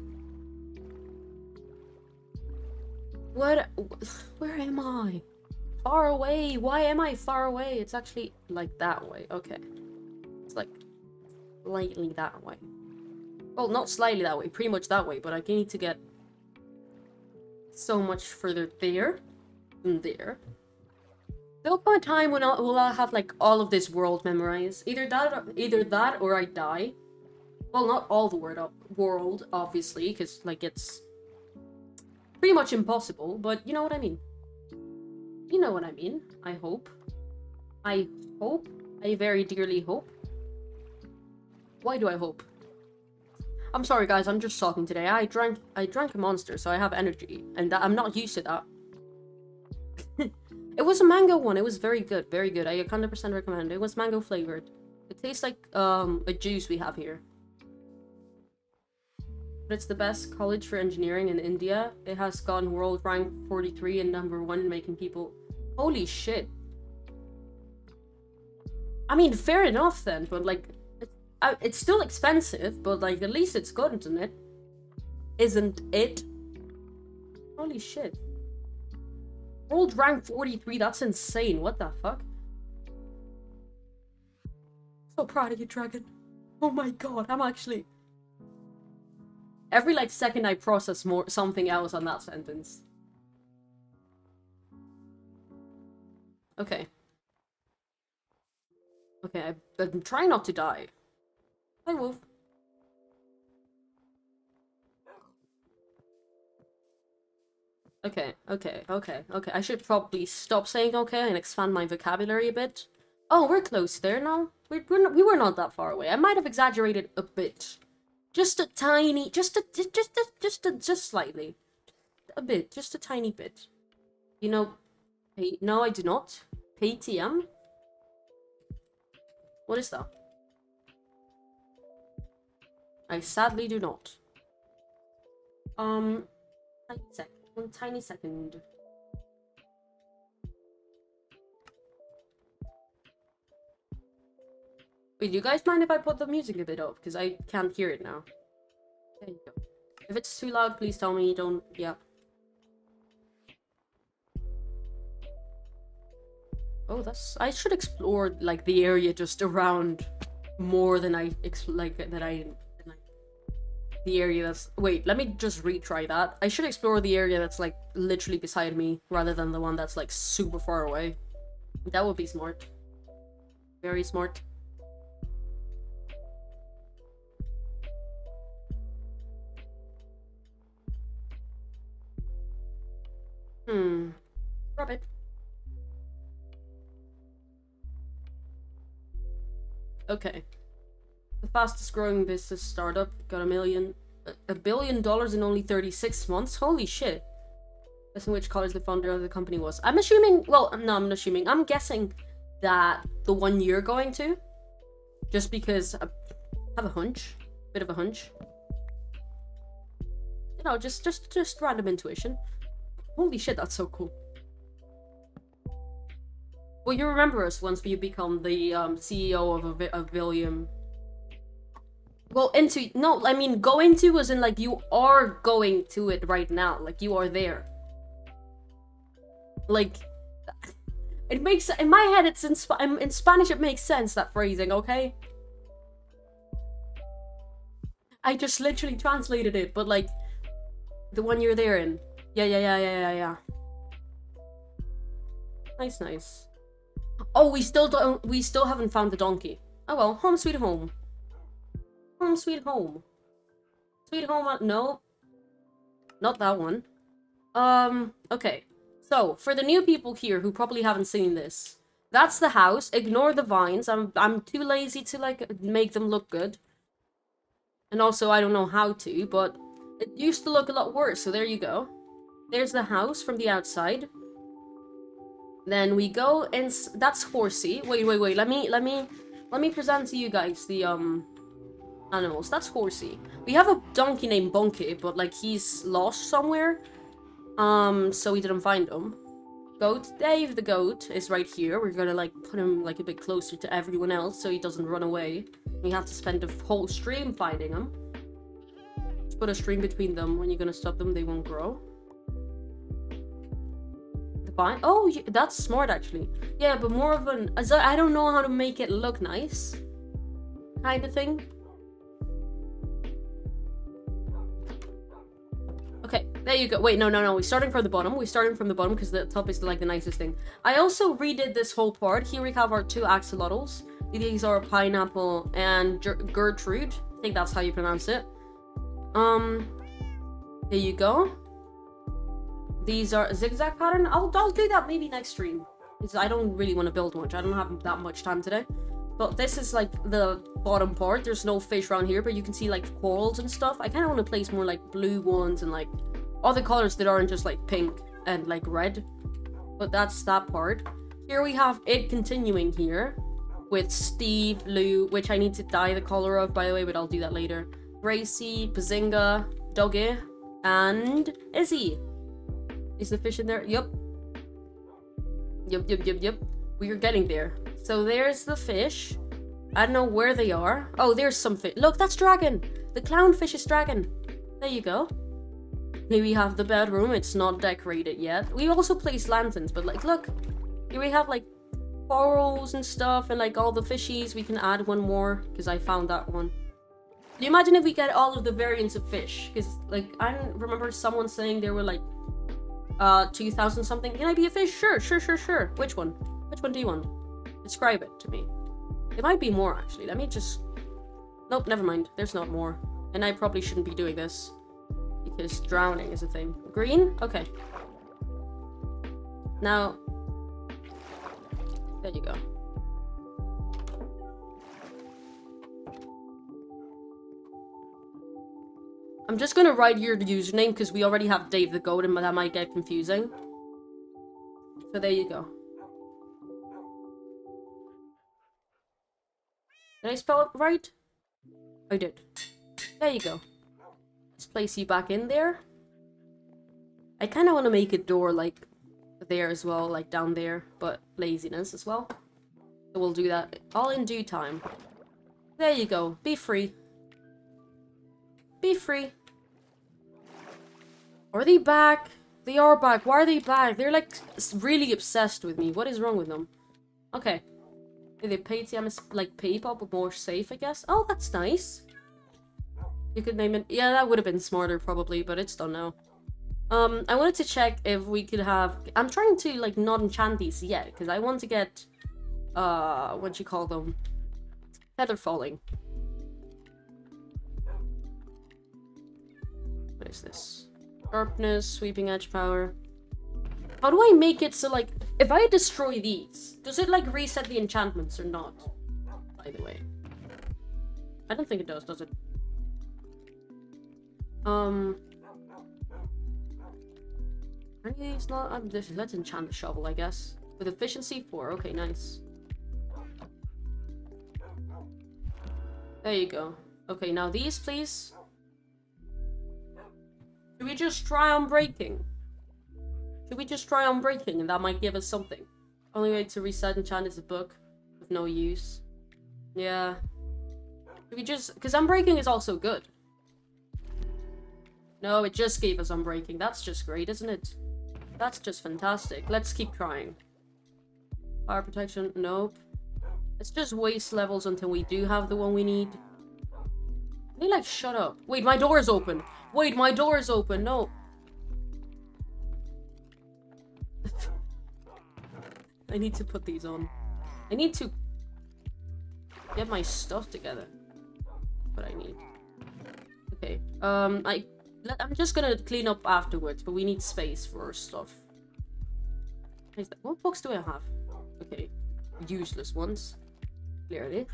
What? Where am I? Far away. Why am I far away? It's actually like that way. Okay. It's like slightly that way. Well, not slightly that way. Pretty much that way. But I need to get so much further there and there. There'll come a time when I'll, will I have like all of this world memorized. Either that, or, either that, or I die. Well, not all the word world, obviously, because like it's pretty much impossible. But you know what I mean. You know what I mean. I hope. I hope. I very dearly hope. Why do I hope? I'm sorry, guys. I'm just talking today. I drank. I drank a monster, so I have energy, and I'm not used to that. It was a mango one. It was very good, very good. I 100% recommend it. It was mango flavored. It tastes like um a juice we have here. But it's the best college for engineering in India. It has gone world rank 43 and number one, making people. Holy shit. I mean, fair enough then, but like, it's, uh, it's still expensive, but like, at least it's good, isn't it? Isn't it? Holy shit. World rank 43, that's insane. What the fuck? So proud of you, Dragon. Oh my god, I'm actually... Every like second I process more something else on that sentence. Okay. Okay, I, I'm trying not to die. Hi, Wolf. Okay, okay, okay, okay. I should probably stop saying okay and expand my vocabulary a bit. Oh, we're close there now. We're, we're not, we were not that far away. I might have exaggerated a bit. Just a tiny, just a, just a, just a, just slightly. A bit, just a tiny bit. You know, no, I do not. PTM? What is that? I sadly do not. Um, sec one tiny second. Wait, do you guys mind if I put the music a bit up? Because I can't hear it now. There you go. If it's too loud, please tell me. Don't... Yeah. Oh, that's... I should explore, like, the area just around more than I... Like, that I... The area that's... Wait, let me just retry that. I should explore the area that's, like, literally beside me, rather than the one that's, like, super far away. That would be smart. Very smart. Hmm. Rabbit. Okay. The fastest growing business startup got a million, a billion dollars in only 36 months? Holy shit. Guessing which college the founder of the company was. I'm assuming, well, no, I'm not assuming. I'm guessing that the one you're going to. Just because I have a hunch. Bit of a hunch. You know, just, just, just random intuition. Holy shit, that's so cool. Well, you remember us once you become the um, CEO of a, of William. Well, into no, I mean go into was in like you are going to it right now, like you are there. Like, it makes in my head. It's in in Spanish. It makes sense that phrasing. Okay. I just literally translated it, but like, the one you're there in. Yeah, yeah, yeah, yeah, yeah, yeah. Nice, nice. Oh, we still don't. We still haven't found the donkey. Oh well, home sweet home. Home sweet home. Sweet home. Uh, no, not that one. Um. Okay. So for the new people here who probably haven't seen this, that's the house. Ignore the vines. I'm I'm too lazy to like make them look good. And also I don't know how to, but it used to look a lot worse. So there you go. There's the house from the outside. Then we go and that's horsey. Wait, wait, wait. Let me let me let me present to you guys the um animals. That's horsey. We have a donkey named Bonky, but like he's lost somewhere. Um, so we didn't find him. Goat, Dave the goat is right here. We're gonna like put him like a bit closer to everyone else so he doesn't run away. We have to spend the whole stream finding him. Just put a stream between them. When you're gonna stop them, they won't grow fine. Oh, that's smart actually. Yeah, but more of an... I don't know how to make it look nice. Kind of thing. There you go. Wait, no, no, no. We're starting from the bottom. We're starting from the bottom because the top is like the nicest thing. I also redid this whole part. Here we have our two axolotls. These are Pineapple and Ger Gertrude. I think that's how you pronounce it. Um, here you go. These are zigzag pattern. I'll, I'll do that maybe next stream. Because I don't really want to build much. I don't have that much time today. But this is like the bottom part. There's no fish around here, but you can see like corals and stuff. I kind of want to place more like blue ones and like other colors that aren't just like pink and like red. But that's that part. Here we have it continuing here with Steve, Lou, which I need to dye the color of, by the way, but I'll do that later. Gracie, Bazinga, Doggy, and Izzy. Is the fish in there? Yep. Yep, yep, yep, yup. We are getting there. So there's the fish. I don't know where they are. Oh, there's some fish. Look, that's dragon. The clownfish is dragon. There you go. Here we have the bedroom. It's not decorated yet. We also placed lanterns, but like, look. Here we have like corals and stuff and like all the fishies. We can add one more because I found that one. Can you imagine if we get all of the variants of fish? Because like, I remember someone saying there were like uh 2000 something. Can I be a fish? Sure, sure, sure, sure. Which one? Which one do you want? Describe it to me. It might be more actually. Let me just... Nope, never mind. There's not more. And I probably shouldn't be doing this. Because drowning is a thing. Green? Okay. Now... There you go. I'm just gonna write your username because we already have Dave the Goat and that might get confusing. So there you go. Did I spell it right? I did. There you go. Let's place you back in there. I kind of want to make a door like there as well, like down there, but laziness as well. So we'll do that all in due time. There you go. Be free. Be free. Are they back? They are back. Why are they back? They're like really obsessed with me. What is wrong with them? Okay. The PTM is like PayPal, but more safe, I guess. Oh, that's nice. You could name it. Yeah, that would have been smarter probably, but it's done now. Um, I wanted to check if we could have. I'm trying to like not enchant these yet because I want to get. Uh, what you call them? Feather falling. What is this? Sharpness, sweeping edge power. How do I make it so, like, if I destroy these, does it, like, reset the enchantments or not? By the way. I don't think it does, does it? Um... It's not... This, let's enchant the shovel, I guess. With efficiency 4. Okay, nice. There you go. Okay, now these, please. Should we just try unbreaking? Should we just try unbreaking and that might give us something? Only way to reset enchant is a book with no use. Yeah. Should we just... Because unbreaking is also good. No, it just gave us unbreaking. That's just great, isn't it? That's just fantastic. Let's keep trying. Fire protection, nope. Let's just waste levels until we do have the one we need. They like shut up. Wait, my door is open. Wait, my door is open. No. I need to put these on. I need to get my stuff together. What I need. Okay. Um, I I'm just gonna clean up afterwards, but we need space for stuff. What books do I have? Okay, useless ones. Clearly.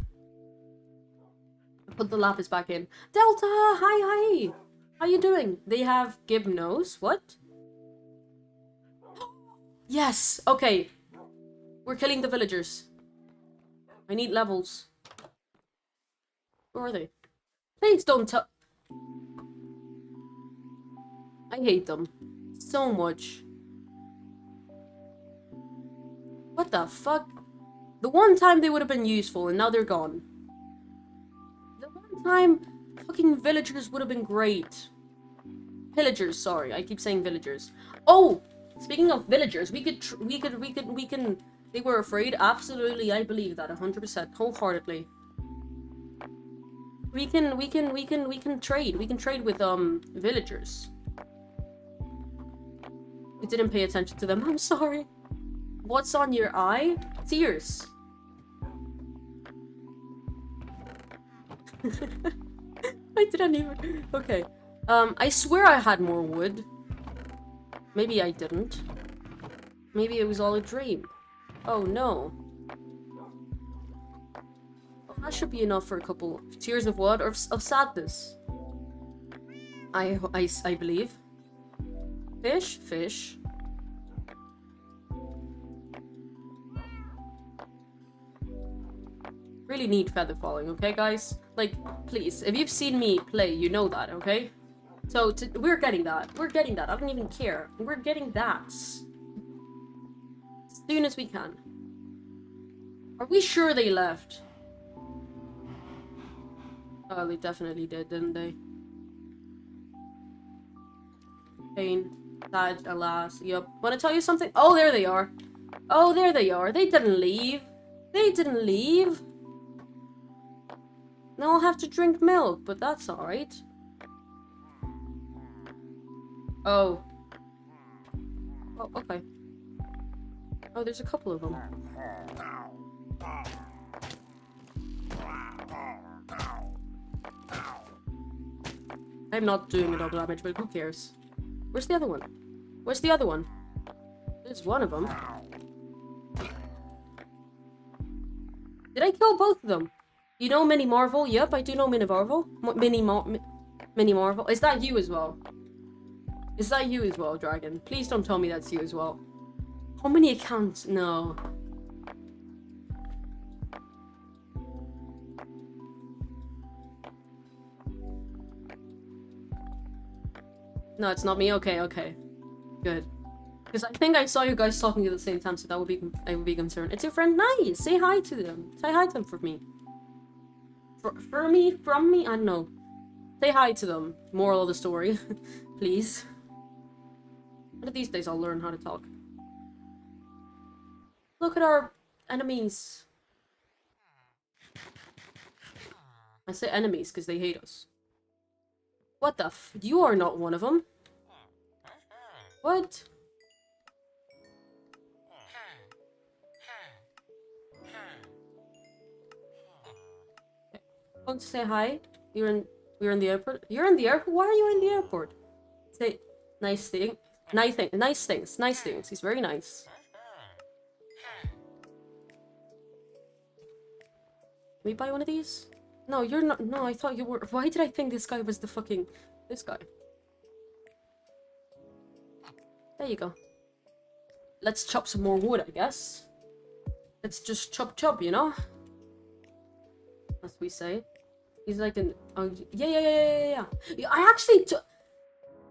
Put the lapis back in. Delta! Hi, hi! How are you doing? They have Gibnos. What? yes! Okay. We're killing the villagers. I need levels. Where are they? Please don't tell- I hate them. So much. What the fuck? The one time they would have been useful and now they're gone. The one time fucking villagers would have been great. Villagers, sorry. I keep saying villagers. Oh! Speaking of villagers, we could, we could, we could, we can... They were afraid? Absolutely, I believe that 100%, wholeheartedly. We can, we can, we can, we can trade. We can trade with, um, villagers. We didn't pay attention to them. I'm sorry. What's on your eye? Tears. I didn't even... Okay. Um, I swear I had more wood. Maybe I didn't. Maybe it was all a dream. Oh no. Well, that should be enough for a couple tears of what? Or of sadness. I, I, I believe. Fish, fish. Really need feather falling, okay, guys? Like, please, if you've seen me play, you know that, okay? So, we're getting that. We're getting that. I don't even care. We're getting that. As soon as we can. Are we sure they left? Oh, they definitely did, didn't they? Pain. Sad, alas. Yup. Wanna tell you something? Oh, there they are. Oh, there they are. They didn't leave. They didn't leave. Now I'll have to drink milk, but that's alright. Oh. Oh, okay. Oh, there's a couple of them. I'm not doing a double damage, but who cares? Where's the other one? Where's the other one? There's one of them. Did I kill both of them? You know Mini Marvel? Yep, I do know Mini Marvel. Mini Mar Mini Marvel. Is that you as well? Is that you as well, Dragon? Please don't tell me that's you as well. How many accounts? No. No, it's not me. Okay, okay. Good. Because I think I saw you guys talking at the same time, so that would be I would be concerned. It's your friend Nice. Say hi to them. Say hi to them for me. For, for me, from me, I don't know. Say hi to them. Moral of the story, please. One these days I'll learn how to talk. Look at our enemies. I say enemies because they hate us. What the f- You are not one of them. What? Want to say hi? You're in. You're in the airport. You're in the airport. Why are you in the airport? Say nice thing. Nice thing. Nice things. Nice things. He's very nice. We buy one of these? No, you're not. No, I thought you were. Why did I think this guy was the fucking. This guy. There you go. Let's chop some more wood, I guess. Let's just chop chop, you know? As we say. He's like an... Oh, yeah, yeah, yeah, yeah, yeah. I actually...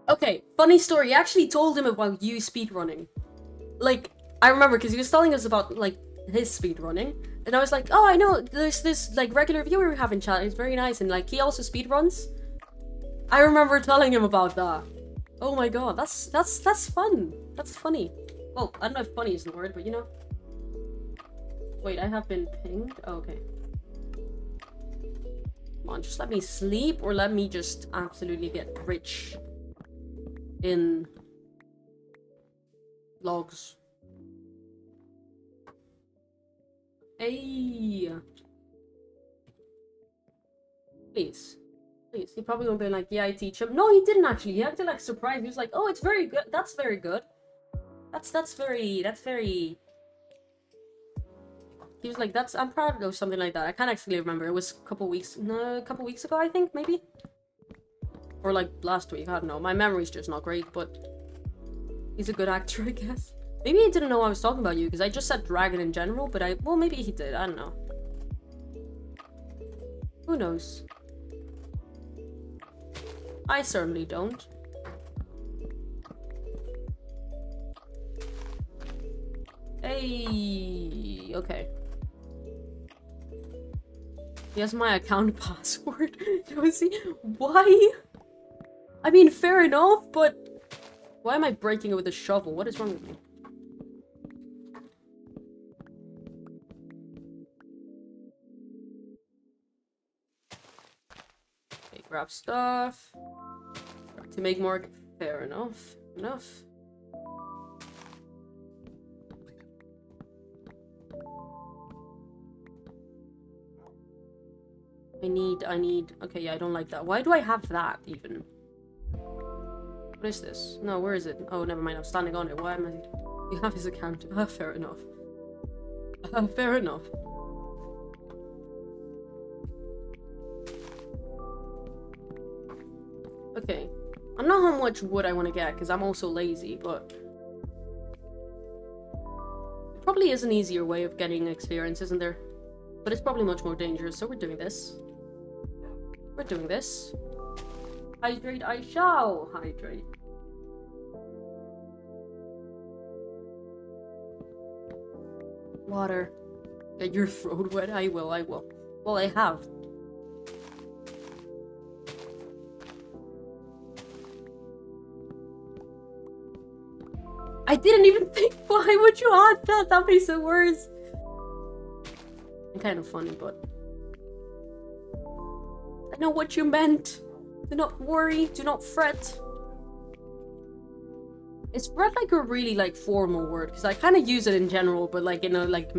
Okay, funny story. I actually told him about you speedrunning. Like, I remember because he was telling us about, like, his speedrunning. And I was like, oh, I know, there's this, like, regular viewer we have in chat. He's very nice. And, like, he also speedruns. I remember telling him about that. Oh my god, that's that's that's fun. That's funny. Well, I don't know if funny is the word, but you know. Wait, I have been pinged? Oh, okay. Come on, just let me sleep or let me just absolutely get rich in logs. Hey. Please. He probably won't be like, yeah, I teach him. No, he didn't actually. He acted like surprised. He was like, oh, it's very good. That's very good. That's, that's very, that's very... He was like, that's, I'm proud of something like that. I can't actually remember. It was a couple weeks, no, a couple weeks ago, I think, maybe? Or like last week, I don't know. My memory's just not great, but he's a good actor, I guess. Maybe he didn't know I was talking about you, because I just said dragon in general, but I, well, maybe he did. I don't know. Who knows? I certainly don't. Hey, okay. He has my account password. Josie, why? I mean, fair enough, but why am I breaking it with a shovel? What is wrong with me? Okay, grab stuff. To make more... Fair enough. Enough. I need, I need, okay, yeah, I don't like that. Why do I have that, even? What is this? No, where is it? Oh, never mind, I'm standing on it. Why am I... You have his account. Ah, fair enough. Uh, fair enough. Okay. I don't know how much wood I want to get, because I'm also lazy, but... It probably is an easier way of getting experience, isn't there? But it's probably much more dangerous, so we're doing this. We're doing this. Hydrate, I shall hydrate. Water. Get your throat wet, I will, I will. Well, I have. I didn't even think, why would you add that? That makes it worse. Kind of funny, but... I know what you meant. Do not worry, do not fret. Is fret like a really like formal word? Because I kind of use it in general, but like in a like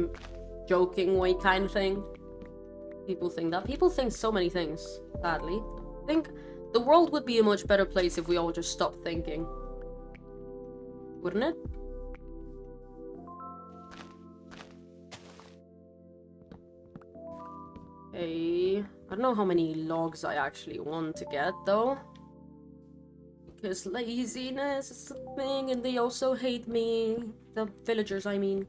joking way kind of thing. People think that. People think so many things, sadly. I think the world would be a much better place if we all just stopped thinking. Wouldn't it? Okay. I don't know how many logs I actually want to get, though. Because laziness is a thing, and they also hate me. The villagers, I mean.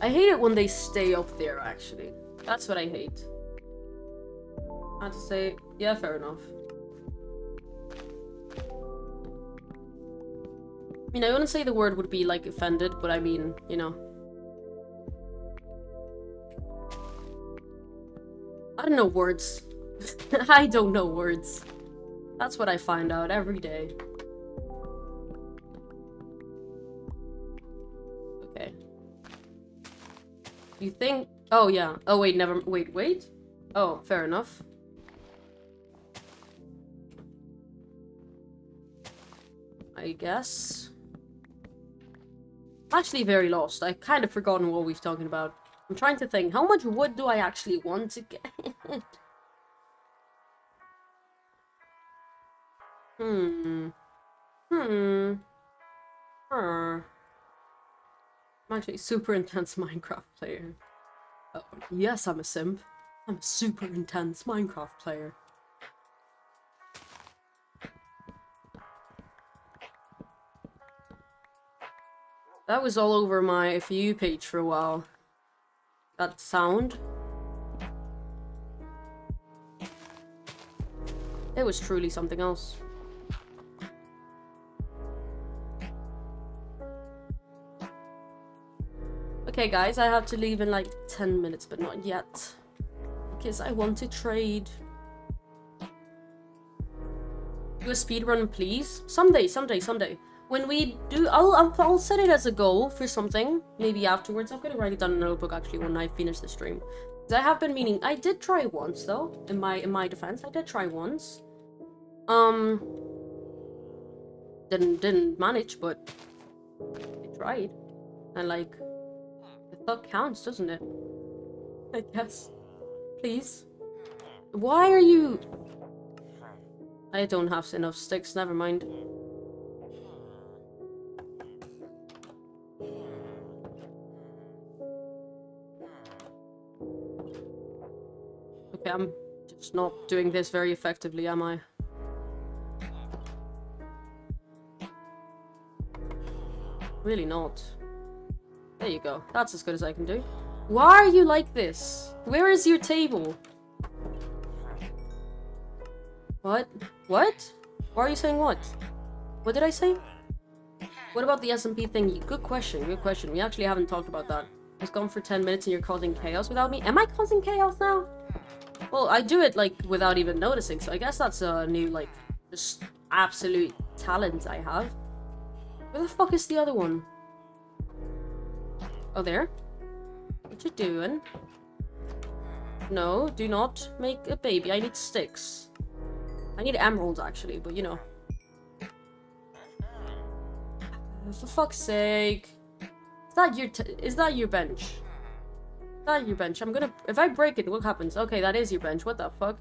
I hate it when they stay up there, actually. That's what I hate. I have to say, yeah, fair enough. Mean, I wouldn't say the word would be, like, offended, but I mean, you know. I don't know words. I don't know words. That's what I find out every day. Okay. You think... Oh, yeah. Oh, wait, never... Wait, wait? Oh, fair enough. I guess. Actually very lost. I kind of forgotten what we've talking about. I'm trying to think, how much wood do I actually want to get? hmm. Hmm. Huh. I'm actually a super intense Minecraft player. Oh, yes, I'm a simp. I'm a super intense Minecraft player. That was all over my For page for a while. That sound. It was truly something else. Okay guys, I have to leave in like 10 minutes, but not yet. Because I want to trade. Do a speed run, please? Someday, someday, someday when we do, I'll, I'll, set it as a goal for something. Maybe afterwards. I'm gonna write it down in a notebook actually when I finish the stream. I have been meaning. I did try once though. In my in my defense, I did try once. Um, didn't didn't manage, but I tried. And like, the thought counts, doesn't it? I guess. Please. Why are you? I don't have enough sticks. Never mind. Okay, I'm just not doing this very effectively, am I? Really not. There you go. That's as good as I can do. Why are you like this? Where is your table? What? What? Why are you saying what? What did I say? What about the SMP thing? Good question, good question. We actually haven't talked about that. It's gone for 10 minutes and you're causing chaos without me? Am I causing chaos now? Well, I do it, like, without even noticing, so I guess that's a new, like, just absolute talent I have. Where the fuck is the other one? Oh, there? What you doing? No, do not make a baby. I need sticks. I need emeralds, actually, but you know. For fuck's sake. Is that your is that your bench? That your bench. I'm gonna... If I break it, what happens? Okay, that is your bench. What the fuck?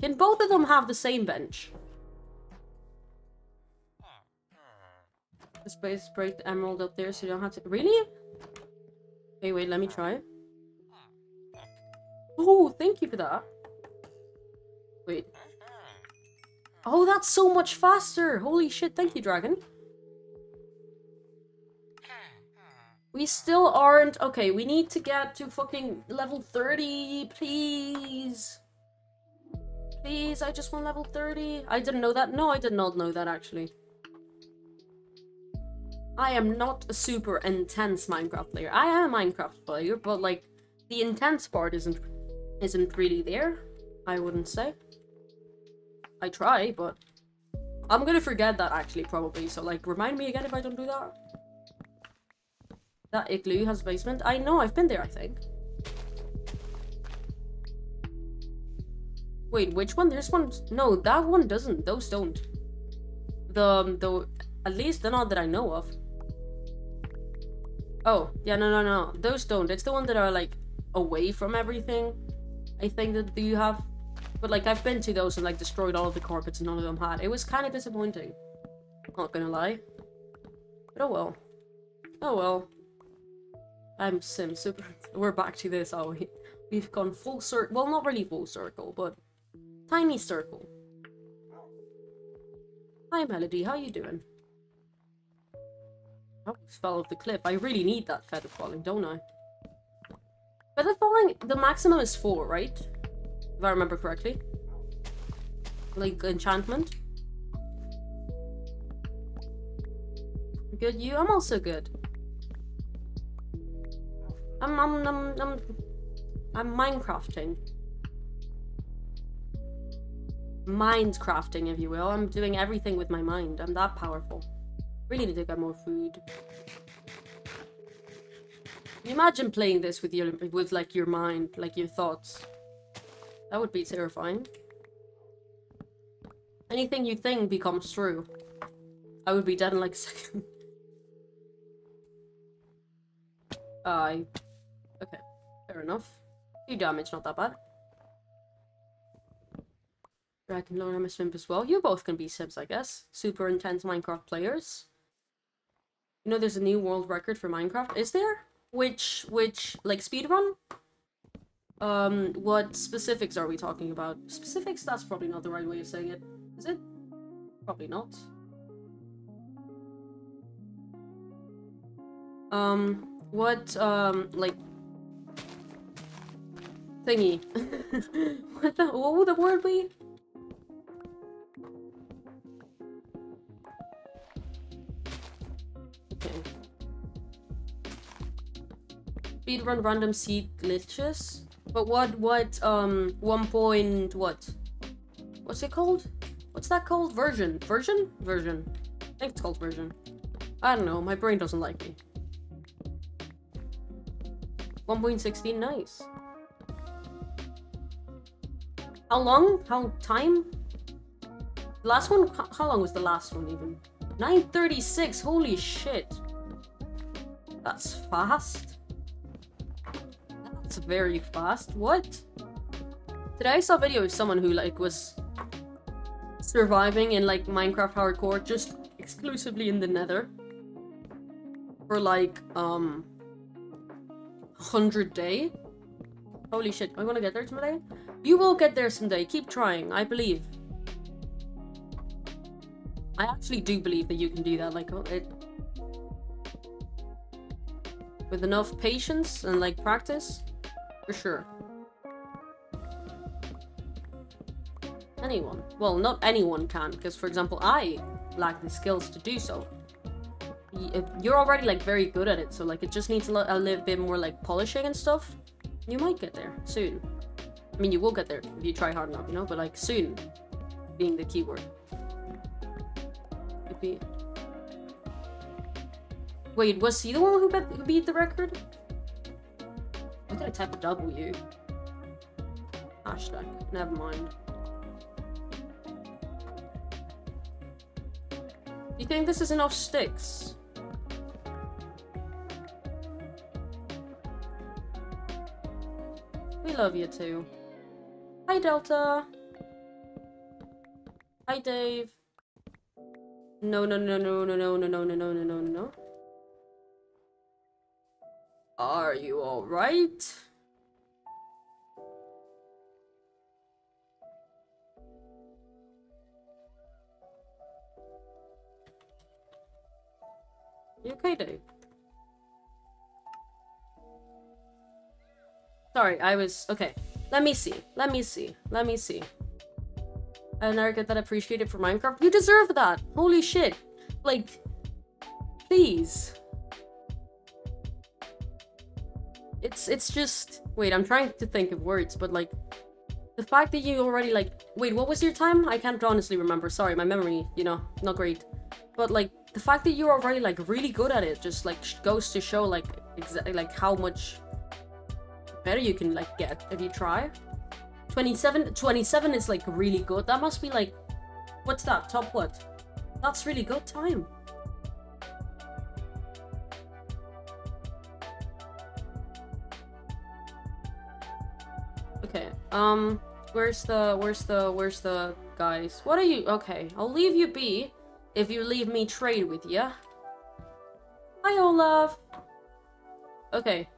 Can both of them have the same bench? Space break the emerald up there so you don't have to... Really? Okay, wait, let me try. Oh, thank you for that. Wait. Oh, that's so much faster! Holy shit, thank you, dragon. We still aren't... Okay, we need to get to fucking level 30, please. Please, I just want level 30. I didn't know that. No, I did not know that, actually. I am not a super intense Minecraft player. I am a Minecraft player, but, like, the intense part isn't isn't really there, I wouldn't say. I try, but I'm gonna forget that actually probably. So like remind me again if I don't do that. That igloo has a basement. I know, I've been there, I think. Wait, which one? There's one. No, that one doesn't. Those don't. The, um, the, at least the not that I know of. Oh, yeah, no, no, no. Those don't. It's the one that are like away from everything. I think that you have. But like I've been to those and like destroyed all of the carpets and none of them had. It was kind of disappointing. Not gonna lie. But oh well. Oh well. I'm Sim Super. We're back to this, are we? We've gone full circle. Well, not really full circle, but tiny circle. Hi, Melody. How you doing? I Oh, fell off the cliff. I really need that feather falling, don't I? Feather falling, the maximum is four, right? If I remember correctly. Like enchantment. Good, you? I'm also good. I'm, I'm, I'm, I'm, I'm Minecrafting. Mind crafting, if you will. I'm doing everything with my mind. I'm that powerful. Really need to get more food. Imagine playing this with your with like your mind, like your thoughts. That would be terrifying. Anything you think becomes true. I would be dead in like a second. I. Fair enough. Few damage, not that bad. I can learn I'm a simp as well. You both can be sims, I guess. Super intense Minecraft players. You know there's a new world record for Minecraft? Is there? Which, which, like, speedrun? Um, what specifics are we talking about? Specifics? That's probably not the right way of saying it. Is it? Probably not. Um, what, um, like... Thingy. what the, what the word be? speedrun random seed glitches. But what, what, um, one point, what? What's it called? What's that called? Version. Version? Version. I think it's called version. I don't know, my brain doesn't like me. 1.16, nice. How long? How time? last one? How long was the last one even? 9.36, holy shit. That's fast. That's very fast. What? Today I saw a video of someone who like was surviving in like Minecraft hardcore just exclusively in the nether for like um 100 day. Holy shit, I want to get there someday. You will get there someday. Keep trying. I believe. I actually do believe that you can do that. Like, oh, it, with enough patience and like practice, for sure. Anyone. Well, not anyone can, because for example, I lack the skills to do so. Uh, you're already like very good at it, so like it just needs a, a little bit more like polishing and stuff. You might get there soon. I mean, you will get there if you try hard enough, you know, but like soon being the keyword. Be... Wait, was he the one who, bet who beat the record? I'm gonna type a W. Hashtag. Never mind. You think this is enough sticks? We love you too. Hi Delta. Hi Dave. No no no no no no no no no no no no no. Are you alright? You okay, Dave? Sorry, I was... Okay. Let me see. Let me see. Let me see. I never get that appreciated for Minecraft. You deserve that! Holy shit. Like... Please. It's it's just wait, I'm trying to think of words, but like the fact that you already like wait, what was your time? I can't honestly remember. Sorry, my memory, you know, not great. But like the fact that you're already like really good at it just like goes to show like exactly like how much better you can like get if you try. 27 27 is like really good. That must be like what's that? Top what? That's really good time. Okay. Um, where's the, where's the, where's the guys? What are you? Okay, I'll leave you be if you leave me trade with you. Hi, Olaf. Okay.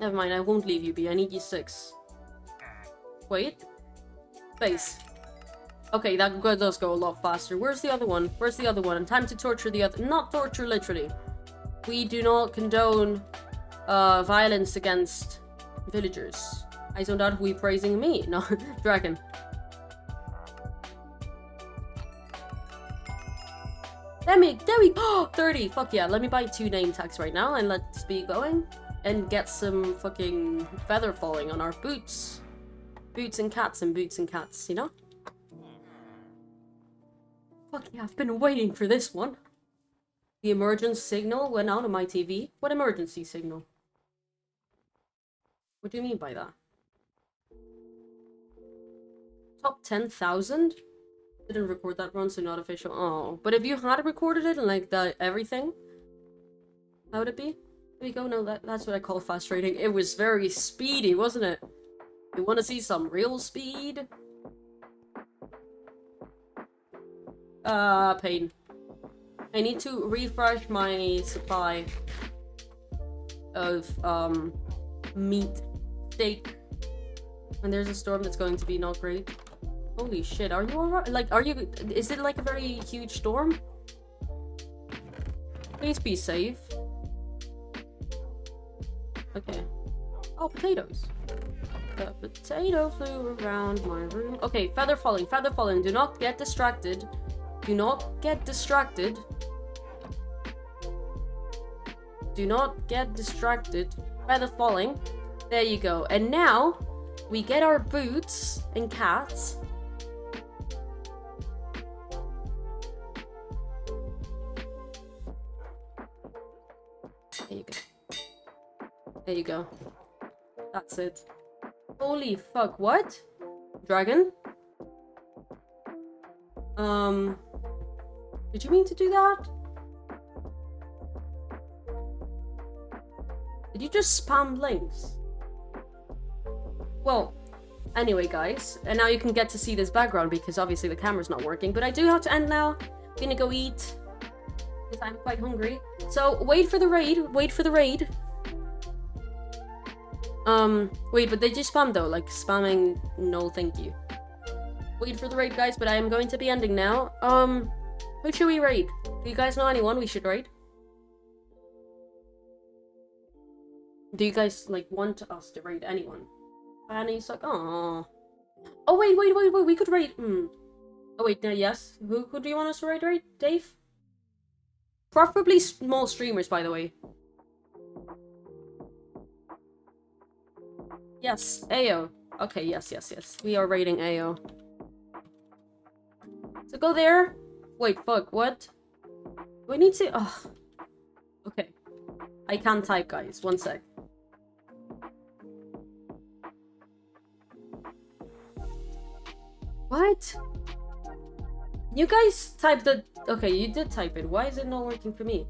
Never mind, I won't leave you be. I need you six. Wait. Base. Okay, that does go a lot faster. Where's the other one? Where's the other one? Time to torture the other- Not torture, literally. We do not condone uh, violence against villagers. I don't doubt we praising me. No, dragon. There we, there we, oh, 30, fuck yeah. Let me buy two name tags right now and let's be going. And get some fucking feather falling on our boots. Boots and cats and boots and cats, you know? Fuck yeah, I've been waiting for this one. The emergency signal went out on my TV. What emergency signal? What do you mean by that? Top 10,000? Didn't record that run, so not official. Oh, but if you had recorded it and like that, everything, how would it be? There you go, no, that, that's what I call fast. It was very speedy, wasn't it? You want to see some real speed? Uh, pain. I need to refresh my supply of, um, meat, steak. And there's a storm that's going to be not great. Holy shit, are you alright? Like, are you- is it like a very huge storm? Please be safe. Okay. Oh, potatoes. The potato flew around my room. Okay, feather falling, feather falling. Do not get distracted. Do not get distracted. Do not get distracted. Feather falling. There you go. And now, we get our boots and cats. There you go. There you go. That's it. Holy fuck, what? Dragon? Um... Did you mean to do that? Did you just spam links? Well, anyway guys, and now you can get to see this background because obviously the camera's not working, but I do have to end now. I'm Gonna go eat because I'm quite hungry. So wait for the raid, wait for the raid. Um, wait, but they just spam though, like spamming no thank you. Wait for the raid guys, but I am going to be ending now. Um, who should we raid? Do you guys know anyone we should raid? Do you guys like want us to raid anyone? And he's like, oh. Oh wait, wait, wait, wait. We could raid. Hmm. Oh wait, no, yes. Who, who do you want us to raid? Raid, Dave. Preferably small streamers, by the way. Yes, Ao. Okay, yes, yes, yes. We are raiding Ao. So go there. Wait, fuck, what? Do I need to- Ugh. Okay. I can't type, guys. One sec. What? You guys typed the- Okay, you did type it. Why is it not working for me?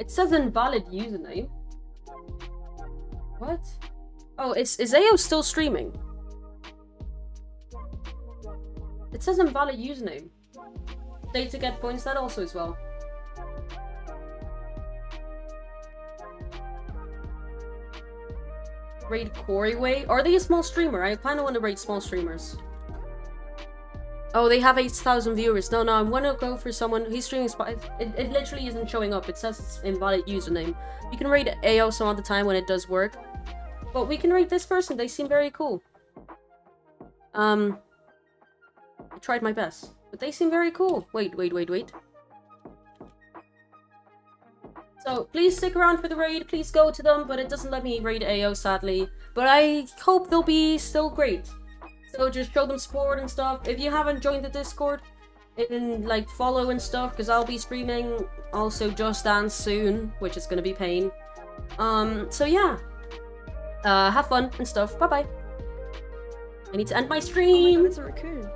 It says invalid username. What? Oh, is, is AO still streaming? It says invalid username. Data get points that also as well. Raid Corey Way? Are they a small streamer? I kinda wanna raid small streamers. Oh, they have 8,000 viewers. No, no, I'm gonna go for someone. He's streaming spot. It, it literally isn't showing up. It says it's invalid username. You can rate AO some other time when it does work. But we can rate this person. They seem very cool. Um, I tried my best. But they seem very cool. Wait, wait, wait, wait. So, please stick around for the raid. Please go to them. But it doesn't let me raid AO, sadly. But I hope they'll be still great. So just show them support and stuff. If you haven't joined the Discord, and like follow and stuff, because I'll be streaming also Just Dance soon, which is gonna be pain. Um, so yeah. Uh, have fun and stuff. Bye bye. I need to end my Oh my stream. god, it's a raccoon.